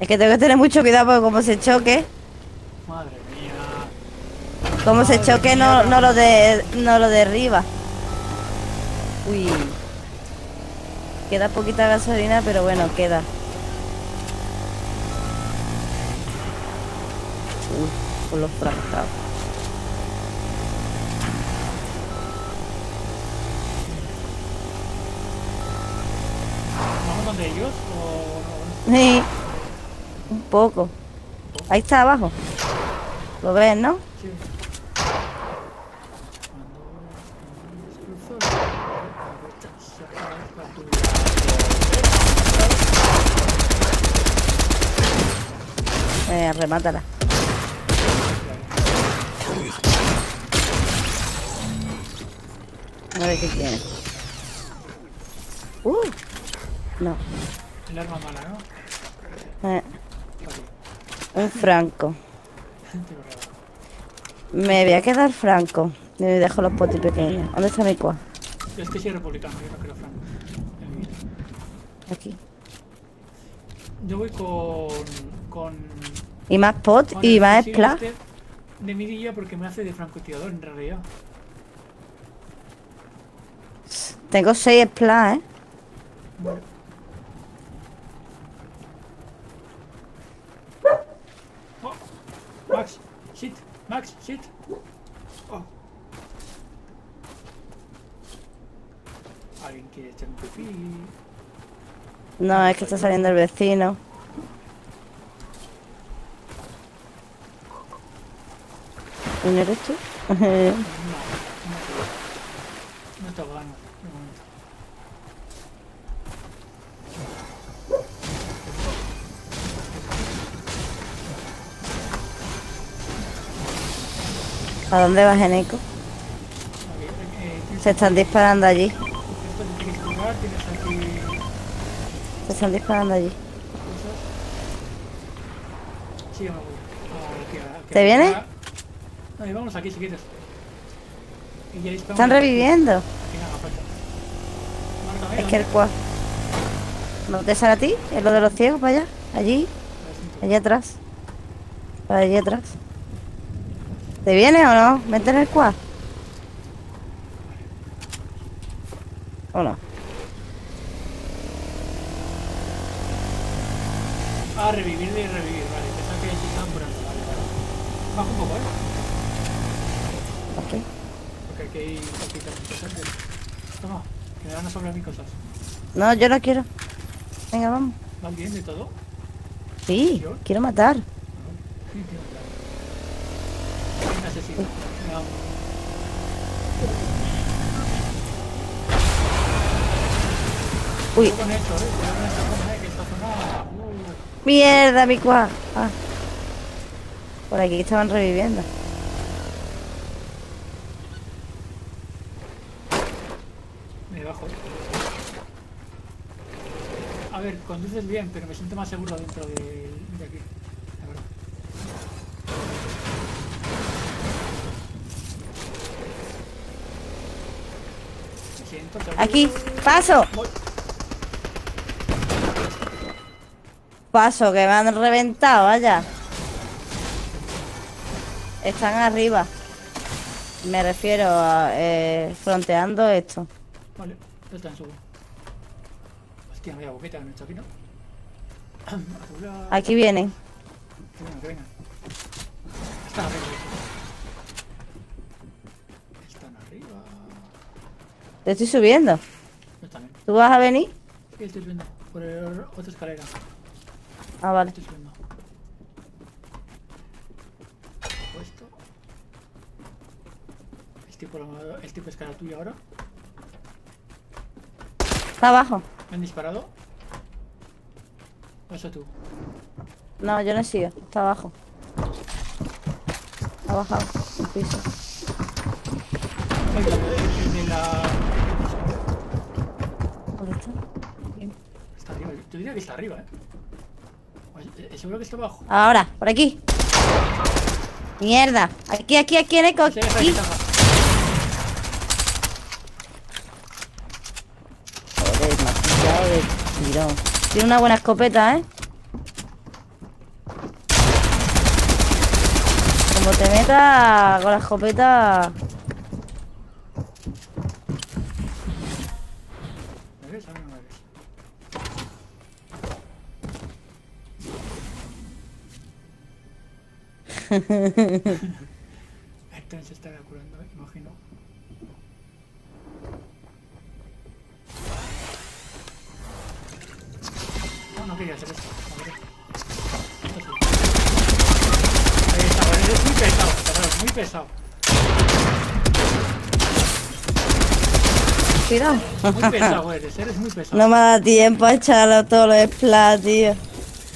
Es que tengo que tener mucho cuidado porque como se choque, Madre mía. como se choque mía, no, no lo de no lo derriba. Uy. Queda poquita gasolina, pero bueno, queda. Uy, con los fractados. ¿Vamos donde ellos o no? Sí, un poco. Ahí está abajo. ¿Lo ves, no? Sí. Eh, remátala. A ver qué tiene. Uh, no. El arma mala, ¿no? Eh. Un franco. Me voy a quedar franco. Me dejo los potis pequeños. ¿Dónde está mi cua? Es que soy republicano, yo no. El mío. Aquí. Yo voy con. con. Y más pot y más splash. de mirilla porque me hace de francotirador en realidad. Tengo seis splash, ¿eh? Vale. Oh, Max, sit, Max, sit. Oh. Alguien quiere echar un pipí. No, es que está saliendo el vecino. ¿Y no eres tú? No, no tengo. No tengo ganas ¿A dónde vas, Eneco? Se están disparando allí. Se están disparando allí. ¿Te No, y vamos aquí si quieres. Están reviviendo. Es que el cua... ¿No te sale a ti? ¿Es lo de los ciegos para allá? Allí, allá atrás. Para allí atrás. ¿Te viene o no? Vente en el cua. ¿O no? Ah, revivir y revivir, vale. Pensaba que se estaban curando, vale, vale. Baja un poco, ¿eh? Ok. Porque aquí hay poquitas cosas. Toma, que me van a sobrar mis cosas. No, yo no quiero. Venga, vamos. ¿Van bien de todo? Sí, quiero matar. Sí, tío. Uy, con esto, eh. Con eh. Que. Uh, mierda, mi cua. Ah. Por aquí estaban reviviendo. me bajo. A ver, conduces bien, pero me siento más seguro dentro de, Aquí, paso. Paso, que me han reventado, vaya. Están arriba. Me refiero a eh, fronteando esto. Vale, está en su. Hostia, vaya boqueta que me he hecho aquí, ¿no? Aquí vienen. Que vengan, que vengan. Están arriba. Te estoy subiendo. Yo también. ¿Tú vas a venir? Sí, estoy subiendo. Por el- otra escalera. Ah, vale. Estoy subiendo. Puesto. El tipo, el tipo escala tuya ahora. Está abajo. ¿Me han disparado? ¿O eso tú? No, yo no sigo. Está abajo. Ha bajado. Un piso. Ay, la- el la... ¿Dónde está? Está arriba. Yo diría que está arriba, ¿eh? Oye, eh, Seguro que está abajo. Ahora, por aquí. Mierda. Aquí, aquí, aquí. Sí, deja Aquí. salga. Joder, pillado de tirón. Tiene una buena escopeta, ¿eh? Como te metas con la escopeta... Este se está curando, eh, imagino. No, no quería hacer esto. Esto sí. Eres muy pesado, Ferrer, muy pesado. Cuidado. Muy pesado eres, eres muy pesado. No me da tiempo a echarlo todo lo splash, tío.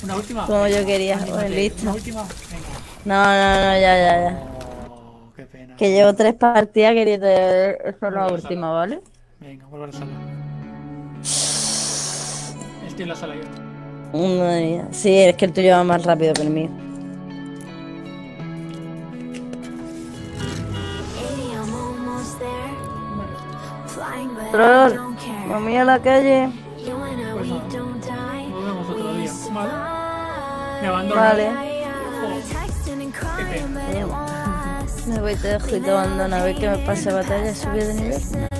Una última. Como yo quería. Anímate, Bueno, listo. Una última. Venga. No, no, no, ya, ya, ya. Oh, qué pena. Que llevo tres partidas queriendo... Eso es la última, ¿vale? Venga, vuelvo a la sala. Estoy en la sala yo. Madre mía. Sí, es que el tuyo va más rápido que el mío. Troll, mami a la calle. Pues. Nos vemos otro día. Vale. Me abandono. Vale. Me voy te dejo y te abandono a ver qué me pasa batalla, subí de nivel.